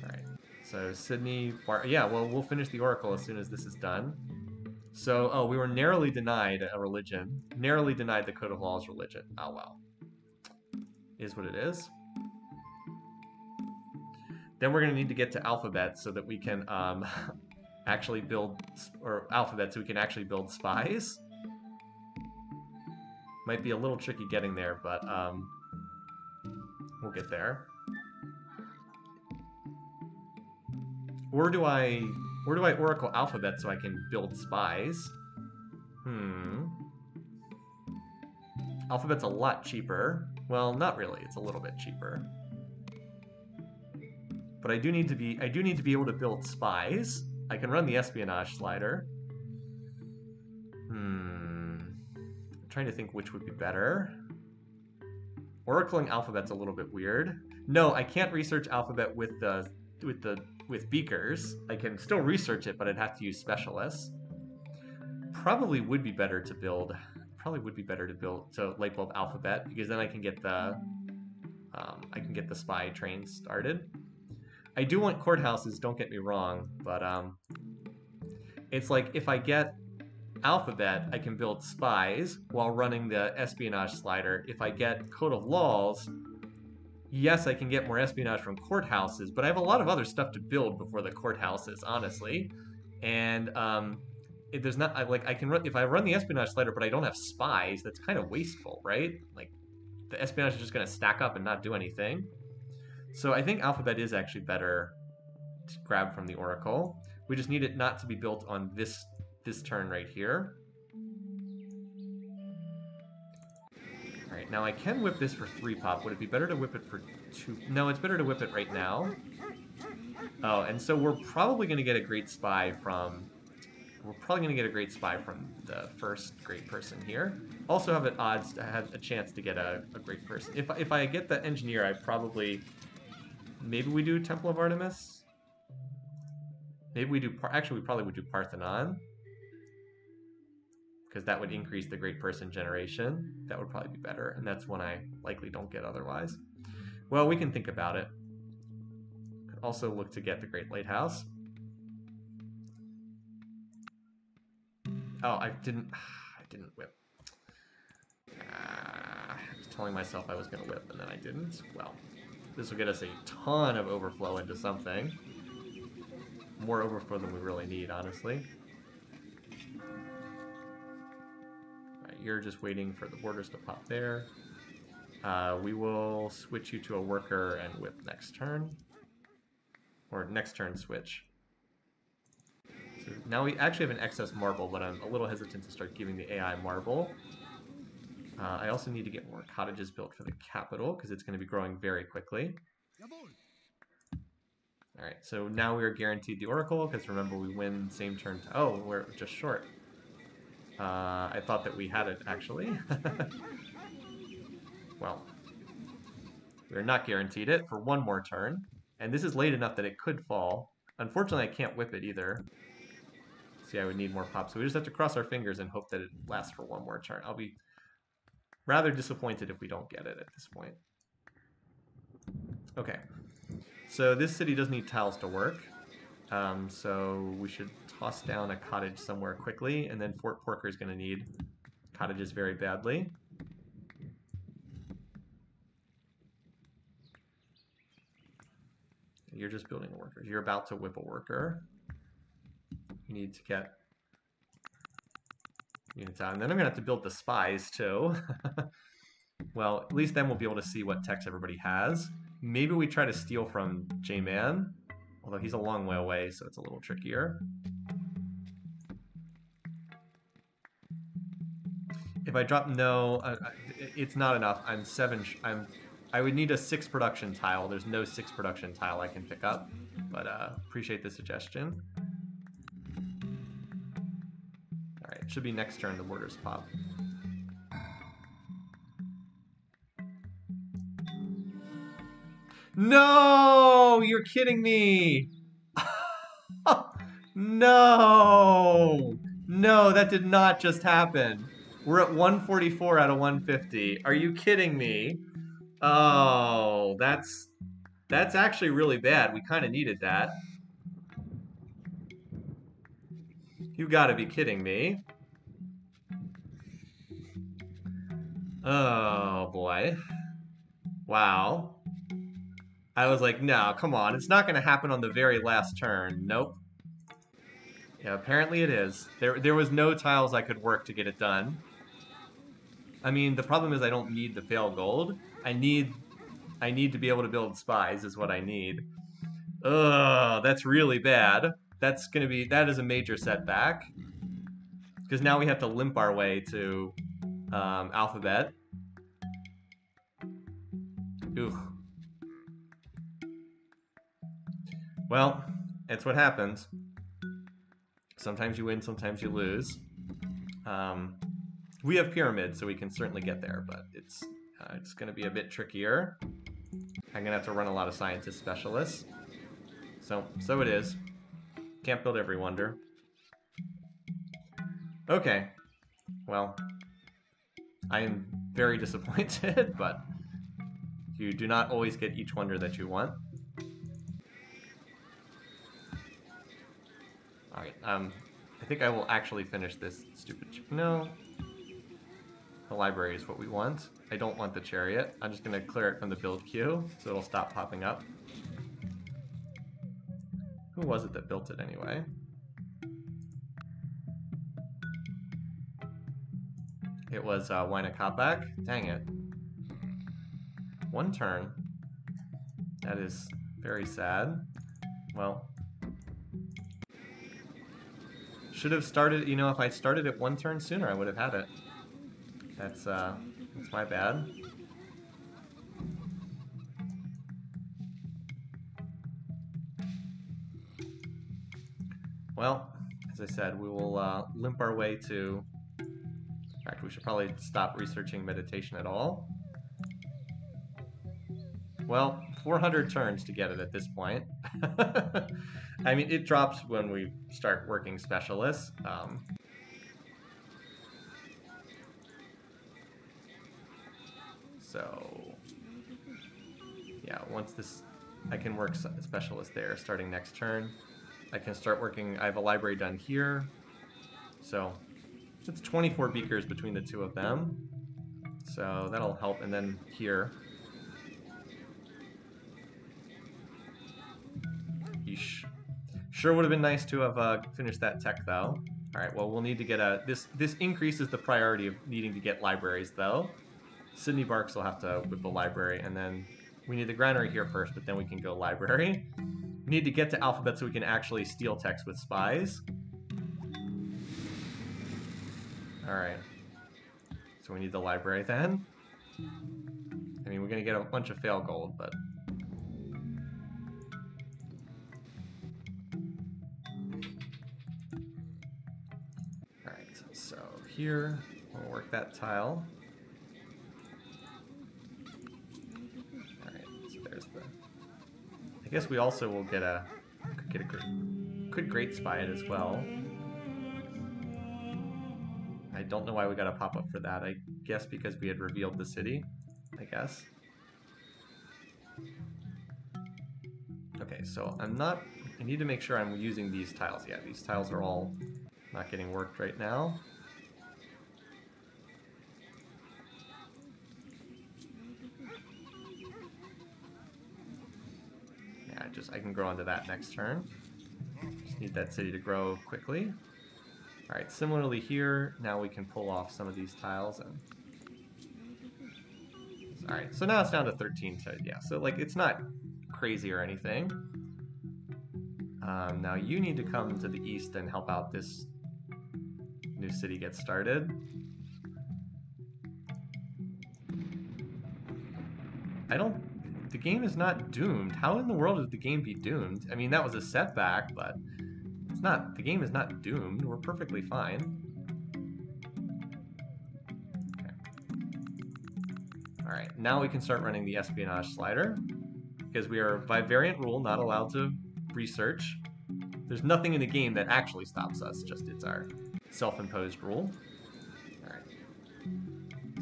Alright, so Sydney, Bar yeah, well, we'll finish the Oracle as soon as this is done. So, oh, we were narrowly denied a religion. Narrowly denied the Code of Laws religion. Oh, well. Is what it is. Then we're going to need to get to Alphabet so that we can um, actually build, or Alphabet so we can actually build spies. Might be a little tricky getting there, but um, we'll get there. Where do I where do I Oracle Alphabet so I can build spies? Hmm. Alphabet's a lot cheaper. Well, not really. It's a little bit cheaper. But I do need to be I do need to be able to build spies. I can run the espionage slider. Hmm. I'm trying to think which would be better. Oracling Alphabet's a little bit weird. No, I can't research Alphabet with the with the with beakers. I can still research it, but I'd have to use specialists. Probably would be better to build. Probably would be better to build to light bulb alphabet because then I can get the um, I can get the spy train started. I do want courthouses. Don't get me wrong, but um, it's like if I get alphabet, I can build spies while running the espionage slider. If I get code of laws, yes, I can get more espionage from courthouses, but I have a lot of other stuff to build before the courthouses, honestly. And um, if there's not I, like I can run if I run the espionage slider, but I don't have spies. That's kind of wasteful, right? Like the espionage is just going to stack up and not do anything. So I think alphabet is actually better to grab from the oracle. We just need it not to be built on this this turn right here. Alright, now I can whip this for 3 pop. Would it be better to whip it for 2? No, it's better to whip it right now. Oh, and so we're probably going to get a great spy from... We're probably going to get a great spy from the first great person here. Also have an odds to have a chance to get a, a great person. If, if I get the engineer, I probably... Maybe we do Temple of Artemis? Maybe we do... Actually, we probably would do Parthenon because that would increase the great person generation. That would probably be better, and that's one I likely don't get otherwise. Well, we can think about it. Could also look to get the Great Lighthouse. Oh, I didn't. I didn't whip. Uh, I was telling myself I was going to whip, and then I didn't. Well, this will get us a ton of overflow into something. More overflow than we really need, honestly. You're just waiting for the borders to pop there. Uh, we will switch you to a worker and whip next turn. Or next turn switch. So now we actually have an excess marble, but I'm a little hesitant to start giving the AI marble. Uh, I also need to get more cottages built for the capital, because it's going to be growing very quickly. Alright, so now we are guaranteed the Oracle, because remember we win same turn. oh, we're just short. Uh, I thought that we had it, actually. well, we're not guaranteed it for one more turn. And this is late enough that it could fall. Unfortunately, I can't whip it either. See, I would need more pops. So we just have to cross our fingers and hope that it lasts for one more turn. I'll be rather disappointed if we don't get it at this point. Okay. So this city does need tiles to work. Um, so we should toss down a cottage somewhere quickly, and then Fort Porker is going to need cottages very badly. You're just building a worker. You're about to whip a worker. You need to get units out. And then I'm going to have to build the spies, too. well, at least then we'll be able to see what techs everybody has. Maybe we try to steal from J-Man. Although he's a long way away, so it's a little trickier. If I drop no, uh, it's not enough. I'm seven. I'm. I would need a six production tile. There's no six production tile I can pick up, but uh, appreciate the suggestion. All right, should be next turn the mortars pop. No, you're kidding me. no, no, that did not just happen. We're at 144 out of 150. Are you kidding me? Oh, that's that's actually really bad. We kind of needed that. You gotta be kidding me. Oh, boy. Wow. I was like, no, come on. It's not going to happen on the very last turn. Nope. Yeah, apparently it is. There, there was no tiles I could work to get it done. I mean, the problem is I don't need the fail gold. I need, I need to be able to build spies is what I need. Ugh, that's really bad. That's gonna be, that is a major setback. Because now we have to limp our way to um, Alphabet. Ugh. Well, it's what happens. Sometimes you win, sometimes you lose. Um, we have pyramids, so we can certainly get there, but it's uh, it's going to be a bit trickier. I'm going to have to run a lot of scientist specialists. So, so it is. Can't build every wonder. Okay. Well, I am very disappointed, but you do not always get each wonder that you want. Alright, um, I think I will actually finish this stupid... No. The library is what we want. I don't want the chariot. I'm just going to clear it from the build queue, so it'll stop popping up. Who was it that built it anyway? It was uh, Huayna Capac. Dang it. One turn. That is very sad. Well, should have started, you know, if I started it one turn sooner, I would have had it. That's, uh, that's my bad. Well, as I said, we will uh, limp our way to... In fact, we should probably stop researching meditation at all. Well, 400 turns to get it at this point. I mean, it drops when we start working specialists. Um, so, yeah, once this, I can work specialist there starting next turn. I can start working, I have a library done here. So, it's 24 beakers between the two of them. So that'll help. And then here, Sure would have been nice to have uh, finished that tech though. All right, well, we'll need to get a, this, this increases the priority of needing to get libraries though. Sydney Barks will have to whip a library and then we need the granary here first, but then we can go library. We need to get to alphabet so we can actually steal techs with spies. All right. So we need the library then. I mean, we're gonna get a bunch of fail gold, but Alright, so here. We'll work that tile. Alright, so there's the... I guess we also will get a... Could get a... Could great spy it as well. I don't know why we got a pop-up for that. I guess because we had revealed the city, I guess. Okay, so I'm not... I need to make sure I'm using these tiles. Yeah, these tiles are all not getting worked right now. Just I can grow onto that next turn. Just need that city to grow quickly. Alright, similarly here, now we can pull off some of these tiles and Alright, so now it's down to 13 to, yeah, so like it's not crazy or anything. Um, now you need to come to the east and help out this new city get started. I don't. The game is not doomed. How in the world did the game be doomed? I mean, that was a setback, but it's not. The game is not doomed. We're perfectly fine. Okay. All right. Now we can start running the espionage slider because we are, by variant rule, not allowed to research. There's nothing in the game that actually stops us. Just it's our self-imposed rule. All right.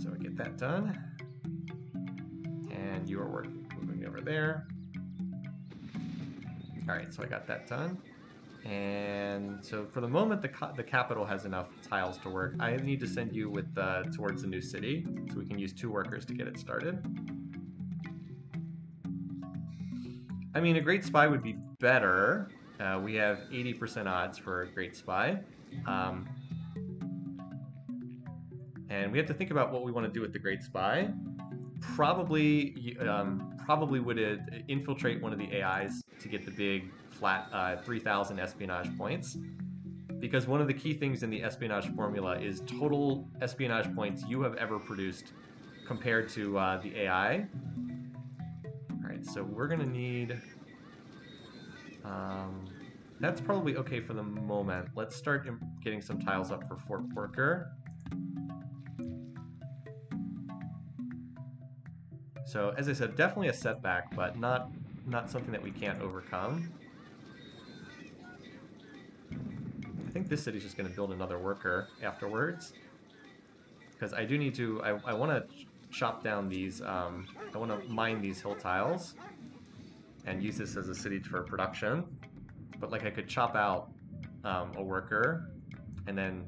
So we get that done. And you are working, there. All right, so I got that done. And so for the moment, the, the capital has enough tiles to work. I need to send you with uh, towards the new city, so we can use two workers to get it started. I mean, a great spy would be better. Uh, we have 80% odds for a great spy. Um, and we have to think about what we want to do with the great spy. Probably, um, probably would infiltrate one of the AIs to get the big flat uh, 3,000 espionage points. Because one of the key things in the espionage formula is total espionage points you have ever produced compared to uh, the AI. All right, so we're gonna need. Um, that's probably okay for the moment. Let's start getting some tiles up for Fort Porker. So as I said, definitely a setback, but not not something that we can't overcome. I think this city's just going to build another worker afterwards. Because I do need to, I, I want to chop down these, um, I want to mine these hill tiles and use this as a city for production. But like I could chop out um, a worker and then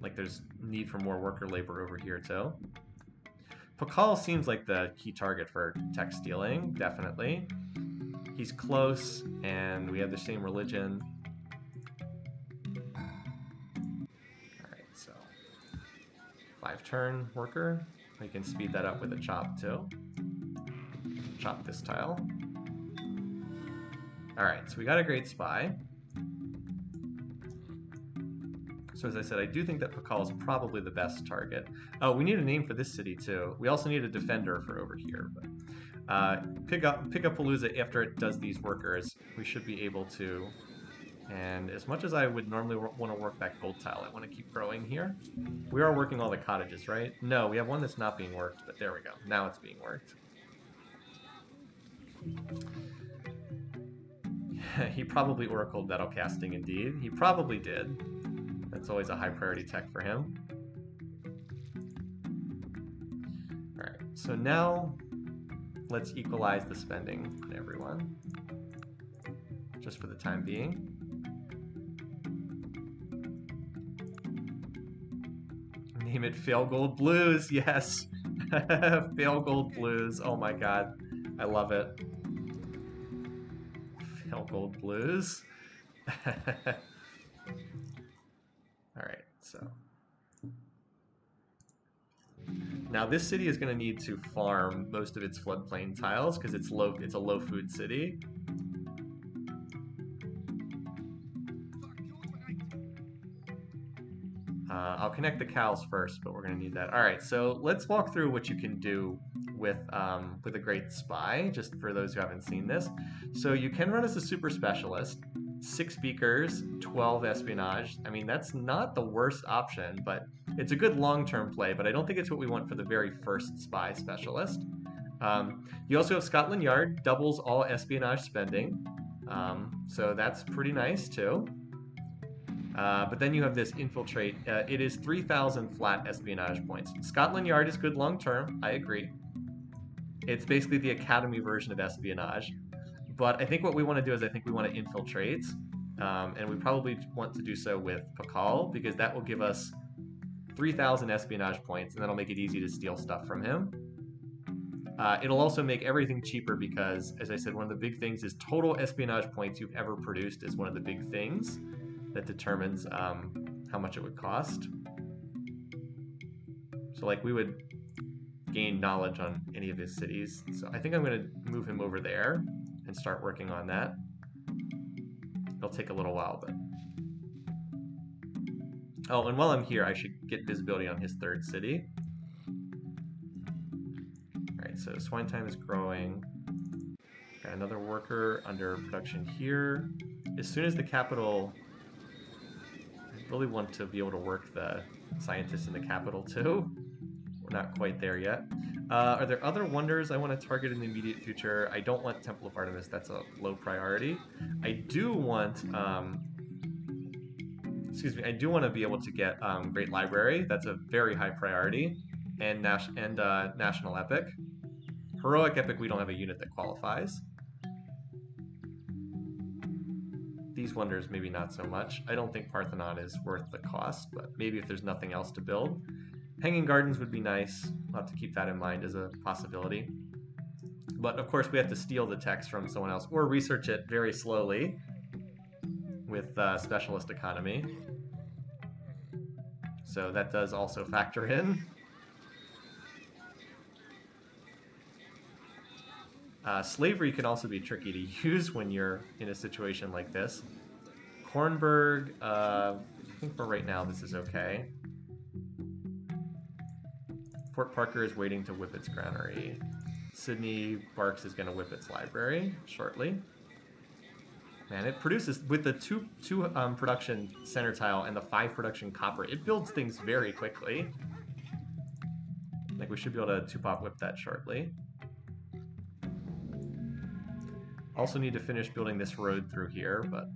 like there's need for more worker labor over here too. Pakal seems like the key target for tech stealing, definitely. He's close, and we have the same religion. Alright, so... Five turn worker. We can speed that up with a chop, too. Chop this tile. Alright, so we got a great spy. So as I said, I do think that Pakal is probably the best target. Oh, we need a name for this city too. We also need a defender for over here. But uh, pick up Pigapalooza after it does these workers. We should be able to. And as much as I would normally want to work that gold tile, I want to keep growing here. We are working all the cottages, right? No, we have one that's not being worked, but there we go. Now it's being worked. he probably oracled metal casting indeed. He probably did. That's always a high priority tech for him. Alright, so now let's equalize the spending on everyone, just for the time being. Name it Fail Gold Blues, yes! Fail Gold Blues, oh my god, I love it. Fail Gold Blues. So now this city is going to need to farm most of its floodplain tiles because it's low. It's a low food city. Uh, I'll connect the cows first, but we're going to need that. All right, so let's walk through what you can do with um, with a great spy, just for those who haven't seen this. So you can run as a super specialist six beakers, 12 espionage. I mean, that's not the worst option, but it's a good long term play, but I don't think it's what we want for the very first spy specialist. Um, you also have Scotland Yard, doubles all espionage spending. Um, so that's pretty nice too. Uh, but then you have this infiltrate. Uh, it is 3,000 flat espionage points. Scotland Yard is good long term. I agree. It's basically the academy version of espionage. But I think what we want to do is I think we want to infiltrate, um, and we probably want to do so with Pakal because that will give us 3,000 espionage points, and that'll make it easy to steal stuff from him. Uh, it'll also make everything cheaper because, as I said, one of the big things is total espionage points you've ever produced is one of the big things that determines um, how much it would cost. So, like, we would gain knowledge on any of his cities. So I think I'm going to move him over there and start working on that. It'll take a little while, but... Oh, and while I'm here, I should get visibility on his third city. Alright, so swine time is growing. Got another worker under production here. As soon as the capital... I really want to be able to work the scientists in the capital too. We're not quite there yet. Uh, are there other wonders I want to target in the immediate future? I don't want Temple of Artemis. That's a low priority. I do want... Um, excuse me, I do want to be able to get um, Great Library. That's a very high priority. And, and uh, National Epic. Heroic Epic, we don't have a unit that qualifies. These wonders, maybe not so much. I don't think Parthenon is worth the cost, but maybe if there's nothing else to build. Hanging Gardens would be nice. We'll have to keep that in mind as a possibility. But of course, we have to steal the techs from someone else or research it very slowly with uh, specialist economy. So that does also factor in. Uh, slavery can also be tricky to use when you're in a situation like this. Kornberg, uh, I think for right now this is okay. Fort Porker is waiting to whip its granary. Sydney Barks is going to whip its library shortly. Man, it produces with the two two um, production center tile and the five production copper. It builds things very quickly. Like we should be able to two pop whip that shortly. Also need to finish building this road through here, but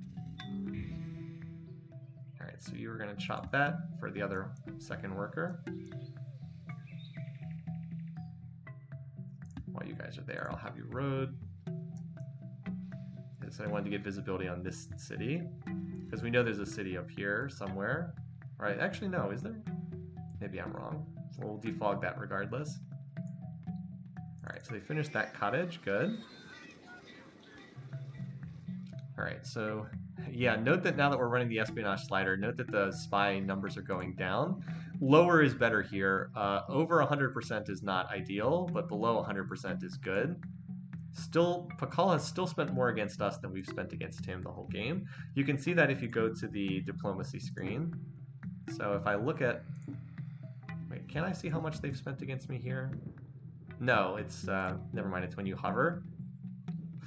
all right. So you were gonna chop that for the other second worker. While you guys are there, I'll have you road so I wanted to get visibility on this city. Because we know there's a city up here somewhere. Right, actually no, is there? Maybe I'm wrong. So we'll defog that regardless. Alright, so they finished that cottage, good. Alright, so yeah, note that now that we're running the espionage slider, note that the spy numbers are going down. Lower is better here. Uh, over 100% is not ideal, but below 100% is good. Still, Pakal has still spent more against us than we've spent against him the whole game. You can see that if you go to the diplomacy screen. So if I look at... Wait, can I see how much they've spent against me here? No, it's... Uh, never mind, it's when you hover.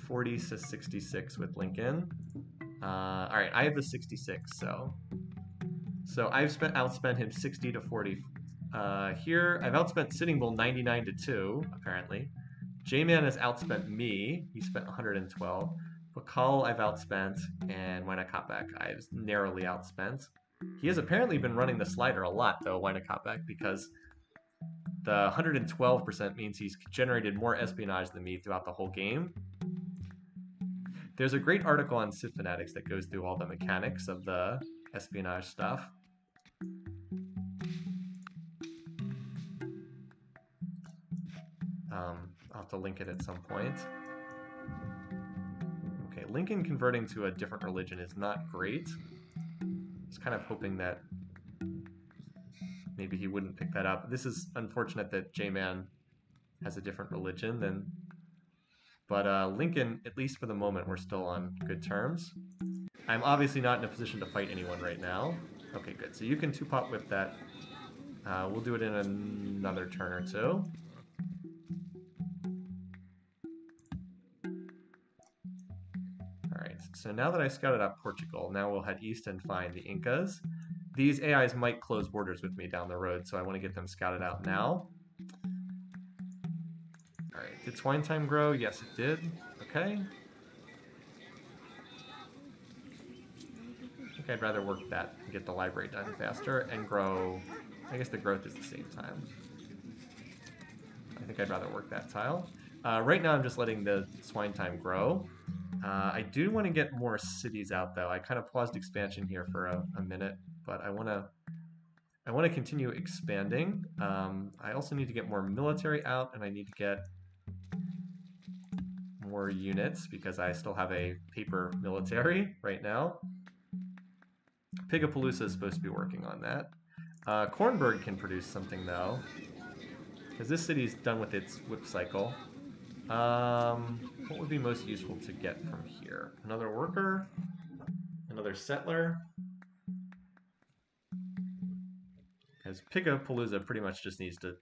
40 to 66 with Lincoln. Uh, Alright, I have the 66, so... So I've spent outspent him 60 to 40. Uh, here, I've outspent Sitting Bull 99 to 2, apparently. J-Man has outspent me. He spent 112. Pakal I've outspent, and Huayna Capac I've narrowly outspent. He has apparently been running the slider a lot, though, Huayna Capac, because the 112% means he's generated more espionage than me throughout the whole game. There's a great article on Civ Fanatics that goes through all the mechanics of the espionage stuff. Um, I'll have to link it at some point. Okay, Lincoln converting to a different religion is not great. I was kind of hoping that maybe he wouldn't pick that up. This is unfortunate that J-Man has a different religion than... But uh, Lincoln, at least for the moment, we're still on good terms. I'm obviously not in a position to fight anyone right now. Okay, good. So you can two-pop whip that. Uh, we'll do it in another turn or two. Alright, So now that I scouted out Portugal, now we'll head east and find the Incas. These AIs might close borders with me down the road, so I want to get them scouted out now. Alright, did swine time grow? Yes, it did. Okay. Think I'd rather work that and get the library done faster and grow... I guess the growth is the same time. I think I'd rather work that tile. Uh, right now I'm just letting the swine time grow. Uh, I do want to get more cities out though. I kind of paused expansion here for a, a minute, but I want to I want to continue expanding. Um, I also need to get more military out, and I need to get more units because I still have a paper military right now. Pigapalooza is supposed to be working on that. Uh, Kornberg can produce something though, because this city's done with its whip cycle. Um, what would be most useful to get from here? Another worker? Another settler? Because Pigapalooza pretty much just needs to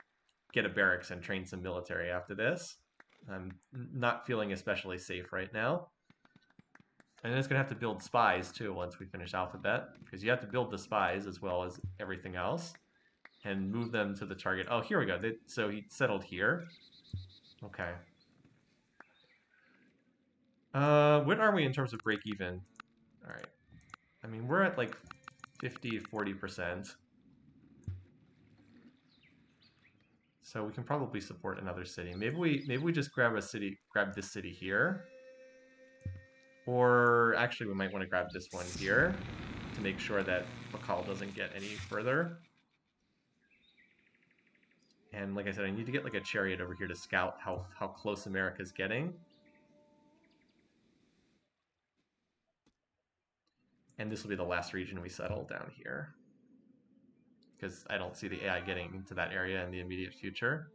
get a barracks and train some military after this. I'm not feeling especially safe right now. And it's going to have to build spies too once we finish Alphabet, because you have to build the spies as well as everything else and move them to the target. Oh, here we go. They, so he settled here. Okay. Uh, when are we in terms of break even? All right. I mean, we're at like 50, 40%. So we can probably support another city. Maybe we maybe we just grab a city, grab this city here. Or actually we might want to grab this one here to make sure that McCall doesn't get any further. And like I said, I need to get like a chariot over here to scout how, how close America's getting. And this will be the last region we settle down here. Because I don't see the AI getting into that area in the immediate future.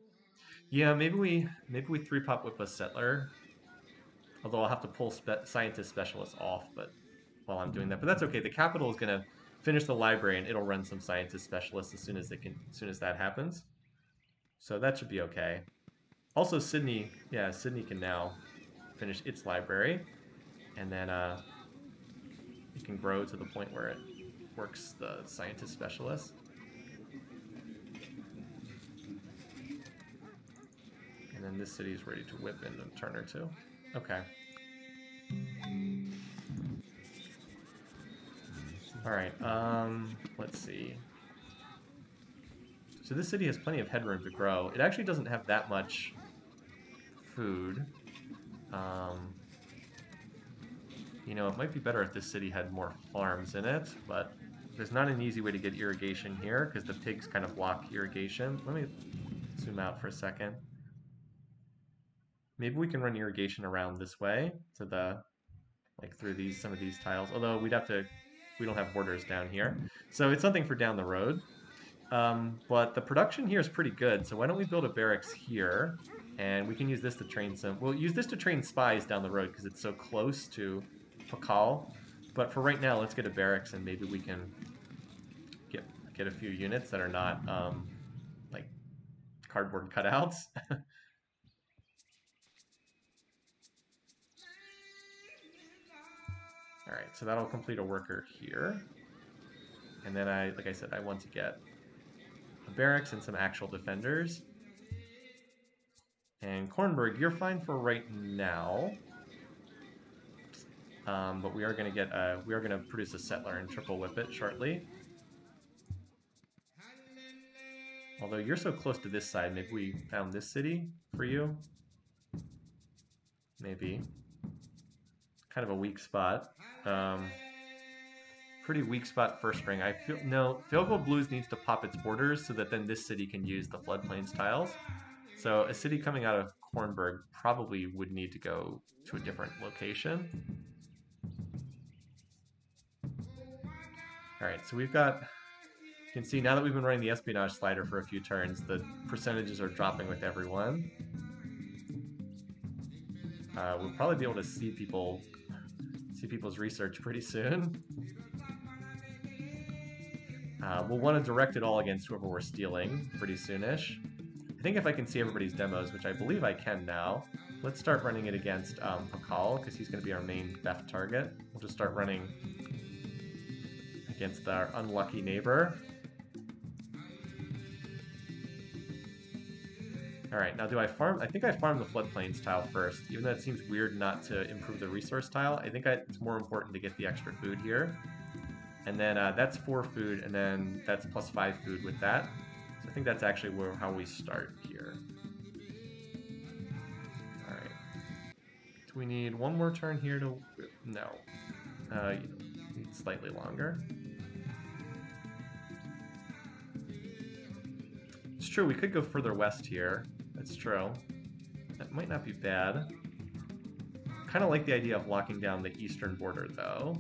Yeah, maybe we maybe we three pop whip a settler. Although I'll have to pull spe scientist specialists off, but while I'm doing that. But that's okay. The capital is gonna finish the library and it'll run some scientist specialists as soon as they can as soon as that happens. So that should be okay. Also, Sydney, yeah, Sydney can now finish its library, and then uh, it can grow to the point where it works the scientist specialist. And then this city is ready to whip in a turn or two. Okay. All right. Um, let's see. So this city has plenty of headroom to grow. It actually doesn't have that much food. Um, you know, it might be better if this city had more farms in it, but there's not an easy way to get irrigation here because the pigs kind of block irrigation. Let me zoom out for a second. Maybe we can run irrigation around this way to the, like through these, some of these tiles, although we'd have to, we don't have borders down here. So it's something for down the road. Um, but the production here is pretty good, so why don't we build a barracks here, and we can use this to train some... We'll use this to train spies down the road because it's so close to Pakal. But for right now, let's get a barracks and maybe we can get get a few units that are not um, like cardboard cutouts. Alright, so that'll complete a worker here. And then I, like I said, I want to get a barracks and some actual defenders. And Kornberg, you're fine for right now. Um, but we are going to get we are going to produce a settler and triple whip it shortly. Although you're so close to this side, maybe we found this city for you. Maybe. Kind of a weak spot. Um, pretty weak spot for spring. I feel no Gold Blues needs to pop its borders so that then this city can use the floodplains tiles. So a city coming out of Kornberg probably would need to go to a different location. All right, so we've got. You can see now that we've been running the espionage slider for a few turns, the percentages are dropping with everyone. Uh, we'll probably be able to see people see people's research pretty soon. Uh, we'll want to direct it all against whoever we're stealing pretty soonish. I think if I can see everybody's demos, which I believe I can now, let's start running it against um, Pakal, because he's going to be our main theft target. We'll just start running against our unlucky neighbor. Alright, now do I farm? I think I farm the floodplains tile first, even though it seems weird not to improve the resource tile. I think I, it's more important to get the extra food here. And then uh, that's four food, and then that's plus five food with that. So I think that's actually where how we start here. All right. Do we need one more turn here to? No. Uh, need slightly longer. It's true. We could go further west here. That's true. That might not be bad. Kind of like the idea of locking down the eastern border, though.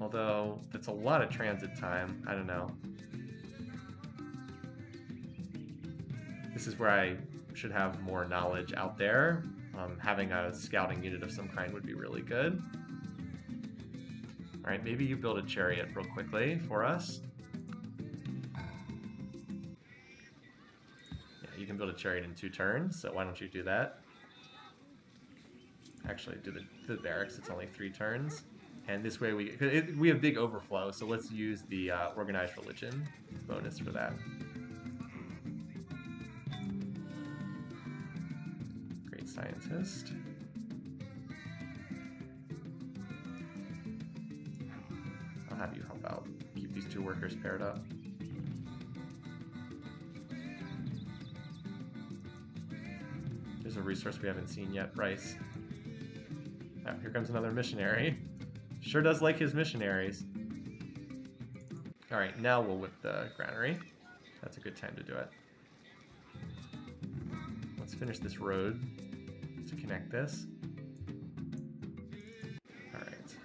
Although, that's a lot of transit time. I don't know. This is where I should have more knowledge out there. Um, having a scouting unit of some kind would be really good. Alright, maybe you build a chariot real quickly for us. Can build a chariot in two turns, so why don't you do that? Actually, do the, the barracks, it's only three turns. And this way we it, we have big overflow, so let's use the uh, organized religion bonus for that. Great scientist. I'll have you help out. Keep these two workers paired up. There's a resource we haven't seen yet, Bryce. Oh, here comes another missionary. Sure does like his missionaries. Alright, now we'll whip the granary. That's a good time to do it. Let's finish this road to connect this. Alright.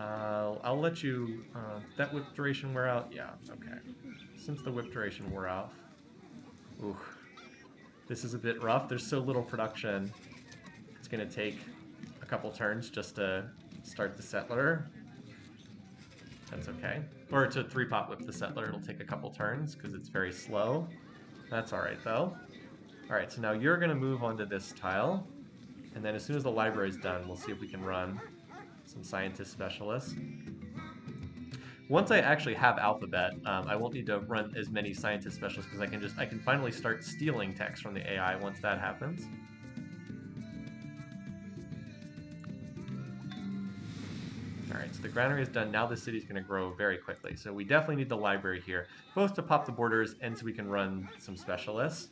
Uh, I'll let you... Uh, that whip duration wear out? Yeah, okay. Since the whip duration wore off... Ooh. This is a bit rough. There's so little production. It's going to take a couple turns just to start the settler. That's okay. Or to three pop whip the settler, it'll take a couple turns because it's very slow. That's alright though. Alright, so now you're going to move onto this tile. And then as soon as the library is done, we'll see if we can run some scientist specialists. Once I actually have alphabet, um, I won't need to run as many scientist specialists because I can just I can finally start stealing techs from the AI once that happens. Alright, so the granary is done. Now the city's going to grow very quickly. So we definitely need the library here, both to pop the borders and so we can run some specialists.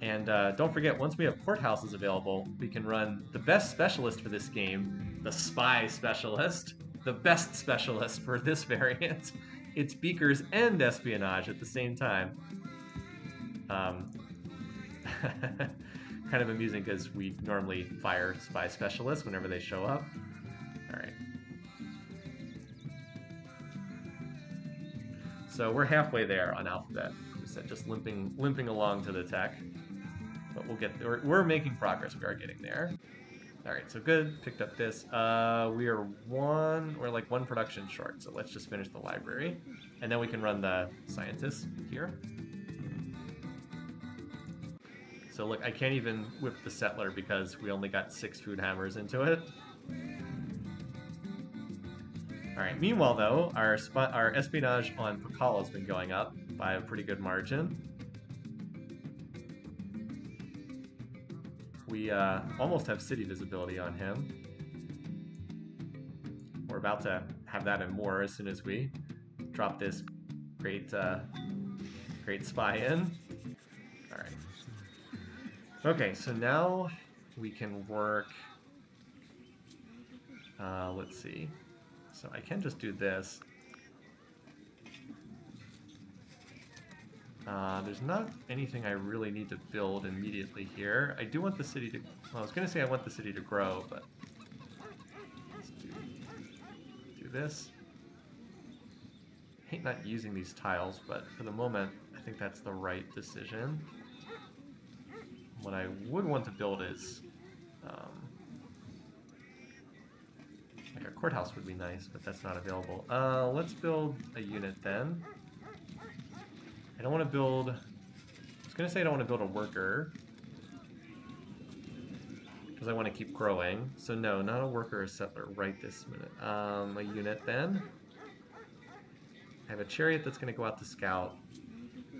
And uh, don't forget, once we have courthouses available, we can run the best specialist for this game, the spy specialist, the best specialist for this variant. It's beakers and espionage at the same time. Um, kind of amusing because we normally fire spy specialists whenever they show up. Alright. So we're halfway there on Alphabet. We said just limping limping along to the tech. But we'll get. We're making progress. We are getting there. Alright, so good. Picked up this. Uh, we are one, we're like one production short, so let's just finish the library. And then we can run the scientists here. So look, I can't even whip the settler because we only got six food hammers into it. Alright, meanwhile though, our, our espionage on Pakal has been going up by a pretty good margin. We uh, almost have city visibility on him. We're about to have that and more as soon as we drop this great, uh, great spy in. All right. Okay, so now we can work, uh, let's see. So I can just do this. Uh, there's not anything I really need to build immediately here. I do want the city to, well, I was going to say I want the city to grow, but let's do, do this. I hate not using these tiles, but for the moment, I think that's the right decision. What I would want to build is um, like a courthouse would be nice, but that's not available. Uh, let's build a unit then. I don't want to build... I was going to say I don't want to build a worker. Because I want to keep growing. So no, not a worker or settler right this minute. Um, a unit then. I have a chariot that's going to go out to scout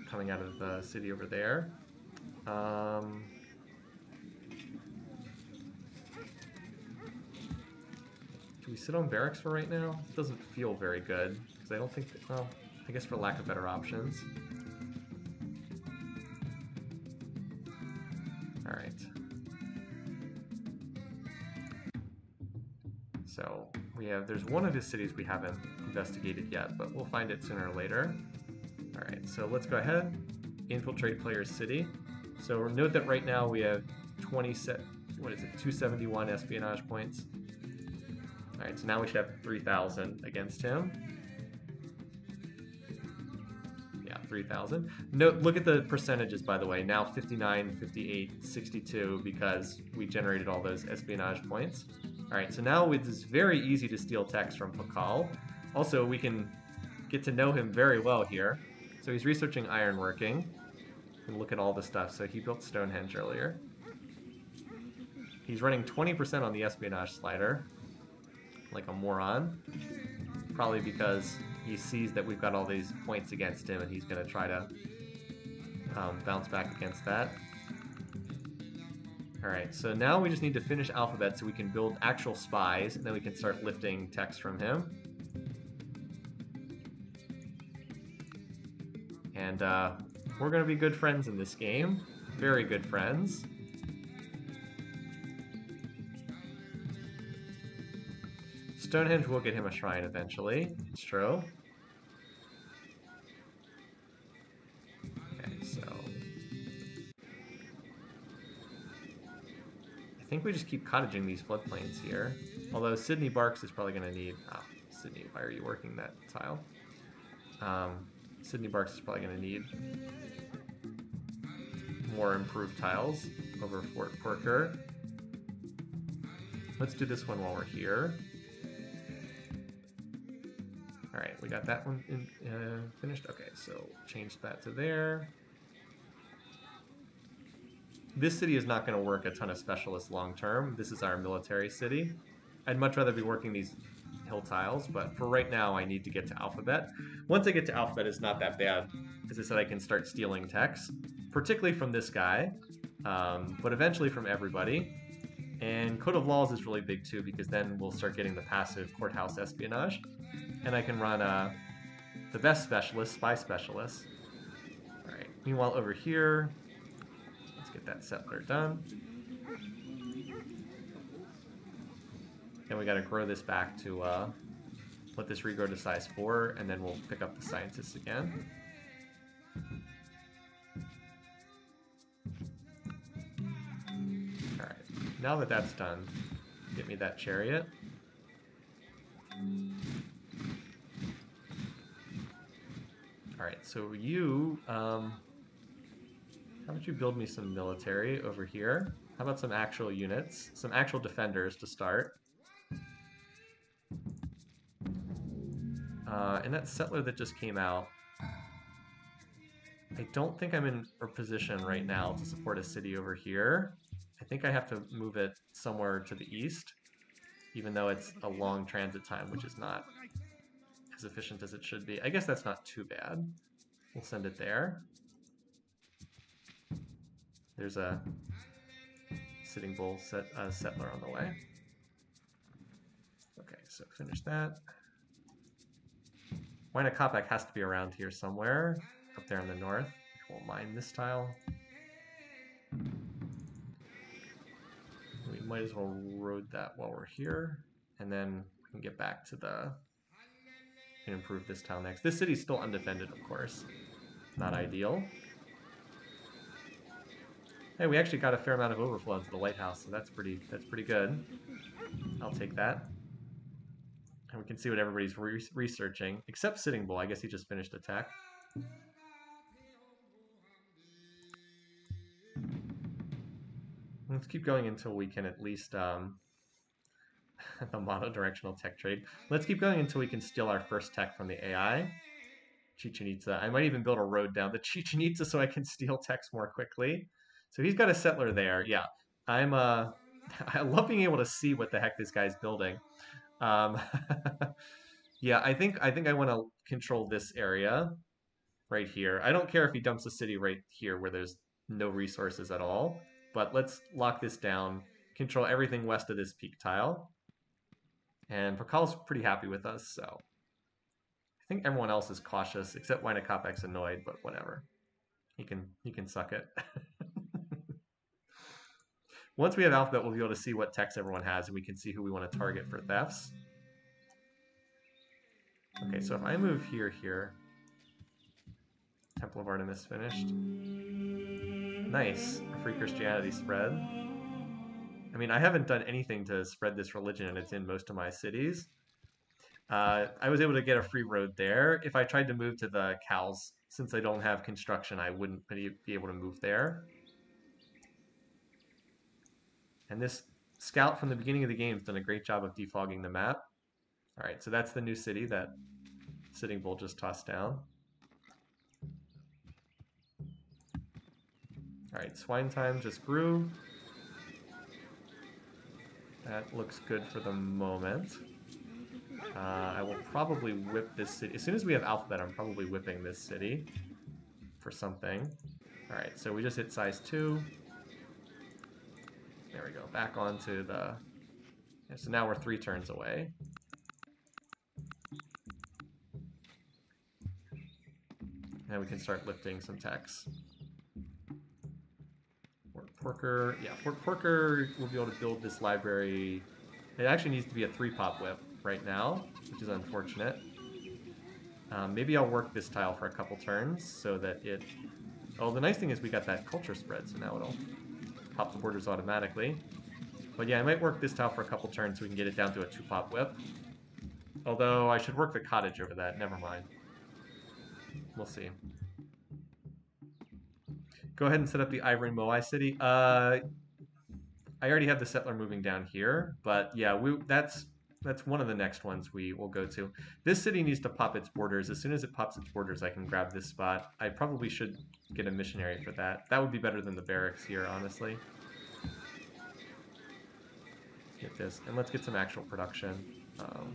coming out of the city over there. Um, do we sit on barracks for right now? It doesn't feel very good, because I don't think, well, I guess for lack of better options. So, we have, there's one of his cities we haven't investigated yet, but we'll find it sooner or later. Alright, so let's go ahead, infiltrate player's city. So note that right now we have 20 set, what is it, 271 espionage points. All right, so now we should have 3,000 against him. Yeah, 3,000. Note, look at the percentages, by the way. Now 59, 58, 62, because we generated all those espionage points. All right, so now it's very easy to steal techs from Pakal. Also, we can get to know him very well here. So he's researching ironworking. And look at all the stuff. So he built Stonehenge earlier. He's running 20% on the espionage slider. Like a moron. Probably because he sees that we've got all these points against him and he's going to try to um, bounce back against that. Alright, so now we just need to finish Alphabet so we can build actual spies, and then we can start lifting techs from him. And uh, we're going to be good friends in this game. Very good friends. Stonehenge will get him a shrine eventually. It's true. Think we just keep cottaging these floodplains here. Although Sydney Barks is probably going to need... Oh, Sydney, why are you working that tile? Um, Sydney Barks is probably going to need more improved tiles over Fort Porker. Let's do this one while we're here. Alright, we got that one in, uh, finished. Okay, so change that to there. This city is not going to work a ton of specialists long term. This is our military city. I'd much rather be working these hill tiles, but for right now I need to get to Alphabet. Once I get to Alphabet, it's not that bad. As I said, I can start stealing techs, particularly from this guy, um, but eventually from everybody. And Code of Laws is really big too, because then we'll start getting the passive courthouse espionage. And I can run uh, the best specialist, spy specialist. Alright, meanwhile over here, get that settler done. Then we got to grow this back to uh, let this regrow to size 4, and then we'll pick up the scientists again. Alright, now that that's done, get me that chariot. Alright, so you, um, how about you build me some military over here? How about some actual units? Some actual defenders to start. Uh, and that settler that just came out, I don't think I'm in a position right now to support a city over here. I think I have to move it somewhere to the east, even though it's a long transit time, which is not as efficient as it should be. I guess that's not too bad. We'll send it there. There's a sitting bull set, uh, settler on the way. Okay, so finish that. Huayna has to be around here somewhere, up there in the north. We won't mine this tile. We might as well road that while we're here, and then we can get back to the and improve this tile next. This city's still undefended, of course. Not ideal. Hey, we actually got a fair amount of overflow into the lighthouse, so that's pretty that's pretty good. I'll take that. And we can see what everybody's re researching, except Sitting Bull. I guess he just finished attack. Let's keep going until we can at least um, the monodirectional tech trade. Let's keep going until we can steal our first tech from the AI. Chichen Itza. I might even build a road down to Chichen Itza so I can steal techs more quickly. So he's got a settler there. Yeah, I'm. Uh, I love being able to see what the heck this guy's building. Um, yeah, I think I think I want to control this area right here. I don't care if he dumps a city right here where there's no resources at all, but let's lock this down, control everything west of this peak tile. And Pakal's pretty happy with us, so I think everyone else is cautious, except Huayna Capac's annoyed, but whatever. He can he can suck it. Once we have alphabet, we'll be able to see what techs everyone has, and we can see who we want to target for thefts. Okay, so if I move here, here, Temple of Artemis finished. Nice, free Christianity spread. I mean, I haven't done anything to spread this religion, and it's in most of my cities. Uh, I was able to get a free road there. If I tried to move to the cows, since I don't have construction, I wouldn't be able to move there. And this scout from the beginning of the game has done a great job of defogging the map. All right, so that's the new city that Sitting Bull just tossed down. Alright, Swine Time just grew. That looks good for the moment. Uh, I will probably whip this city. As soon as we have Alphabet, I'm probably whipping this city for something. Alright, so we just hit size 2. There we go. Back onto the... Yeah, so now we're three turns away. And we can start lifting some techs. Porker, yeah, Porker will be able to build this library. It actually needs to be a three-pop whip right now, which is unfortunate. Um, maybe I'll work this tile for a couple turns so that it... Oh, the nice thing is we got that culture spread, so now it'll pop the borders automatically. But yeah, I might work this tile for a couple turns so we can get it down to a two-pop whip. Although I should work the cottage over that, never mind. We'll see. Go ahead and set up the Ivory Moai City. Uh, I already have the settler moving down here, but yeah, we that's that's one of the next ones we will go to. This city needs to pop its borders. As soon as it pops its borders, I can grab this spot. I probably should get a missionary for that. That would be better than the barracks here, honestly. Get this, and let's get some actual production. Um,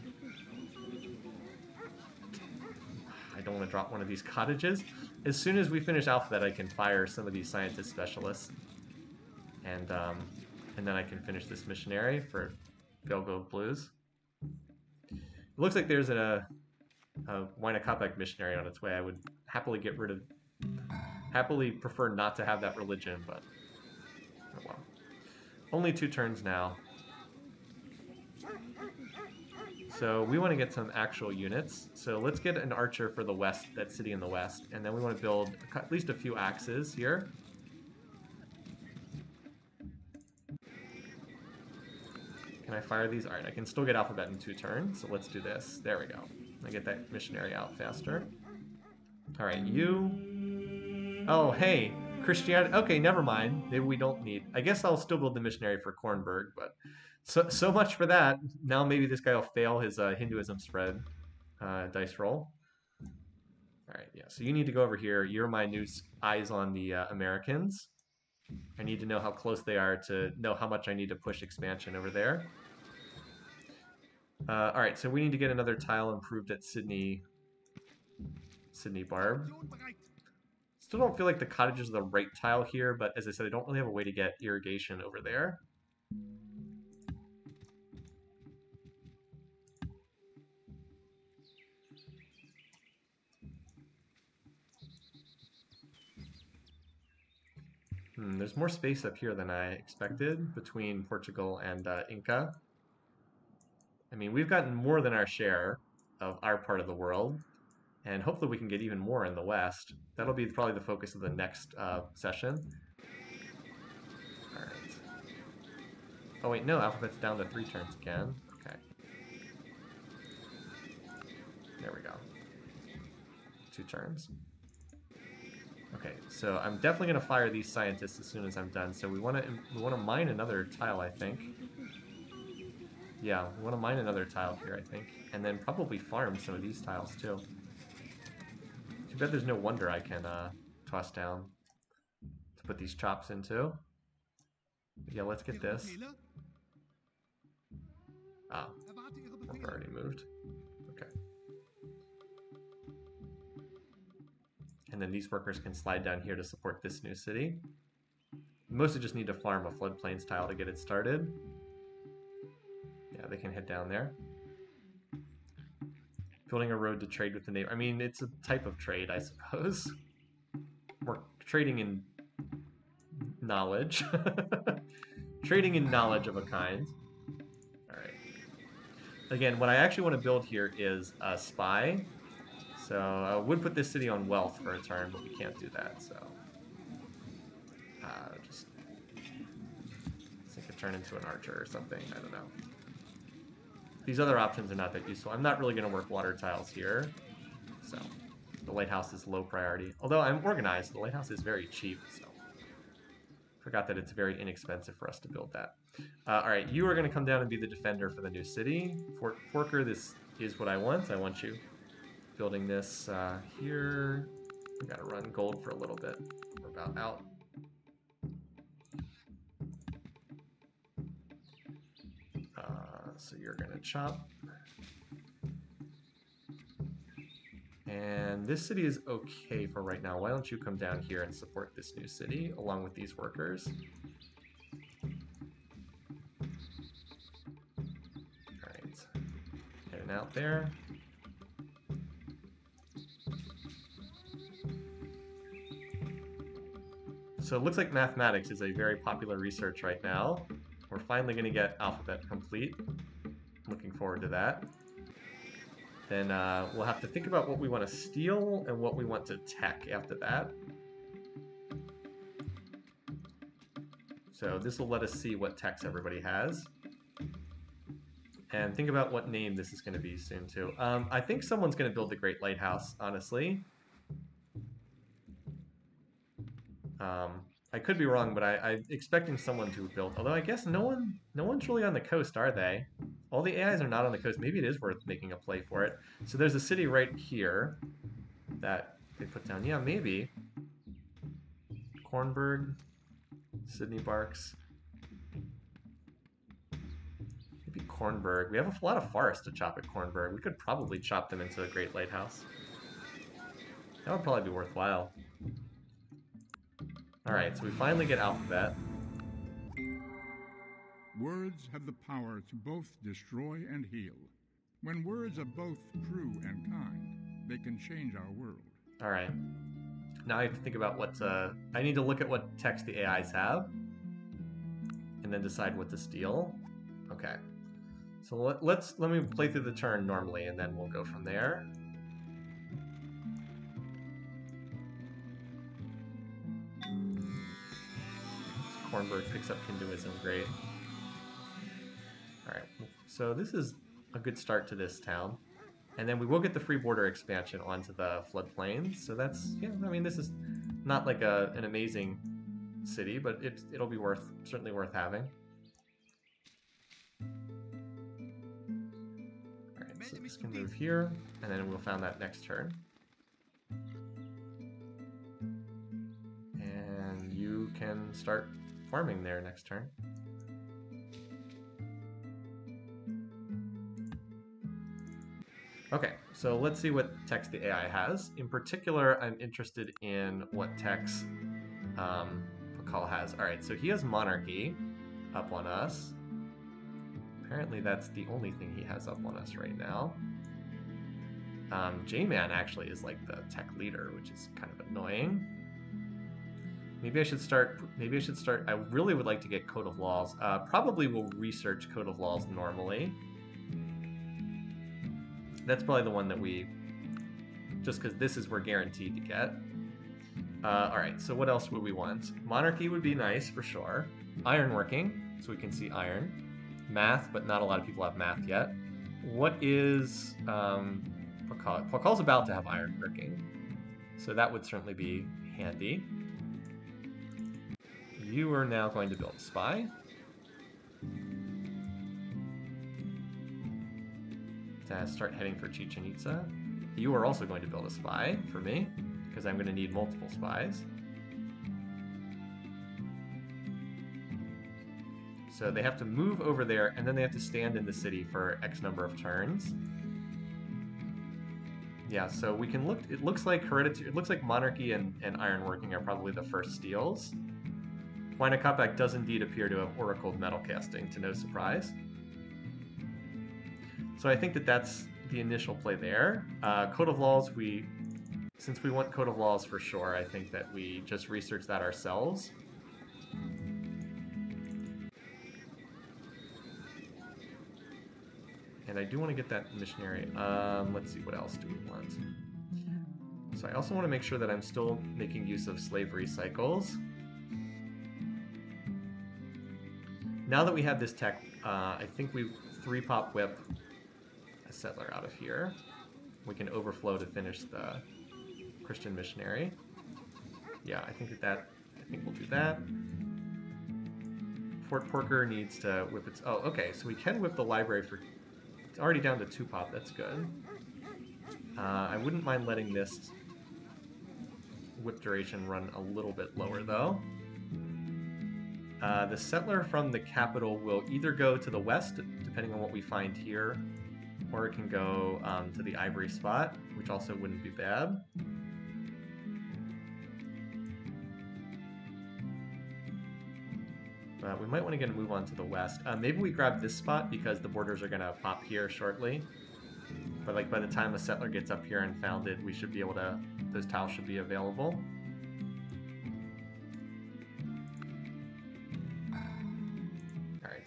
I don't want to drop one of these cottages. As soon as we finish Alphabet, I can fire some of these scientist specialists. And, um, and then I can finish this missionary for Belgo Blues. Looks like there's a, a Huayna Capac missionary on its way. I would happily get rid of... Happily prefer not to have that religion, but... Oh well. Only two turns now. So we want to get some actual units. So let's get an archer for the west, that city in the west. And then we want to build at least a few axes here. Can I fire these? Alright, I can still get alphabet in two turns, so let's do this. There we go. I get that missionary out faster. Alright, you... Oh, hey! Christianity... Okay, never mind. Maybe we don't need... I guess I'll still build the missionary for Kornberg, but... So so much for that. Now maybe this guy will fail his uh, Hinduism spread uh, dice roll. All right, yeah. So you need to go over here. You're my new eyes on the uh, Americans. I need to know how close they are to know how much I need to push expansion over there. Uh, all right, so we need to get another tile improved at Sydney. Sydney Barb. Still don't feel like the cottage is the right tile here, but as I said, I don't really have a way to get irrigation over there. Hmm, there's more space up here than I expected between Portugal and uh, Inca. I mean, we've gotten more than our share of our part of the world, and hopefully we can get even more in the West. That'll be probably the focus of the next uh, session. Alright. Oh wait, no, Alphabet's down to three turns again. Okay. There we go. Two turns. Okay, so I'm definitely going to fire these scientists as soon as I'm done. So we want to we want to mine another tile, I think. Yeah, we want to mine another tile here, I think. And then probably farm some of these tiles, too. Too bad there's no wonder I can uh, toss down to put these chops into. Yeah, let's get this. Ah, work already moved. And then these workers can slide down here to support this new city. Mostly just need to farm a floodplains tile to get it started. Yeah, they can head down there. Building a road to trade with the neighbor. I mean, it's a type of trade, I suppose. We're trading in knowledge. trading in knowledge of a kind. Alright. Again, what I actually want to build here is a spy so I would put this city on wealth for a turn, but we can't do that, so... Uh, just... I turn into an archer or something, I don't know. These other options are not that useful. I'm not really going to work water tiles here, so... The lighthouse is low priority. Although I'm organized, the lighthouse is very cheap, so... Forgot that it's very inexpensive for us to build that. Uh, Alright, you are going to come down and be the defender for the new city. Fort Porker, this is what I want. I want you building this uh, here. We gotta run gold for a little bit. We're about out. Uh, so you're gonna chop. And this city is okay for right now. Why don't you come down here and support this new city along with these workers? Alright. Heading out there. So it looks like mathematics is a very popular research right now. We're finally going to get alphabet complete. Looking forward to that. Then uh, we'll have to think about what we want to steal and what we want to tech after that. So this will let us see what techs everybody has. And think about what name this is going to be soon too. Um, I think someone's going to build the Great Lighthouse, honestly. Um, I could be wrong, but I, I'm expecting someone to build. Although I guess no one, no one's really on the coast, are they? All the AIs are not on the coast. Maybe it is worth making a play for it. So there's a city right here that they put down. Yeah, maybe. Kornberg, Sydney Barks. Maybe Kornberg. We have a lot of forest to chop at Kornberg. We could probably chop them into a Great Lighthouse. That would probably be worthwhile. Alright, so we finally get Alphabet. Words have the power to both destroy and heal. When words are both true and kind, they can change our world. Alright. Now I have to think about what uh, I need to look at what techs the AIs have. And then decide what to steal. Okay. So let, let's let me play through the turn normally and then we'll go from there. Kornberg picks up Hinduism, great. Alright, so this is a good start to this town. And then we will get the free border expansion onto the floodplains. So that's, yeah, I mean, this is not like a, an amazing city, but it, it'll be worth, certainly worth having. Alright, so this can move here, and then we'll found that next turn. And you can start farming there next turn. Okay, so let's see what techs the AI has. In particular, I'm interested in what techs um, Pakal has. All right, so he has Monarchy up on us. Apparently that's the only thing he has up on us right now. Um, J-Man actually is like the tech leader, which is kind of annoying. Maybe I should start. Maybe I should start. I really would like to get Code of Laws. Uh, probably will research Code of Laws normally. That's probably the one that we, just because this is we're guaranteed to get. Uh, all right. So what else would we want? Monarchy would be nice for sure. Ironworking, so we can see iron. Math, but not a lot of people have math yet. What is um, Pakal? About to have ironworking, so that would certainly be handy. You are now going to build a spy. To start heading for Chichen Itza. You are also going to build a spy for me, because I'm going to need multiple spies. So they have to move over there, and then they have to stand in the city for X number of turns. Yeah, so we can look. It looks like hereditary. It looks like monarchy and, and ironworking are probably the first steals. Capac does indeed appear to have oracled metal casting, to no surprise. So I think that that's the initial play there. Uh, Code of Laws, we, since we want Code of Laws for sure, I think that we just research that ourselves. And I do want to get that missionary. Um, let's see, what else do we want? So I also want to make sure that I'm still making use of slavery cycles. Now that we have this tech, uh, I think we three pop whip a settler out of here. We can overflow to finish the Christian missionary. Yeah, I think that that, I think we'll do that. Fort Porker needs to whip its, oh, okay, so we can whip the library for, it's already down to two pop, that's good. Uh, I wouldn't mind letting this whip duration run a little bit lower, though. Uh, the settler from the capital will either go to the west, depending on what we find here, or it can go um, to the ivory spot, which also wouldn't be bad. But we might want to get a move on to the west. Uh, maybe we grab this spot because the borders are going to pop here shortly. But like by the time a settler gets up here and founded, we should be able to, those tiles should be available.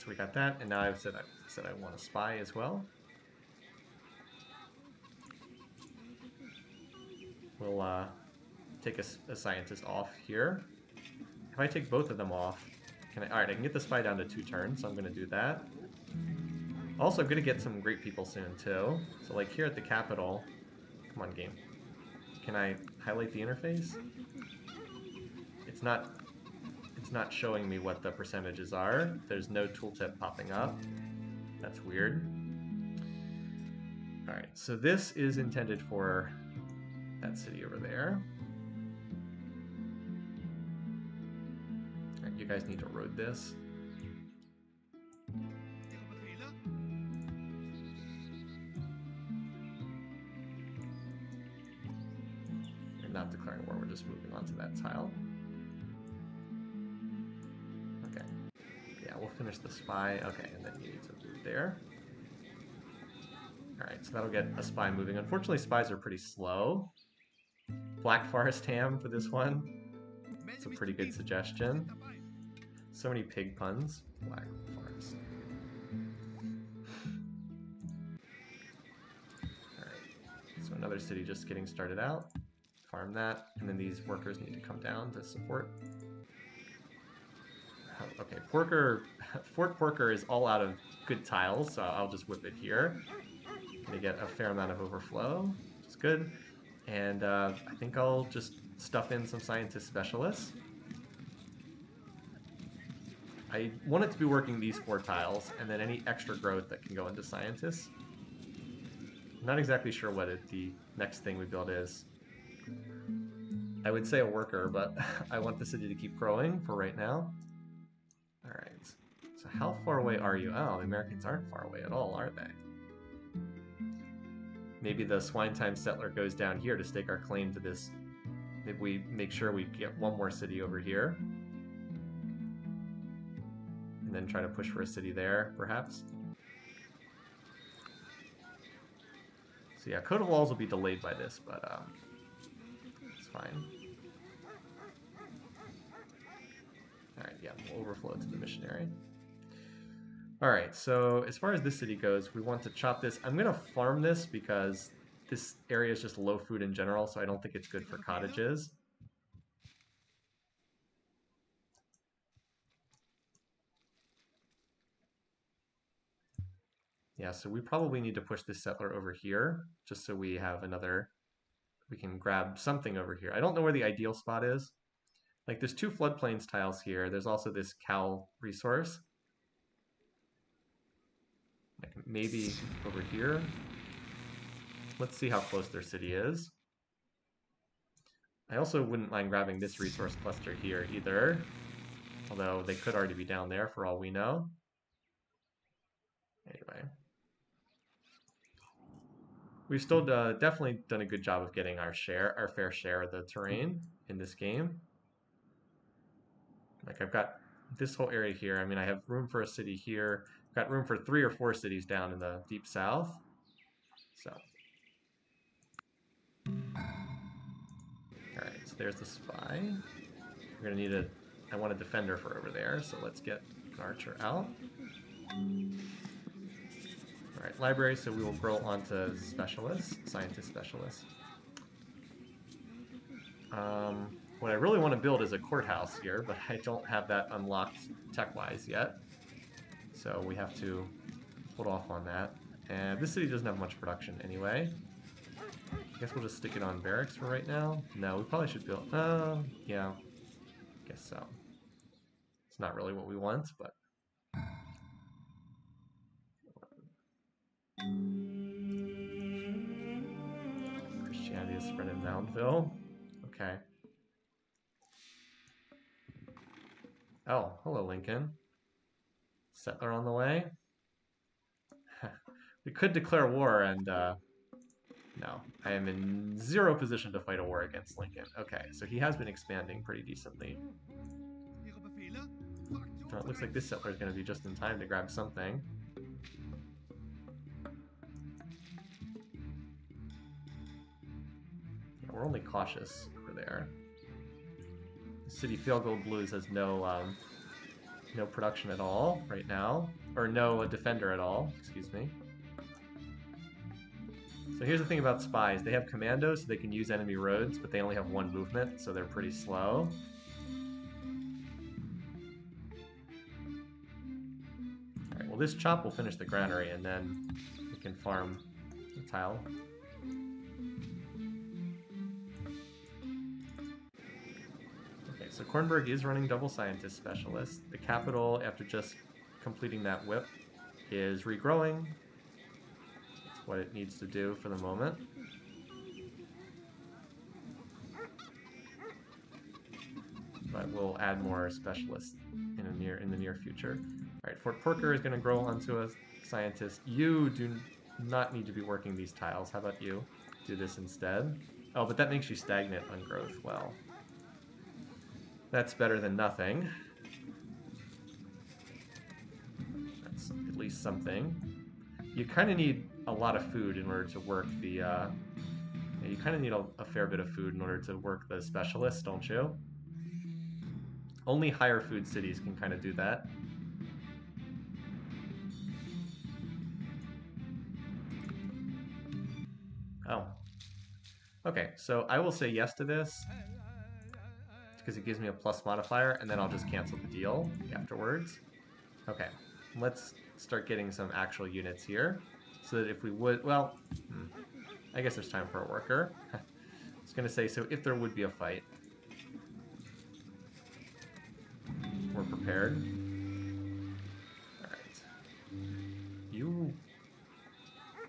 So we got that, and now I've said I said I want a spy as well. We'll uh, take a, a scientist off here. If I take both of them off, can I? All right, I can get the spy down to two turns, so I'm going to do that. Also, I'm going to get some great people soon, too. So, like, here at the capital... Come on, game. Can I highlight the interface? It's not... Not showing me what the percentages are. There's no tooltip popping up. That's weird. Alright, so this is intended for that city over there. Right, you guys need to road this. We're not declaring war, we're just moving on to that tile. Yeah, we'll finish the spy. Okay, and then you need to move there. Alright, so that'll get a spy moving. Unfortunately, spies are pretty slow. Black Forest Ham for this one. It's a pretty good suggestion. So many pig puns. Black Forest. Alright, so another city just getting started out. Farm that, and then these workers need to come down to support. Okay, Porker, Fort Porker is all out of good tiles, so I'll just whip it here. Gonna get a fair amount of overflow, which is good. And uh, I think I'll just stuff in some scientist specialists. I want it to be working these four tiles, and then any extra growth that can go into scientists. I'm not exactly sure what it, the next thing we build is. I would say a worker, but I want the city to keep growing for right now. Alright, so how far away are you? Oh, the Americans aren't far away at all, are they? maybe the swine time settler goes down here to stake our claim to this. Maybe we make sure we get one more city over here. And then try to push for a city there, perhaps. So yeah, Code of Laws will be delayed by this, but um, it's fine. Alright, yeah, we'll overflow to the missionary. Alright, so as far as this city goes, we want to chop this. I'm going to farm this because this area is just low food in general, so I don't think it's good for cottages. Yeah, so we probably need to push this settler over here, just so we have another, we can grab something over here. I don't know where the ideal spot is. Like, there's two floodplains tiles here. There's also this cow resource. Like maybe over here. Let's see how close their city is. I also wouldn't mind grabbing this resource cluster here either. Although they could already be down there for all we know. Anyway. We've still uh, definitely done a good job of getting our share, our fair share of the terrain in this game. Like I've got this whole area here. I mean, I have room for a city here. I've Got room for three or four cities down in the deep south. So. Alright, so there's the spy. We're to need a... I want a defender for over there, so let's get an archer out. Alright, library, so we will grow onto specialists, scientist specialists. Um, what I really want to build is a courthouse here, but I don't have that unlocked tech-wise yet. So we have to hold off on that. And this city doesn't have much production anyway. I guess we'll just stick it on barracks for right now. No, we probably should build... Uh, yeah. Guess so. It's not really what we want, but... scientist friend in Moundville. Okay. Oh, hello, Lincoln. Settler on the way? we could declare war and, uh, no. I am in zero position to fight a war against Lincoln. Okay, so he has been expanding pretty decently. So it looks like this settler is going to be just in time to grab something. Yeah, we're only cautious over there. City Field Gold Blues has no um, no production at all right now, or no defender at all. Excuse me. So here's the thing about spies: they have commandos, so they can use enemy roads, but they only have one movement, so they're pretty slow. Alright, well this chop will finish the granary, and then we can farm the tile. So Kornberg is running double scientist specialist. The capital, after just completing that whip, is regrowing. That's what it needs to do for the moment. But we'll add more specialists in the near in the near future. All right, Fort Porker is going to grow onto a scientist. You do not need to be working these tiles. How about you do this instead? Oh, but that makes you stagnant on growth. Well, that's better than nothing. That's at least something. You kind of need a lot of food in order to work the... Uh, you kind of need a, a fair bit of food in order to work the specialist, don't you? Only higher food cities can kind of do that. Oh. Okay, so I will say yes to this because it gives me a plus modifier, and then I'll just cancel the deal afterwards. Okay, let's start getting some actual units here, so that if we would, well, hmm, I guess there's time for a worker. I was going to say, so if there would be a fight, we're prepared. Alright. You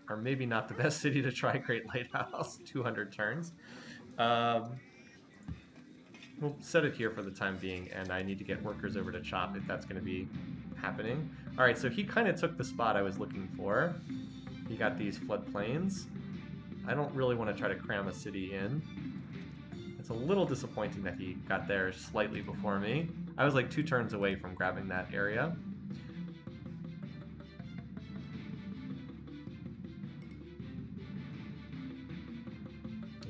are maybe not the best city to try Great Lighthouse, 200 turns. Um, we'll set it here for the time being, and I need to get workers over to chop if that's going to be happening. All right, so he kind of took the spot I was looking for. He got these floodplains. I don't really want to try to cram a city in. It's a little disappointing that he got there slightly before me. I was like two turns away from grabbing that area.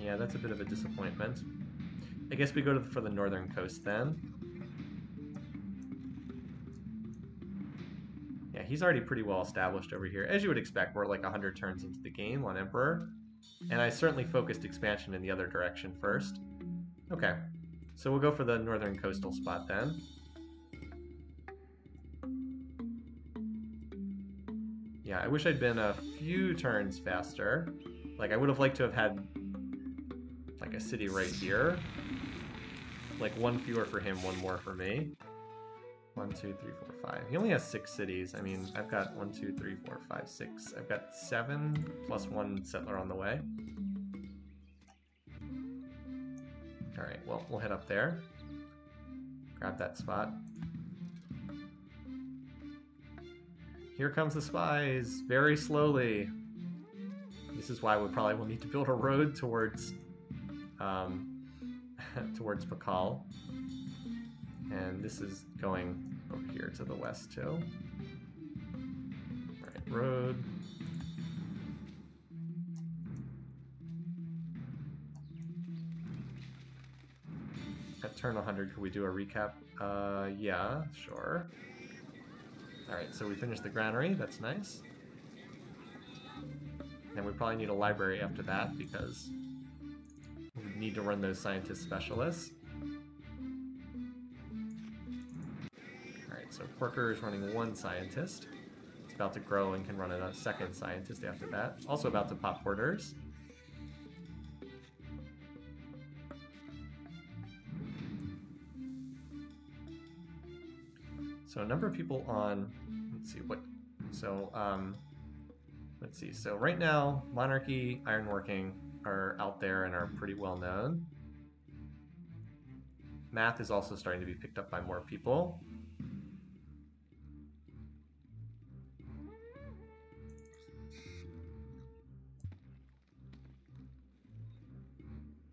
Yeah, that's a bit of a disappointment. I guess we go the, for the northern coast then. Yeah, he's already pretty well established over here. As you would expect, we're like 100 turns into the game on Emperor. And I certainly focused expansion in the other direction first. Okay, so we'll go for the northern coastal spot then. Yeah, I wish I'd been a few turns faster. Like, I would have liked to have had like a city right here. Like one fewer for him, one more for me. One, two, three, four, five. He only has six cities. I mean, I've got one, two, three, four, five, six. I've got seven plus one settler on the way. Alright, well, we'll head up there. Grab that spot. Here comes the spies, very slowly. This is why we probably will need to build a road towards um, towards Pakal. And this is going over here to the west too. Right, road. At turn 100, could we do a recap? Uh, yeah, sure. Alright, so we finished the granary, that's nice. And we probably need a library after that because need to run those scientist specialists. Alright, so Porker is running one scientist. It's about to grow and can run a second scientist after that. Also about to pop porters. So a number of people on, let's see, what, so um, let's see. So right now, Monarchy, Ironworking are out there and are pretty well known. Math is also starting to be picked up by more people.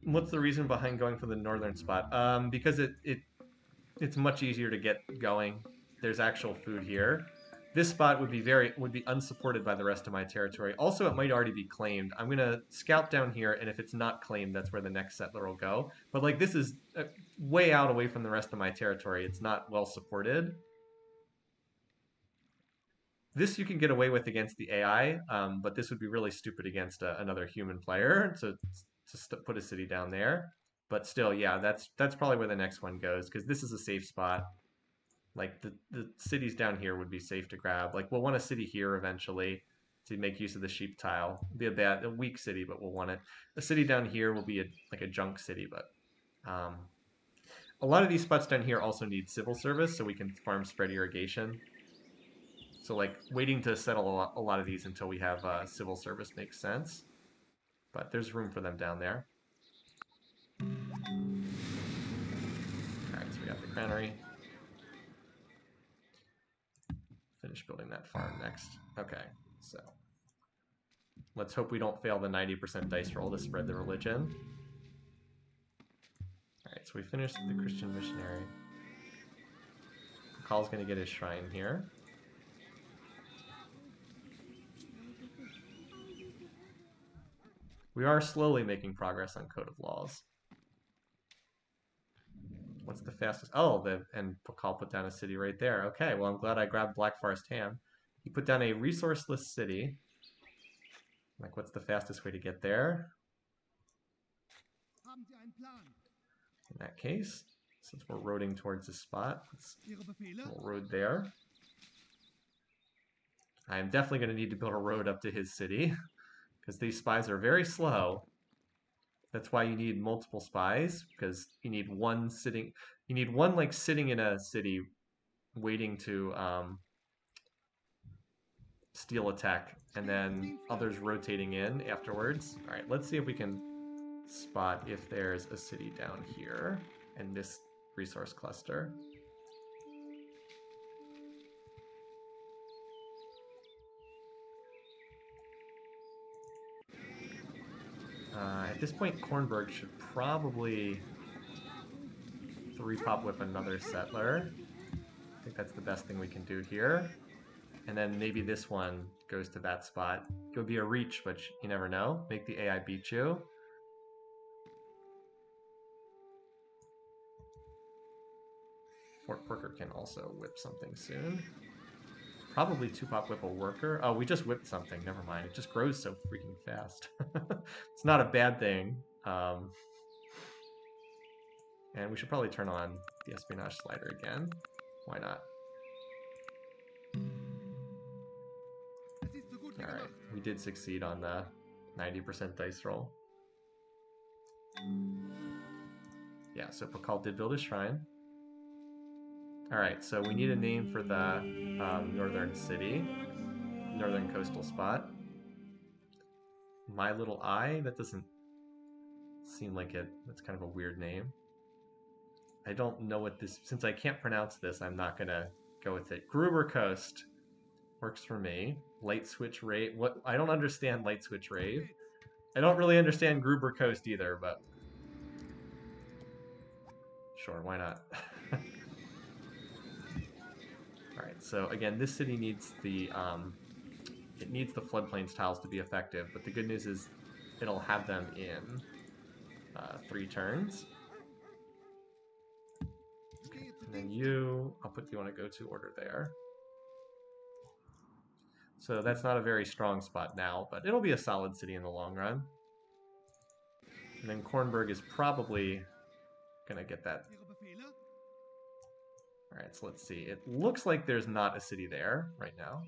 What's the reason behind going for the northern spot? Um, because it, it it's much easier to get going. There's actual food here. This spot would be very would be unsupported by the rest of my territory. Also, it might already be claimed. I'm gonna scout down here, and if it's not claimed, that's where the next settler will go. But like this is uh, way out away from the rest of my territory. It's not well supported. This you can get away with against the AI, um, but this would be really stupid against a, uh, another human player to to put a city down there. But still, yeah, that's that's probably where the next one goes because this is a safe spot. Like the the cities down here would be safe to grab. Like we'll want a city here eventually to make use of the sheep tile. Be a bad, a weak city, but we'll want it. A city down here will be a like a junk city, but um, a lot of these spots down here also need civil service, so we can farm spread irrigation. So like waiting to settle a lot, a lot of these until we have uh, civil service makes sense. But there's room for them down there. Alright, so we got the granary. Finish building that farm next. Okay, so let's hope we don't fail the 90% dice roll to spread the religion. Alright, so we finished the Christian missionary. Call's gonna get his shrine here. We are slowly making progress on Code of Laws. What's the fastest? Oh, the and Pakal put down a city right there. Okay, well, I'm glad I grabbed Black Forest Ham. He put down a resourceless city. Like, what's the fastest way to get there? In that case, since we're roading towards the spot, we'll road there. I am definitely going to need to build a road up to his city because these spies are very slow. That's why you need multiple spies because you need one sitting. You need one like sitting in a city, waiting to um, steal a tech, and then others rotating in afterwards. All right, let's see if we can spot if there's a city down here in this resource cluster. Uh, at this point, Kornberg should probably three pop whip another settler. I think that's the best thing we can do here. And then maybe this one goes to that spot. It would be a reach, but you never know. Make the AI beat you. Fort Porker can also whip something soon. Probably two pop whip a worker. Oh, we just whipped something. Never mind. It just grows so freaking fast. it's not a bad thing. Um, and we should probably turn on the espionage slider again. Why not? Alright, we did succeed on the 90% dice roll. Yeah, so Pakal did build a shrine. Alright, so we need a name for the um, northern city, northern coastal spot. My Little Eye? That doesn't seem like it. That's kind of a weird name. I don't know what this... Since I can't pronounce this, I'm not going to go with it. Gruber Coast works for me. Light Switch Rave. What? I don't understand Light Switch Rave. I don't really understand Gruber Coast either, but... Sure, why not? Alright, so again, this city needs the um, it needs the floodplains tiles to be effective, but the good news is it'll have them in uh, three turns. And then you, I'll put you on a go-to order there. So that's not a very strong spot now, but it'll be a solid city in the long run. And then Kornberg is probably going to get that Alright, so let's see. It looks like there's not a city there right now.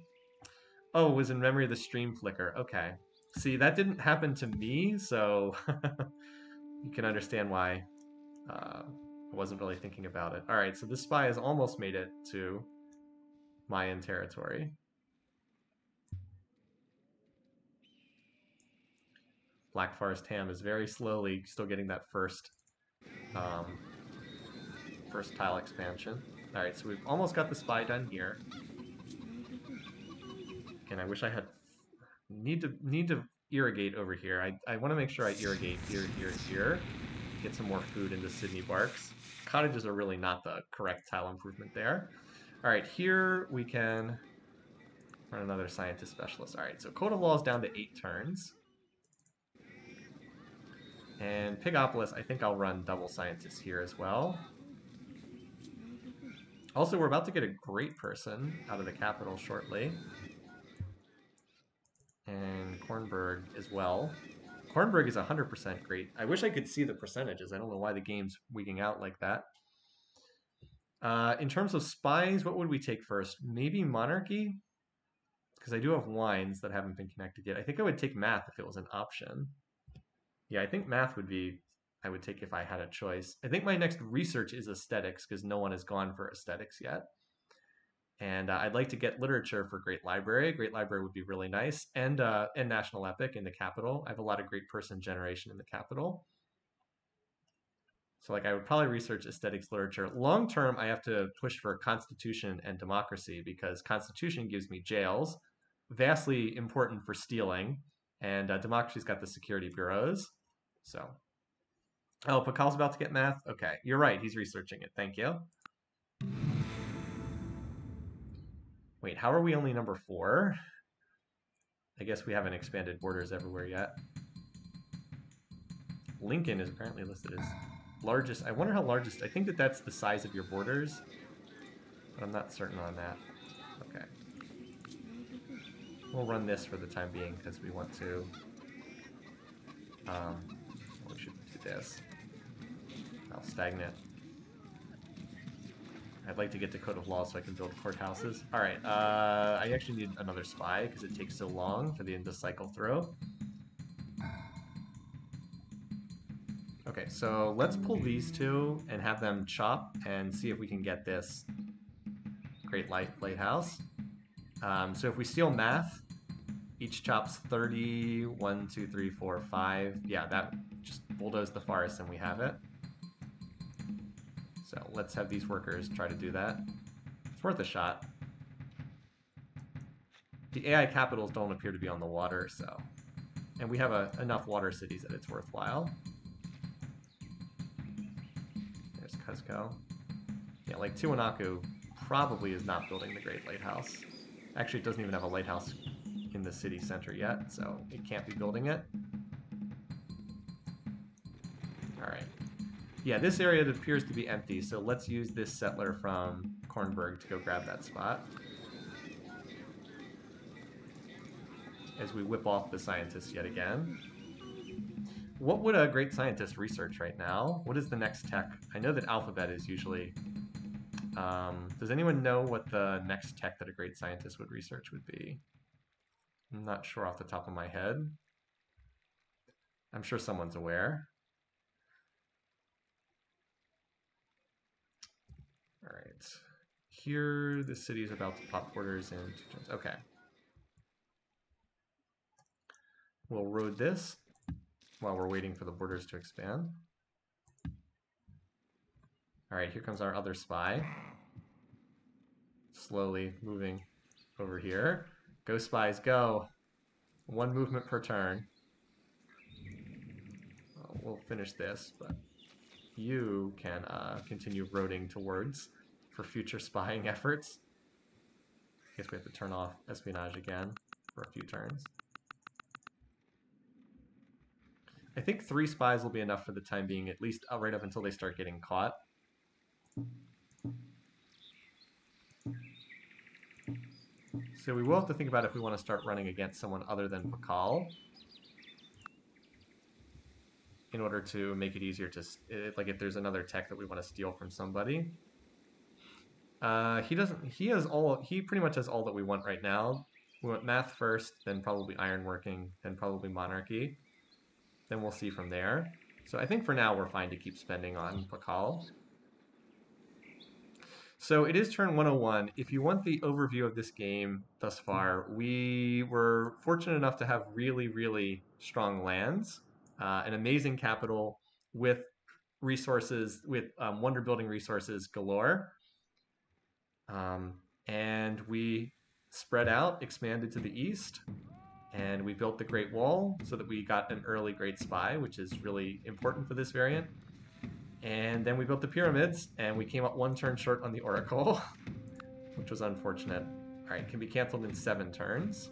Oh, it was in memory of the stream flicker. Okay. See, that didn't happen to me, so you can understand why uh, I wasn't really thinking about it. Alright, so this spy has almost made it to Mayan territory. Black Forest Ham is very slowly still getting that first um, first tile expansion. All right, so we've almost got the spy done here. And I wish I had need to need to irrigate over here. I, I want to make sure I irrigate here, here, here. Get some more food into Sydney Barks. Cottages are really not the correct tile improvement there. All right, here we can run another scientist specialist. All right, so Code of Law is down to eight turns. And Pigopolis, I think I'll run double scientist here as well. Also, we're about to get a great person out of the capital shortly. And Kornberg as well. Kornberg is 100% great. I wish I could see the percentages. I don't know why the game's wigging out like that. Uh, in terms of spies, what would we take first? Maybe Monarchy? Because I do have wines that haven't been connected yet. I think I would take math if it was an option. Yeah, I think math would be I would take if I had a choice. I think my next research is aesthetics because no one has gone for aesthetics yet. And uh, I'd like to get literature for Great Library. Great Library would be really nice, and uh, and National Epic in the capital. I have a lot of great person generation in the capital. So like I would probably research aesthetics literature. Long term, I have to push for constitution and democracy because constitution gives me jails, vastly important for stealing, and uh, democracy's got the security bureaus. So Oh, Pakal's about to get math? Okay, you're right. He's researching it. Thank you. Wait, how are we only number four? I guess we haven't expanded borders everywhere yet. Lincoln is apparently listed as largest. I wonder how largest. I think that that's the size of your borders, but I'm not certain on that. Okay. We'll run this for the time being because we want to. Um, we should do this stagnant. I'd like to get to Code of Law so I can build courthouses. Alright, uh, I actually need another spy because it takes so long for the end of cycle throw. Okay, so let's pull these two and have them chop and see if we can get this Great Light Lighthouse. Um, so if we steal math, each chops 30, 1, 2, 3, 4, 5. Yeah, that just bulldoze the forest and we have it. So let's have these workers try to do that. It's worth a shot. The AI capitals don't appear to be on the water, so... And we have a, enough water cities that it's worthwhile. There's Cuzco. Yeah, like Tiwanaku probably is not building the Great Lighthouse. Actually, it doesn't even have a lighthouse in the city center yet, so it can't be building it. Alright. Yeah, this area appears to be empty, so let's use this settler from Kornberg to go grab that spot. As we whip off the scientists yet again. What would a great scientist research right now? What is the next tech? I know that alphabet is usually... Um, does anyone know what the next tech that a great scientist would research would be? I'm not sure off the top of my head. I'm sure someone's aware. All right. Here, the city is about to pop borders in two turns. Okay. We'll road this while we're waiting for the borders to expand. All right, here comes our other spy. Slowly moving over here. Go spies, go. One movement per turn. Well, we'll finish this, but you can uh, continue roading towards for future spying efforts. I guess we have to turn off espionage again for a few turns. I think three spies will be enough for the time being, at least uh, right up until they start getting caught. So we will have to think about if we want to start running against someone other than Pakal in order to make it easier to like if there's another tech that we want to steal from somebody. Uh, he doesn't. He has all. He pretty much has all that we want right now. We want math first, then probably ironworking, then probably monarchy. Then we'll see from there. So I think for now we're fine to keep spending on Pakal. So it is turn 101. If you want the overview of this game thus far, we were fortunate enough to have really, really strong lands, uh, an amazing capital with resources, with um, wonder building resources galore. Um, and we spread out, expanded to the east, and we built the Great Wall so that we got an early Great Spy, which is really important for this variant. And then we built the pyramids, and we came up one turn short on the Oracle, which was unfortunate. Alright, can be cancelled in seven turns.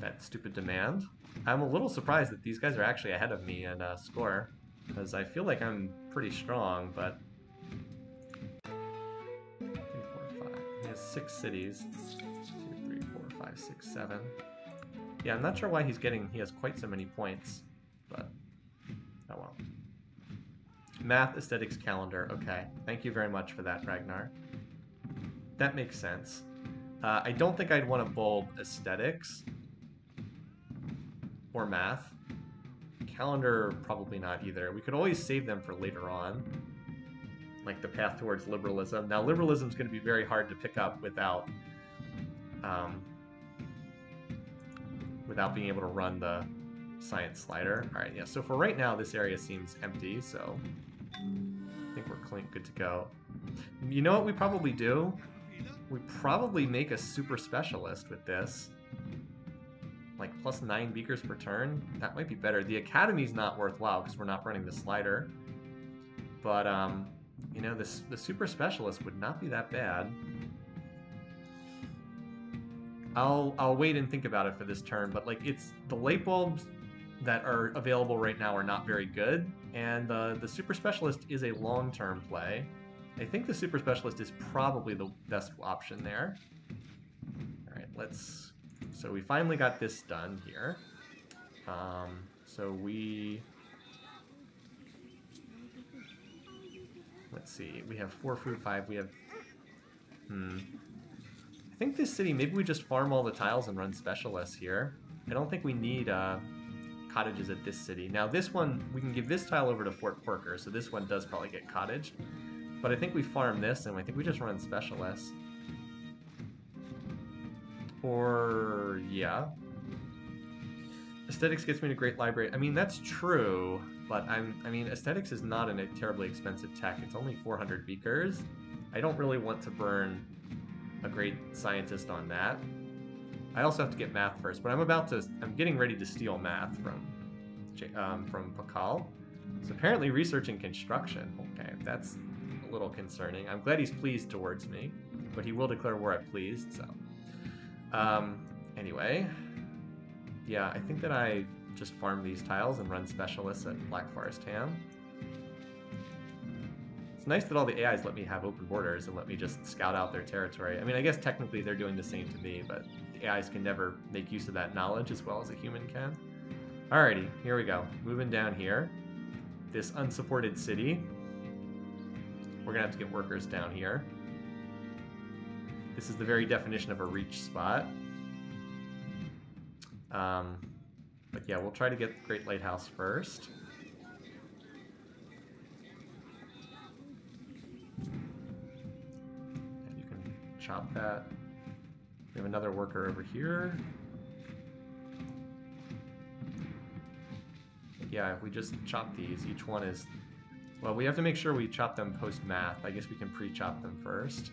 That stupid demand. I'm a little surprised that these guys are actually ahead of me in uh, score, because I feel like I'm pretty strong, but... six cities. Two, three, four, five, six, seven. Yeah, I'm not sure why he's getting... He has quite so many points, but... Oh well. Math, aesthetics, calendar. Okay. Thank you very much for that, Ragnar. That makes sense. Uh, I don't think I'd want to bulb aesthetics or math. Calendar, probably not either. We could always save them for later on, like the path towards liberalism. Now, liberalism is going to be very hard to pick up without, um, without being able to run the science slider. All right, yeah. So for right now, this area seems empty. So I think we're good to go. You know what we probably do? We probably make a super specialist with this like plus nine beakers per turn. That might be better. The academy's not worthwhile because we're not running the slider. But um, you know, this the super specialist would not be that bad. I'll I'll wait and think about it for this turn, but like it's the light bulbs that are available right now are not very good, and the the super specialist is a long term play. I think the super specialist is probably the best option there. All right, let's so we finally got this done here. Um, so we... Let's see, we have four food, five, we have... Hmm. I think this city, maybe we just farm all the tiles and run specialists here. I don't think we need uh, cottages at this city. Now this one, we can give this tile over to Fort Porker, so this one does probably get cottage. But I think we farm this, and I think we just run specialists. Or, yeah. Aesthetics gets me to Great Library. I mean, that's true, but I'm, I mean, Aesthetics is not a terribly expensive tech. It's only 400 beakers. I don't really want to burn a great scientist on that. I also have to get math first, but I'm about to, I'm getting ready to steal math from, um, from Pakal. So apparently researching construction. Okay, that's a little concerning. I'm glad he's pleased towards me, but he will declare war at pleased, so. Um, anyway, yeah, I think that I just farm these tiles and run specialists at Black Forest Ham. It's nice that all the AIs let me have open borders and let me just scout out their territory. I mean, I guess technically they're doing the same to me, but the AIs can never make use of that knowledge as well as a human can. Alrighty, here we go. Moving down here. This unsupported city. We're gonna have to get workers down here. This is the very definition of a reach spot. Um, but yeah, we'll try to get Great Lighthouse first. And you can chop that. We have another worker over here. Yeah, if we just chop these, each one is... Well, we have to make sure we chop them post-math. I guess we can pre-chop them first.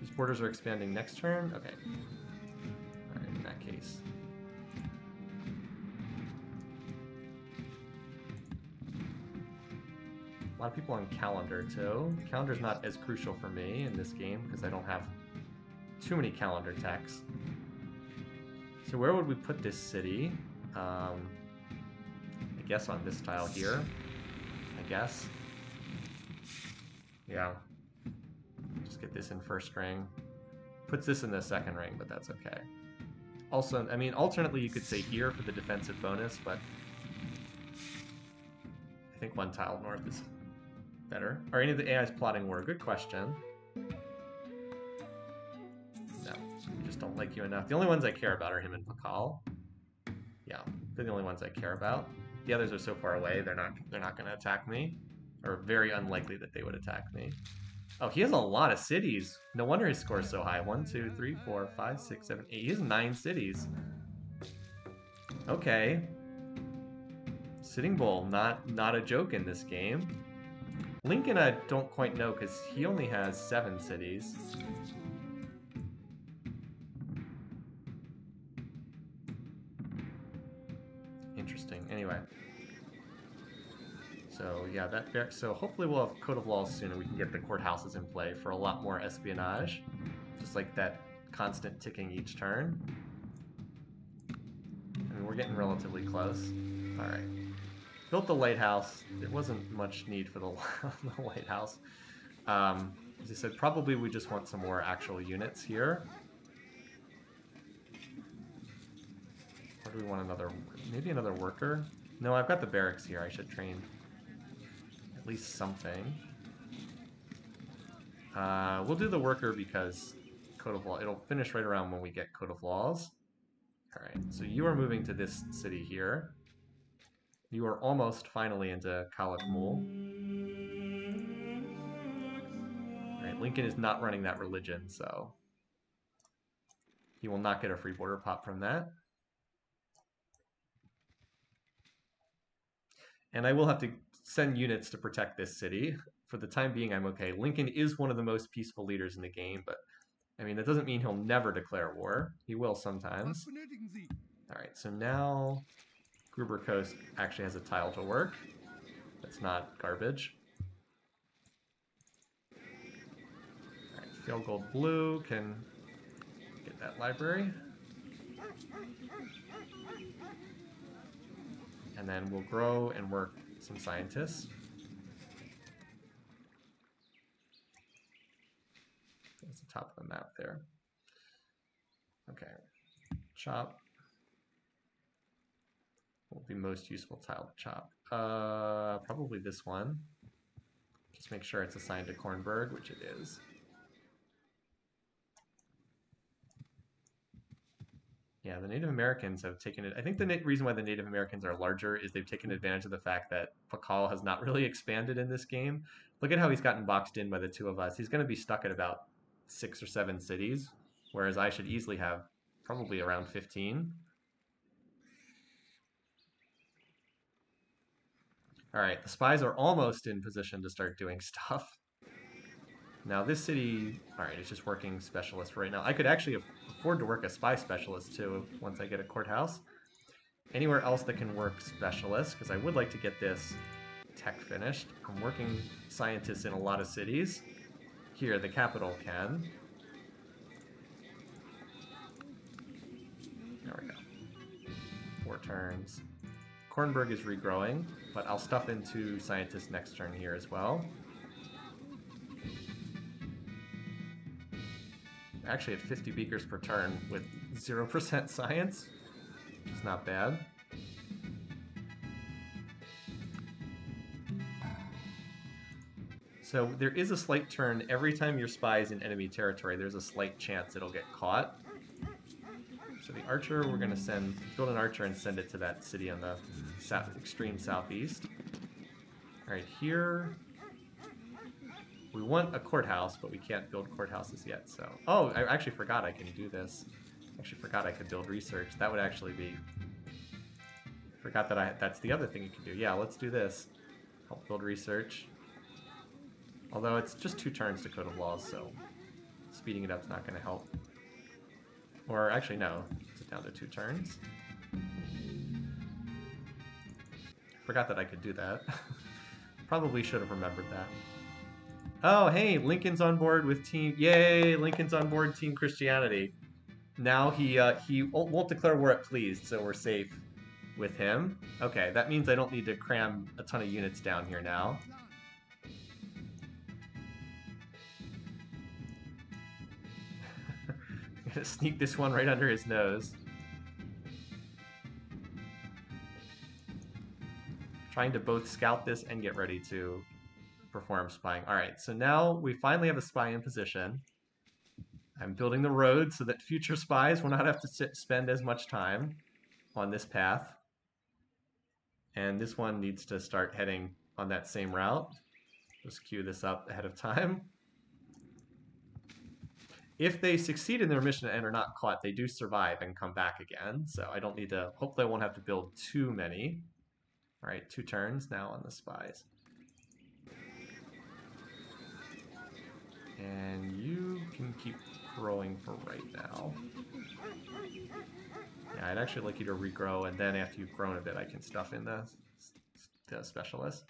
These borders are expanding next turn? Okay. In that case. A lot of people on calendar too. Calendar's not as crucial for me in this game because I don't have too many calendar techs. So where would we put this city? Um, I guess on this tile here. I guess. Yeah, Just get this in first ring. Puts this in the second ring, but that's okay. Also, I mean, alternately you could say here for the defensive bonus, but I think one tile north is better. Are any of the AIs plotting war? Good question. No, we just don't like you enough. The only ones I care about are him and Pakal. Yeah, they're the only ones I care about. The others are so far away, they're not they're not gonna attack me. Or very unlikely that they would attack me. Oh, he has a lot of cities. No wonder his score is so high. One, two, three, four, five, six, seven, eight. He has nine cities. Okay. Sitting Bull, not not a joke in this game. Lincoln, I don't quite know because he only has seven cities. Interesting. Anyway. So yeah, that so hopefully we'll have Code of Laws soon and we can get the courthouses in play for a lot more espionage. Just like that constant ticking each turn. I mean, we're getting relatively close. Alright. Built the lighthouse. There wasn't much need for the, the lighthouse. Um, as I said, probably we just want some more actual units here. Or do we want another, maybe another worker? No, I've got the barracks here. I should train at least something. Uh, we'll do the worker because Code of Law, it'll finish right around when we get Code of Laws. Alright, so you are moving to this city here. You are almost finally into. Alright, Lincoln is not running that religion, so he will not get a free border pop from that. And I will have to send units to protect this city. For the time being, I'm okay. Lincoln is one of the most peaceful leaders in the game, but I mean, that doesn't mean he'll never declare war. He will sometimes. Alright, so now Gruber Coast actually has a tile to work. That's not garbage. Field Gold Blue can get that library. And then we'll grow and work some scientists. That's the top of the map there. Okay. Chop will be most useful tile to chop? Uh, probably this one. Just make sure it's assigned to Kornberg, which it is. Yeah, the Native Americans have taken it. I think the reason why the Native Americans are larger is they've taken advantage of the fact that Pakal has not really expanded in this game. Look at how he's gotten boxed in by the two of us. He's going to be stuck at about six or seven cities, whereas I should easily have probably around 15. All right, the spies are almost in position to start doing stuff. Now this city, all right, it's just working specialist right now. I could actually afford to work a spy specialist too once I get a courthouse. Anywhere else that can work specialist, because I would like to get this tech finished. I'm working scientists in a lot of cities. Here, the capital can. There we go. Four turns. Kornberg is regrowing, but I'll stuff into Scientist next turn here as well. Actually at 50 beakers per turn with 0% science. It's not bad. So there is a slight turn. Every time your spy is in enemy territory, there's a slight chance it'll get caught. So the archer, we're going to send, build an archer and send it to that city on the south, extreme southeast. All right, here we want a courthouse, but we can't build courthouses yet. So, oh, I actually forgot I can do this. I Actually, forgot I could build research. That would actually be. Forgot that I. That's the other thing you can do. Yeah, let's do this. Help build research. Although it's just two turns to Code of Laws, so speeding it up is not going to help. Or actually, no. It's down to two turns. Forgot that I could do that. Probably should have remembered that. Oh, hey, Lincoln's on board with Team... Yay, Lincoln's on board Team Christianity. Now he uh, he won't declare war at pleased, so we're safe with him. Okay, that means I don't need to cram a ton of units down here now. gonna sneak this one right under his nose. Trying to both scout this and get ready to perform spying. Alright, so now we finally have a spy in position. I'm building the road so that future spies will not have to sit, spend as much time on this path. And this one needs to start heading on that same route. Just queue this up ahead of time. If they succeed in their mission and are not caught, they do survive and come back again. So I don't need to, hopefully I won't have to build too many. All right, two turns now on the spies. And you can keep growing for right now. Yeah, I'd actually like you to regrow, and then after you've grown a bit, I can stuff in the, the specialist.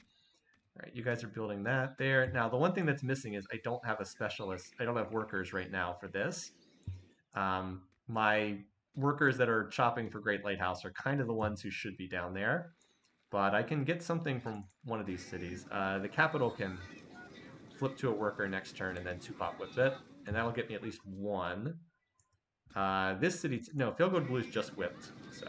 Right, you guys are building that there. Now, the one thing that's missing is I don't have a specialist. I don't have workers right now for this. Um, my workers that are chopping for Great Lighthouse are kind of the ones who should be down there. But I can get something from one of these cities. Uh, the capital can flip to a worker next turn and then two pop whip it. And that'll get me at least one. Uh, this city, no, Field Blues just whipped, so.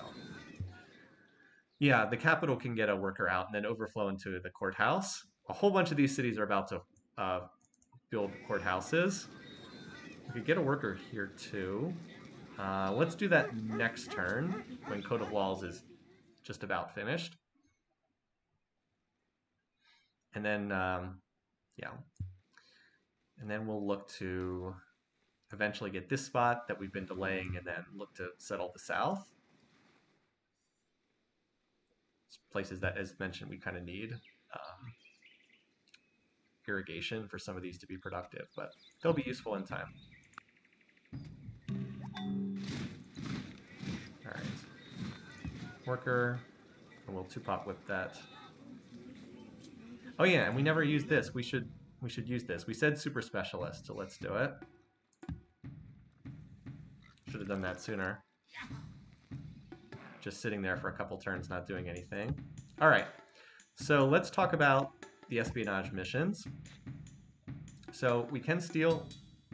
Yeah, the capital can get a worker out and then overflow into the courthouse. A whole bunch of these cities are about to uh, build courthouses. We could get a worker here too. Uh, let's do that next turn when Code of Laws is just about finished. And then, um, yeah. And then we'll look to eventually get this spot that we've been delaying and then look to settle the south. It's places that, as mentioned, we kind of need um, irrigation for some of these to be productive, but they'll be useful in time. All right. Worker, and we'll two-pop whip that. Oh yeah, and we never used this. We should we should use this. We said super specialist, so let's do it. Should have done that sooner. Just sitting there for a couple turns, not doing anything. All right, so let's talk about the espionage missions. So we can steal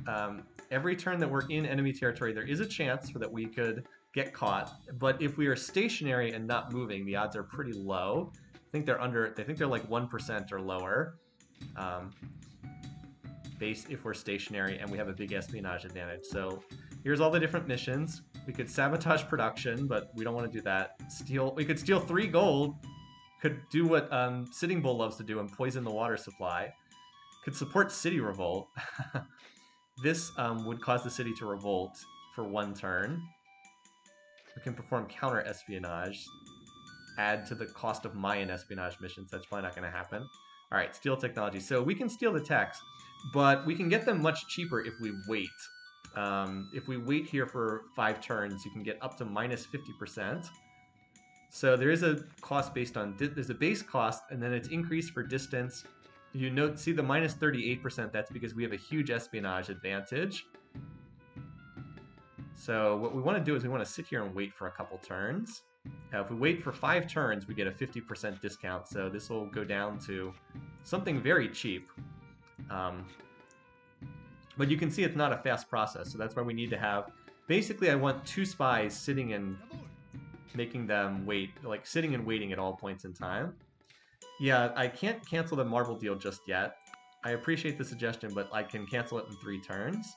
um, every turn that we're in enemy territory. There is a chance for that we could get caught, but if we are stationary and not moving, the odds are pretty low I think they're under. They think they're like one percent or lower. Um, base if we're stationary and we have a big espionage advantage. So here's all the different missions. We could sabotage production, but we don't want to do that. Steal. We could steal three gold. Could do what um, Sitting Bull loves to do and poison the water supply. Could support city revolt. this um, would cause the city to revolt for one turn. We can perform counter espionage add to the cost of Mayan espionage missions. That's probably not going to happen. All right, steal technology. So we can steal the techs, but we can get them much cheaper if we wait. Um, if we wait here for five turns, you can get up to minus 50%. So there is a cost based on, there's a base cost, and then it's increased for distance. You note, see the minus 38%, that's because we have a huge espionage advantage. So what we want to do is we want to sit here and wait for a couple turns. Now, if we wait for five turns, we get a 50% discount, so this will go down to something very cheap. Um, but you can see it's not a fast process, so that's why we need to have... Basically, I want two spies sitting and making them wait, like sitting and waiting at all points in time. Yeah, I can't cancel the marble deal just yet. I appreciate the suggestion, but I can cancel it in three turns,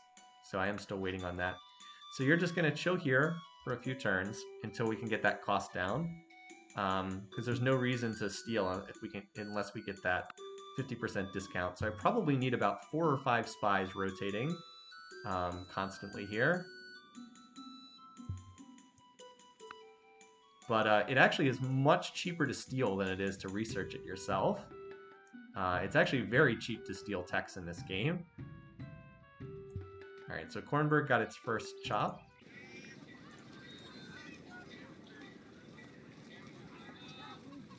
so I am still waiting on that. So you're just going to chill here, for a few turns until we can get that cost down. Because um, there's no reason to steal if we can, unless we get that 50% discount. So I probably need about four or five spies rotating um, constantly here. But uh, it actually is much cheaper to steal than it is to research it yourself. Uh, it's actually very cheap to steal techs in this game. Alright, so Kornberg got its first chop.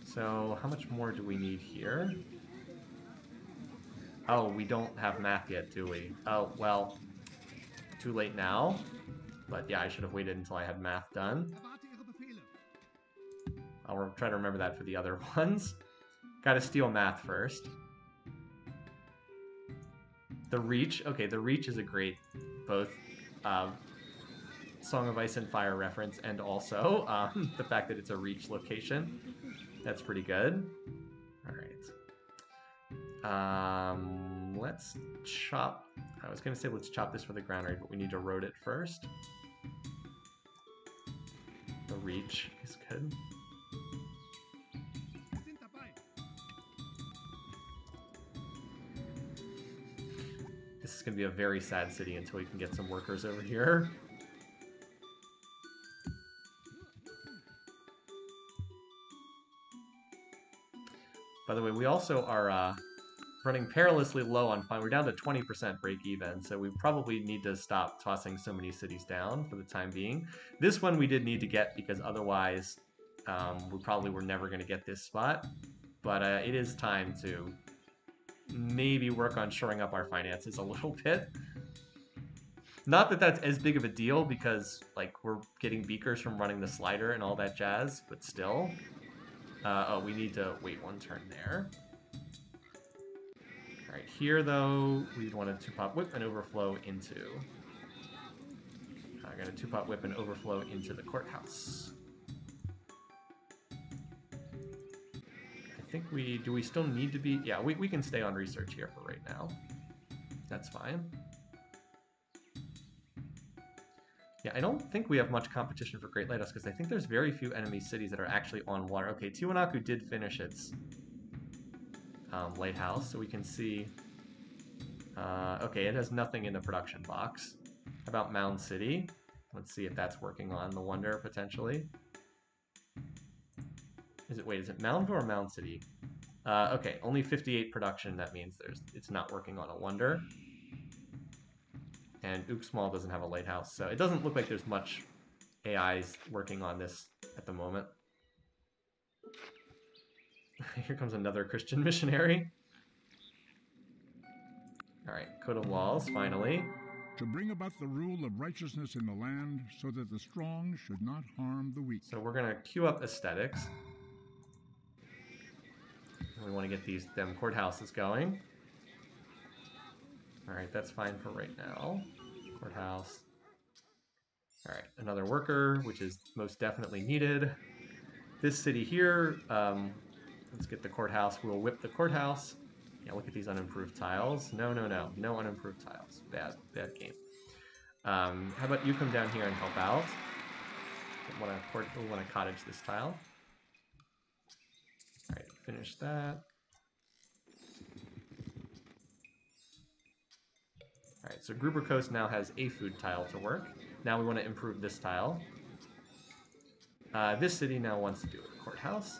So how much more do we need here? Oh, we don't have math yet, do we? Oh, well, too late now. But yeah, I should have waited until I had math done. I'll try to remember that for the other ones. Gotta steal math first. The Reach. Okay, the Reach is a great both uh, Song of Ice and Fire reference and also um, the fact that it's a Reach location. That's pretty good. Um, let's chop. I was going to say let's chop this for the ground raid, but we need to road it first. The reach is good. This is going to be a very sad city until we can get some workers over here. By the way, we also are uh, running perilously low on fine. We're down to 20% break even, so we probably need to stop tossing so many cities down for the time being. This one we did need to get because otherwise um, we probably were never going to get this spot. But uh, it is time to maybe work on shoring up our finances a little bit. Not that that's as big of a deal because like we're getting beakers from running the slider and all that jazz, but still. Uh, oh, we need to wait one turn there. Right, here though, we'd want to two-pop whip and overflow into. I'm gonna two-pop whip and overflow into the courthouse. I think we do. We still need to be. Yeah, we we can stay on research here for right now. That's fine. Yeah, I don't think we have much competition for Great Lighthouse because I think there's very few enemy cities that are actually on water. Okay, Tiwanaku did finish its um, lighthouse, so we can see... Uh, okay, it has nothing in the production box. How about Mound City? Let's see if that's working on the Wonder, potentially. Is it, wait, is it Mound or Mound City? Uh, okay, only 58 production, that means there's it's not working on a Wonder and Uxmal doesn't have a lighthouse, so it doesn't look like there's much AIs working on this at the moment. Here comes another Christian missionary. Alright, Code of Laws, finally. To bring about the rule of righteousness in the land so that the strong should not harm the weak. So we're going to queue up aesthetics. We want to get these them courthouses going. Alright, that's fine for right now. Courthouse. Alright, another worker, which is most definitely needed. This city here, um, let's get the courthouse. We'll whip the courthouse. Yeah, look at these unimproved tiles. No, no, no. No unimproved tiles. Bad, bad game. Um, how about you come down here and help out? We want to, want to cottage this tile. Alright, finish that. Alright, so Gruber Coast now has a food tile to work. Now we want to improve this tile. Uh, this city now wants to do a courthouse.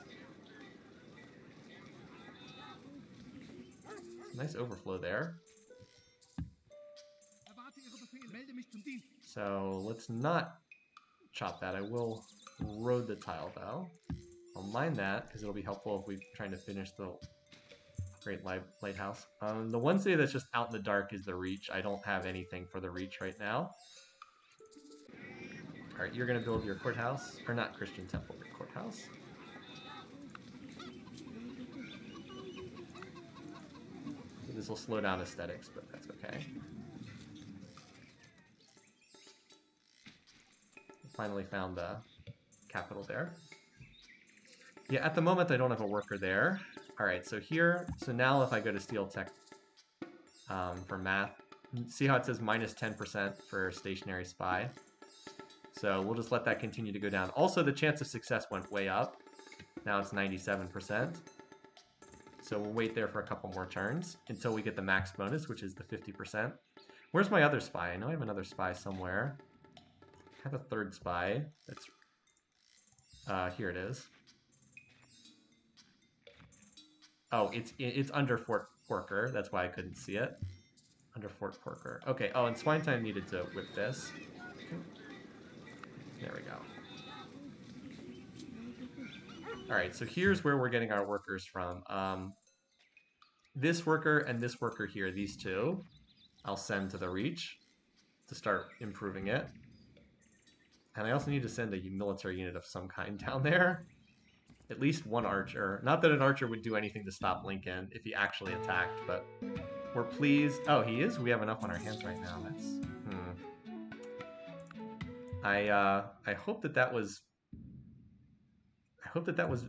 Nice overflow there. So let's not chop that. I will road the tile though. I'll mind that because it'll be helpful if we're trying to finish the Great light, Lighthouse. Um, the one city that's just out in the dark is the Reach. I don't have anything for the Reach right now. Alright, you're going to build your courthouse. Or not Christian Temple, your courthouse. This will slow down aesthetics, but that's okay. Finally found the capital there. Yeah, at the moment I don't have a worker there. All right, so here, so now if I go to Steal Tech um, for math, see how it says minus 10% for stationary spy? So we'll just let that continue to go down. Also, the chance of success went way up. Now it's 97%. So we'll wait there for a couple more turns until we get the max bonus, which is the 50%. Where's my other spy? I know I have another spy somewhere. I have a third spy. That's uh, here it is. Oh, it's it's under Fort Porker. That's why I couldn't see it. Under Fort Porker. Okay. Oh, and Swine Time needed to whip this. There we go. All right. So here's where we're getting our workers from. Um, this worker and this worker here, these two, I'll send to the Reach to start improving it. And I also need to send a military unit of some kind down there at least one archer. Not that an archer would do anything to stop Lincoln if he actually attacked, but we're pleased. Oh, he is? We have enough on our hands right now. That's... Hmm. I, uh, I hope that that was... I hope that that was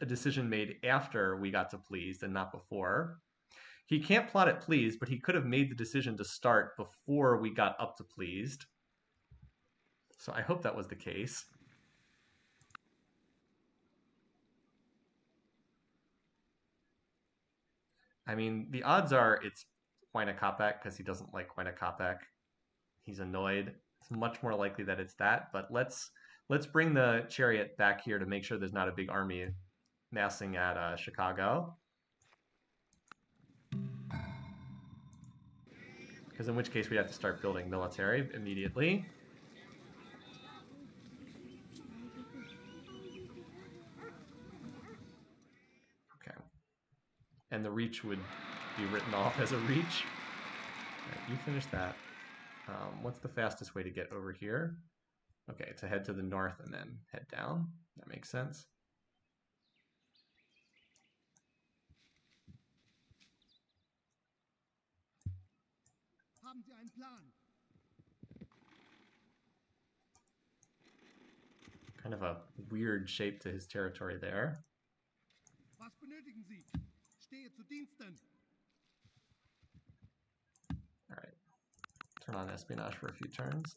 a decision made after we got to pleased and not before. He can't plot it pleased, but he could have made the decision to start before we got up to pleased. So I hope that was the case. I mean, the odds are it's Huayna because he doesn't like Huayna He's annoyed. It's much more likely that it's that, but let's let's bring the chariot back here to make sure there's not a big army massing at uh, Chicago. Because in which case we'd have to start building military immediately. Okay. And the reach would be written off as a reach. Right, you finish that. Um, what's the fastest way to get over here? Okay, to head to the north and then head down. That makes sense. Kind of a weird shape to his territory there. Was benötigen Sie? Stehe zu Diensten. Alright. Turn on espionage for a few turns.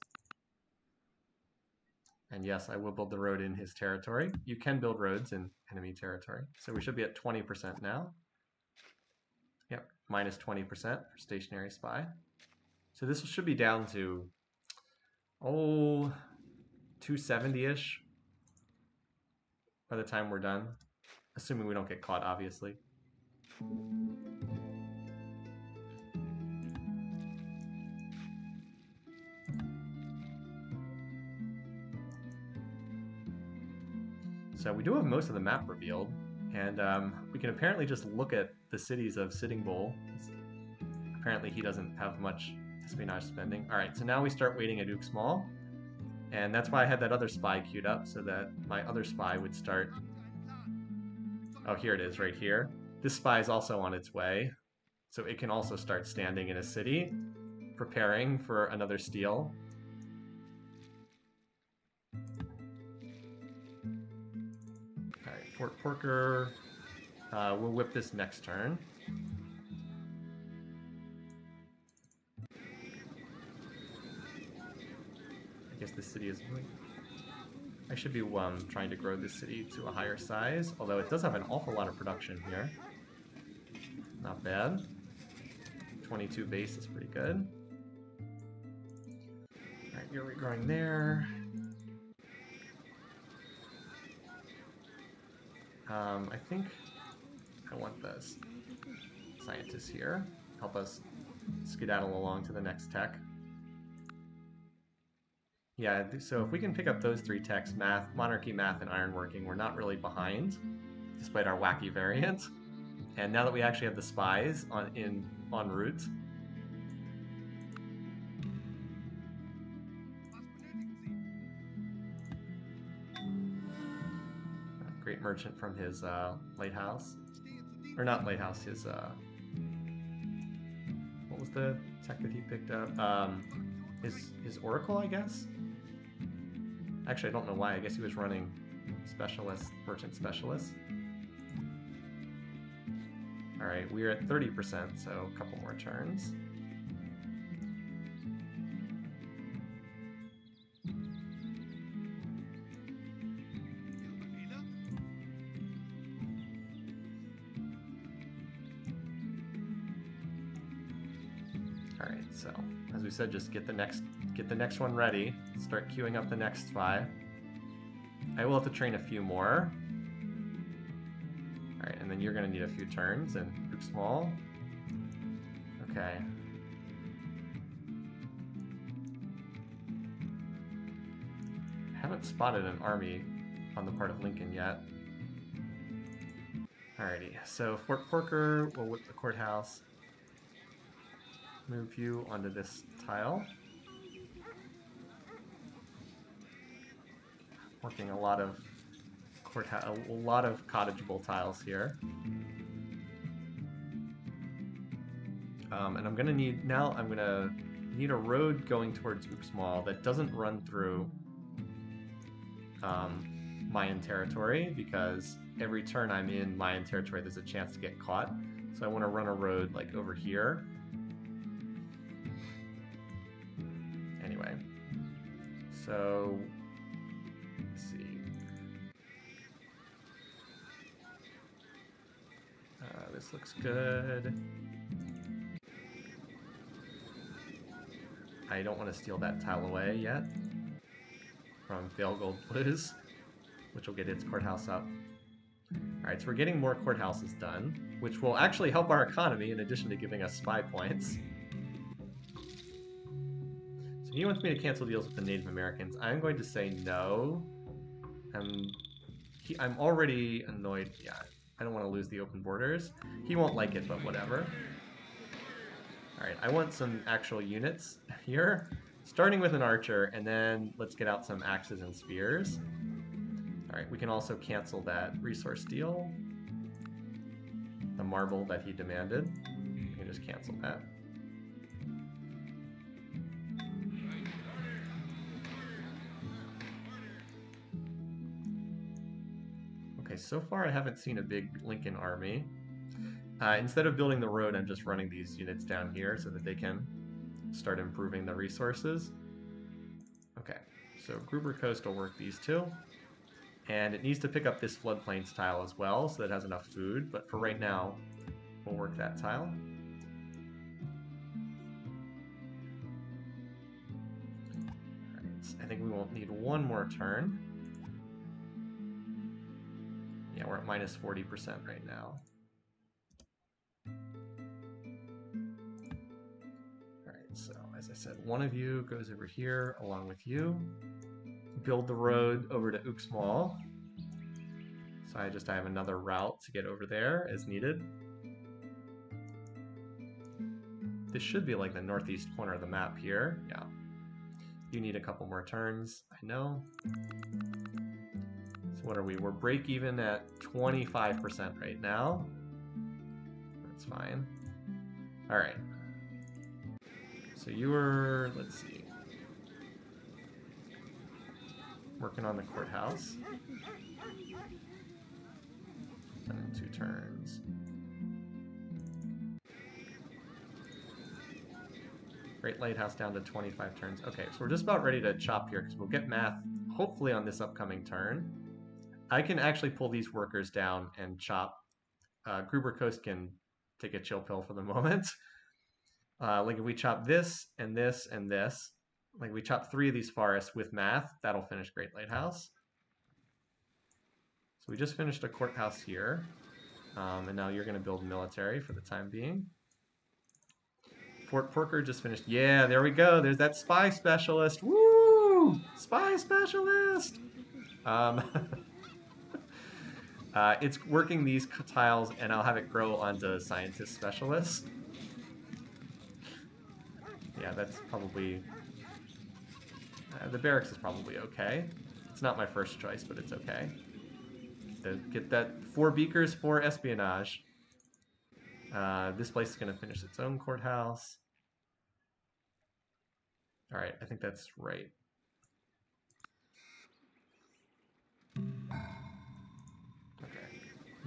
And yes, I will build the road in his territory. You can build roads in enemy territory. So we should be at 20% now. Yep, minus 20% for stationary spy. So this should be down to, oh, 270-ish by the time we're done. Assuming we don't get caught, obviously. So we do have most of the map revealed, and um, we can apparently just look at the cities of Sitting Bull. Apparently he doesn't have much espionage spending. Alright, so now we start waiting at Uxmal, and that's why I had that other spy queued up, so that my other spy would start... Oh, here it is, right here. This spy is also on its way, so it can also start standing in a city, preparing for another steal. All right, Fort Porker. Uh, we'll whip this next turn. Guess this city is... I should be um, trying to grow this city to a higher size, although it does have an awful lot of production here. Not bad. 22 base is pretty good. Alright, you're regrowing there. Um, I think I want this scientist here. Help us skedaddle along to the next tech. Yeah, so if we can pick up those three techs, math, monarchy, math, and ironworking, we're not really behind, despite our wacky variant. And now that we actually have the spies on in en route, great merchant from his uh, lighthouse, or not lighthouse, his uh, what was the tech that he picked up? Um, his his oracle, I guess. Actually, I don't know why. I guess he was running specialist, merchant specialist. All right, we're at 30%, so a couple more turns. Said, just get the next get the next one ready. Start queuing up the next spy. I will have to train a few more. Alright, and then you're going to need a few turns and group small. Okay. haven't spotted an army on the part of Lincoln yet. Alrighty, so Fort Porker will whip the courthouse move you onto this tile. Working a lot of a lot of cottageable tiles here. Um, and I'm gonna need now. I'm gonna need a road going towards Uxmal that doesn't run through um, Mayan territory because every turn I'm in Mayan territory, there's a chance to get caught. So I want to run a road like over here So, let's see. Uh, this looks good. I don't want to steal that tile away yet from Vale Gold Blues, which will get its courthouse up. Alright, so we're getting more courthouses done, which will actually help our economy in addition to giving us spy points. He wants me to cancel deals with the Native Americans. I'm going to say no. I'm, he, I'm already annoyed. Yeah, I don't want to lose the open borders. He won't like it, but whatever. Alright, I want some actual units here. Starting with an archer, and then let's get out some axes and spears. Alright, we can also cancel that resource deal. The marble that he demanded. We can just cancel that. Okay, so far I haven't seen a big Lincoln army. Uh, instead of building the road, I'm just running these units down here so that they can start improving the resources. Okay, so Gruber Coast will work these two. And it needs to pick up this floodplains tile as well, so that it has enough food. But for right now, we'll work that tile. I think we won't need one more turn. Yeah, we're at minus 40% right now. Alright, so, as I said, one of you goes over here along with you. Build the road over to Uxmal. So I just I have another route to get over there as needed. This should be like the northeast corner of the map here. Yeah. You need a couple more turns, I know. What are we? We're break even at 25% right now. That's fine. All right. So you were, let's see, working on the courthouse. And two turns. Great Lighthouse down to 25 turns. Okay, so we're just about ready to chop here because we'll get math hopefully on this upcoming turn. I can actually pull these workers down and chop. Uh, Gruber Coast can take a chill pill for the moment. Uh, like if we chop this and this and this, like we chop three of these forests with math, that'll finish Great Lighthouse. So we just finished a courthouse here. Um, and now you're going to build military for the time being. Fort Porker just finished. Yeah, there we go. There's that spy specialist. Woo! Spy specialist! Um, uh, it's working these tiles, and I'll have it grow onto scientist specialist. Yeah, that's probably... Uh, the barracks is probably okay. It's not my first choice, but it's okay. To get that four beakers for espionage. Uh, this place is going to finish its own courthouse. Alright, I think that's right.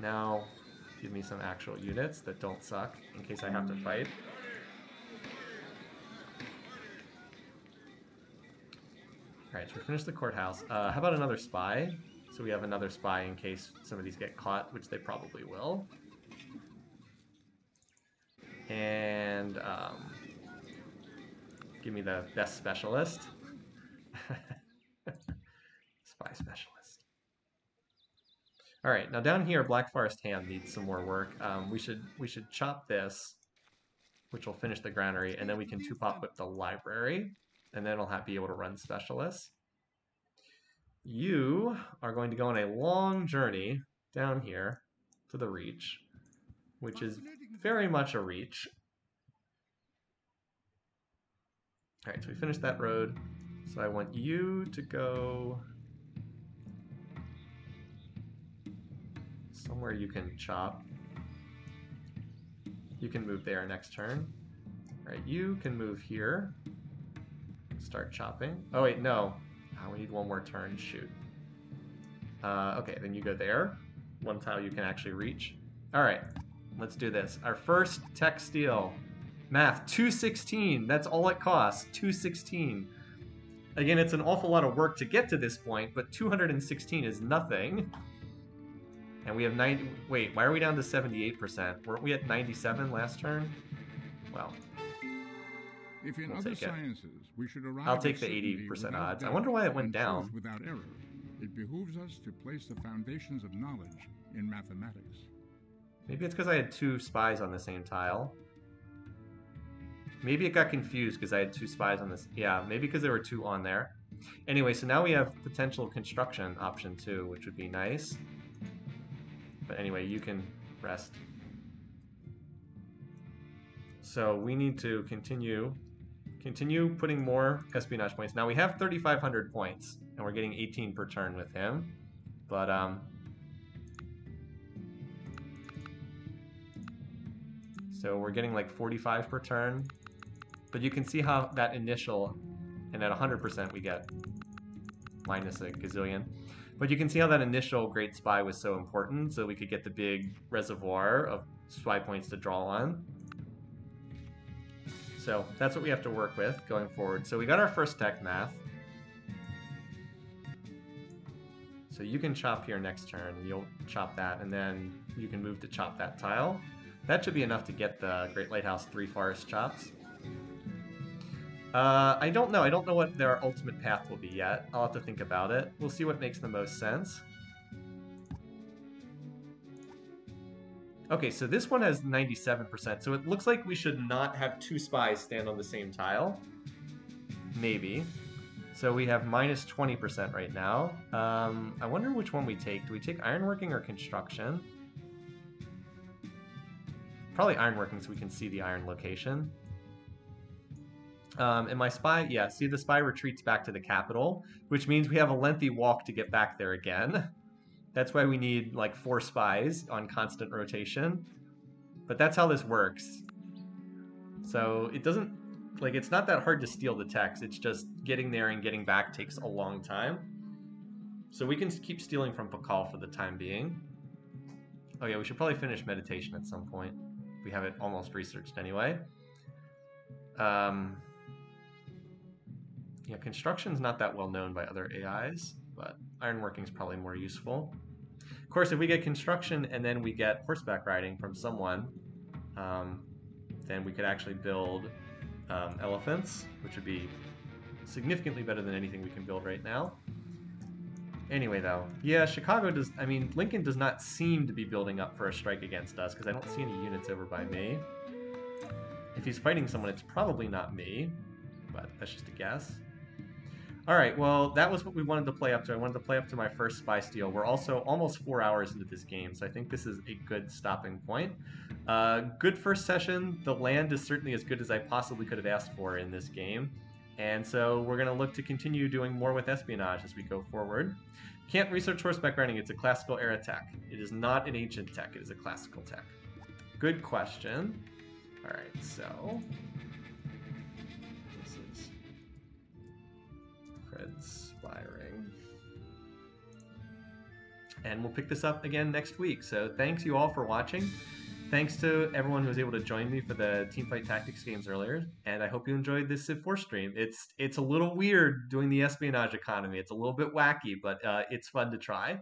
Now, give me some actual units that don't suck in case I have to fight. Alright, so we finished the courthouse. Uh, how about another spy? So we have another spy in case some of these get caught, which they probably will. And um, give me the best specialist. spy specialist. All right, now down here, Black Forest Ham needs some more work. Um, we should we should chop this, which will finish the granary, and then we can two-pop whip the library and then we'll have, be able to run specialists. You are going to go on a long journey down here to the Reach, which is very much a reach. All right, so we finished that road. So I want you to go somewhere you can chop. You can move there next turn. All right, you can move here start chopping. Oh wait, no. Oh, we need one more turn. Shoot. Uh, okay, then you go there. One tile you can actually reach. All right, let's do this. Our first tech steal. Math, 216. That's all it costs, 216. Again, it's an awful lot of work to get to this point, but 216 is nothing. And we have 90... Wait, why are we down to 78%? Weren't we at 97 last turn? Well, If in We'll other take it. sciences we should arrive I'll take the 80% without odds. I wonder why it went down. Without error, it behooves us to place the foundations of knowledge in mathematics. Maybe it's because I had two spies on the same tile. Maybe it got confused because I had two spies on this. Yeah, maybe because there were two on there. Anyway, so now we have potential construction option too, which would be nice. But anyway, you can rest. So we need to continue continue putting more espionage points. Now we have 3,500 points, and we're getting 18 per turn with him. But um, So we're getting like 45 per turn. But you can see how that initial, and at 100% we get minus a gazillion. But you can see how that initial Great Spy was so important, so we could get the big reservoir of spy points to draw on. So that's what we have to work with going forward. So we got our first tech math. So you can chop here next turn. You'll chop that, and then you can move to chop that tile. That should be enough to get the Great Lighthouse 3 Forest chops. Uh, I don't know. I don't know what their ultimate path will be yet. I'll have to think about it. We'll see what makes the most sense. Okay, so this one has 97%, so it looks like we should not have two spies stand on the same tile. Maybe. So we have minus 20% right now. Um, I wonder which one we take. Do we take ironworking or construction? Probably ironworking so we can see the iron location. Um, and my spy, yeah, see the spy retreats back to the capital, which means we have a lengthy walk to get back there again. That's why we need like four spies on constant rotation. But that's how this works. So it doesn't, like, it's not that hard to steal the text. It's just getting there and getting back takes a long time. So we can keep stealing from Pakal for the time being. Oh yeah, we should probably finish meditation at some point. We have it almost researched anyway. Um, yeah, construction's not that well known by other AIs, but ironworking is probably more useful. Of course, if we get construction and then we get horseback riding from someone, um, then we could actually build um, elephants, which would be significantly better than anything we can build right now. Anyway, though, yeah, Chicago does. I mean, Lincoln does not seem to be building up for a strike against us because I don't see any units over by me. If he's fighting someone, it's probably not me, but that's just a guess. All right, well, that was what we wanted to play up to. I wanted to play up to my first spy steal. We're also almost four hours into this game, so I think this is a good stopping point. Uh, good first session. The land is certainly as good as I possibly could have asked for in this game. And so we're going to look to continue doing more with espionage as we go forward. Can't research horseback riding. It's a classical era tech. It is not an ancient tech. It is a classical tech. Good question. All right, so Fred's Spy Ring. And we'll pick this up again next week. So thanks you all for watching. Thanks to everyone who was able to join me for the Teamfight Tactics games earlier, and I hope you enjoyed this Civ 4 stream. It's it's a little weird doing the espionage economy. It's a little bit wacky, but uh, it's fun to try.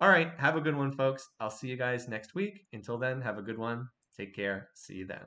All right, have a good one, folks. I'll see you guys next week. Until then, have a good one. Take care. See you then.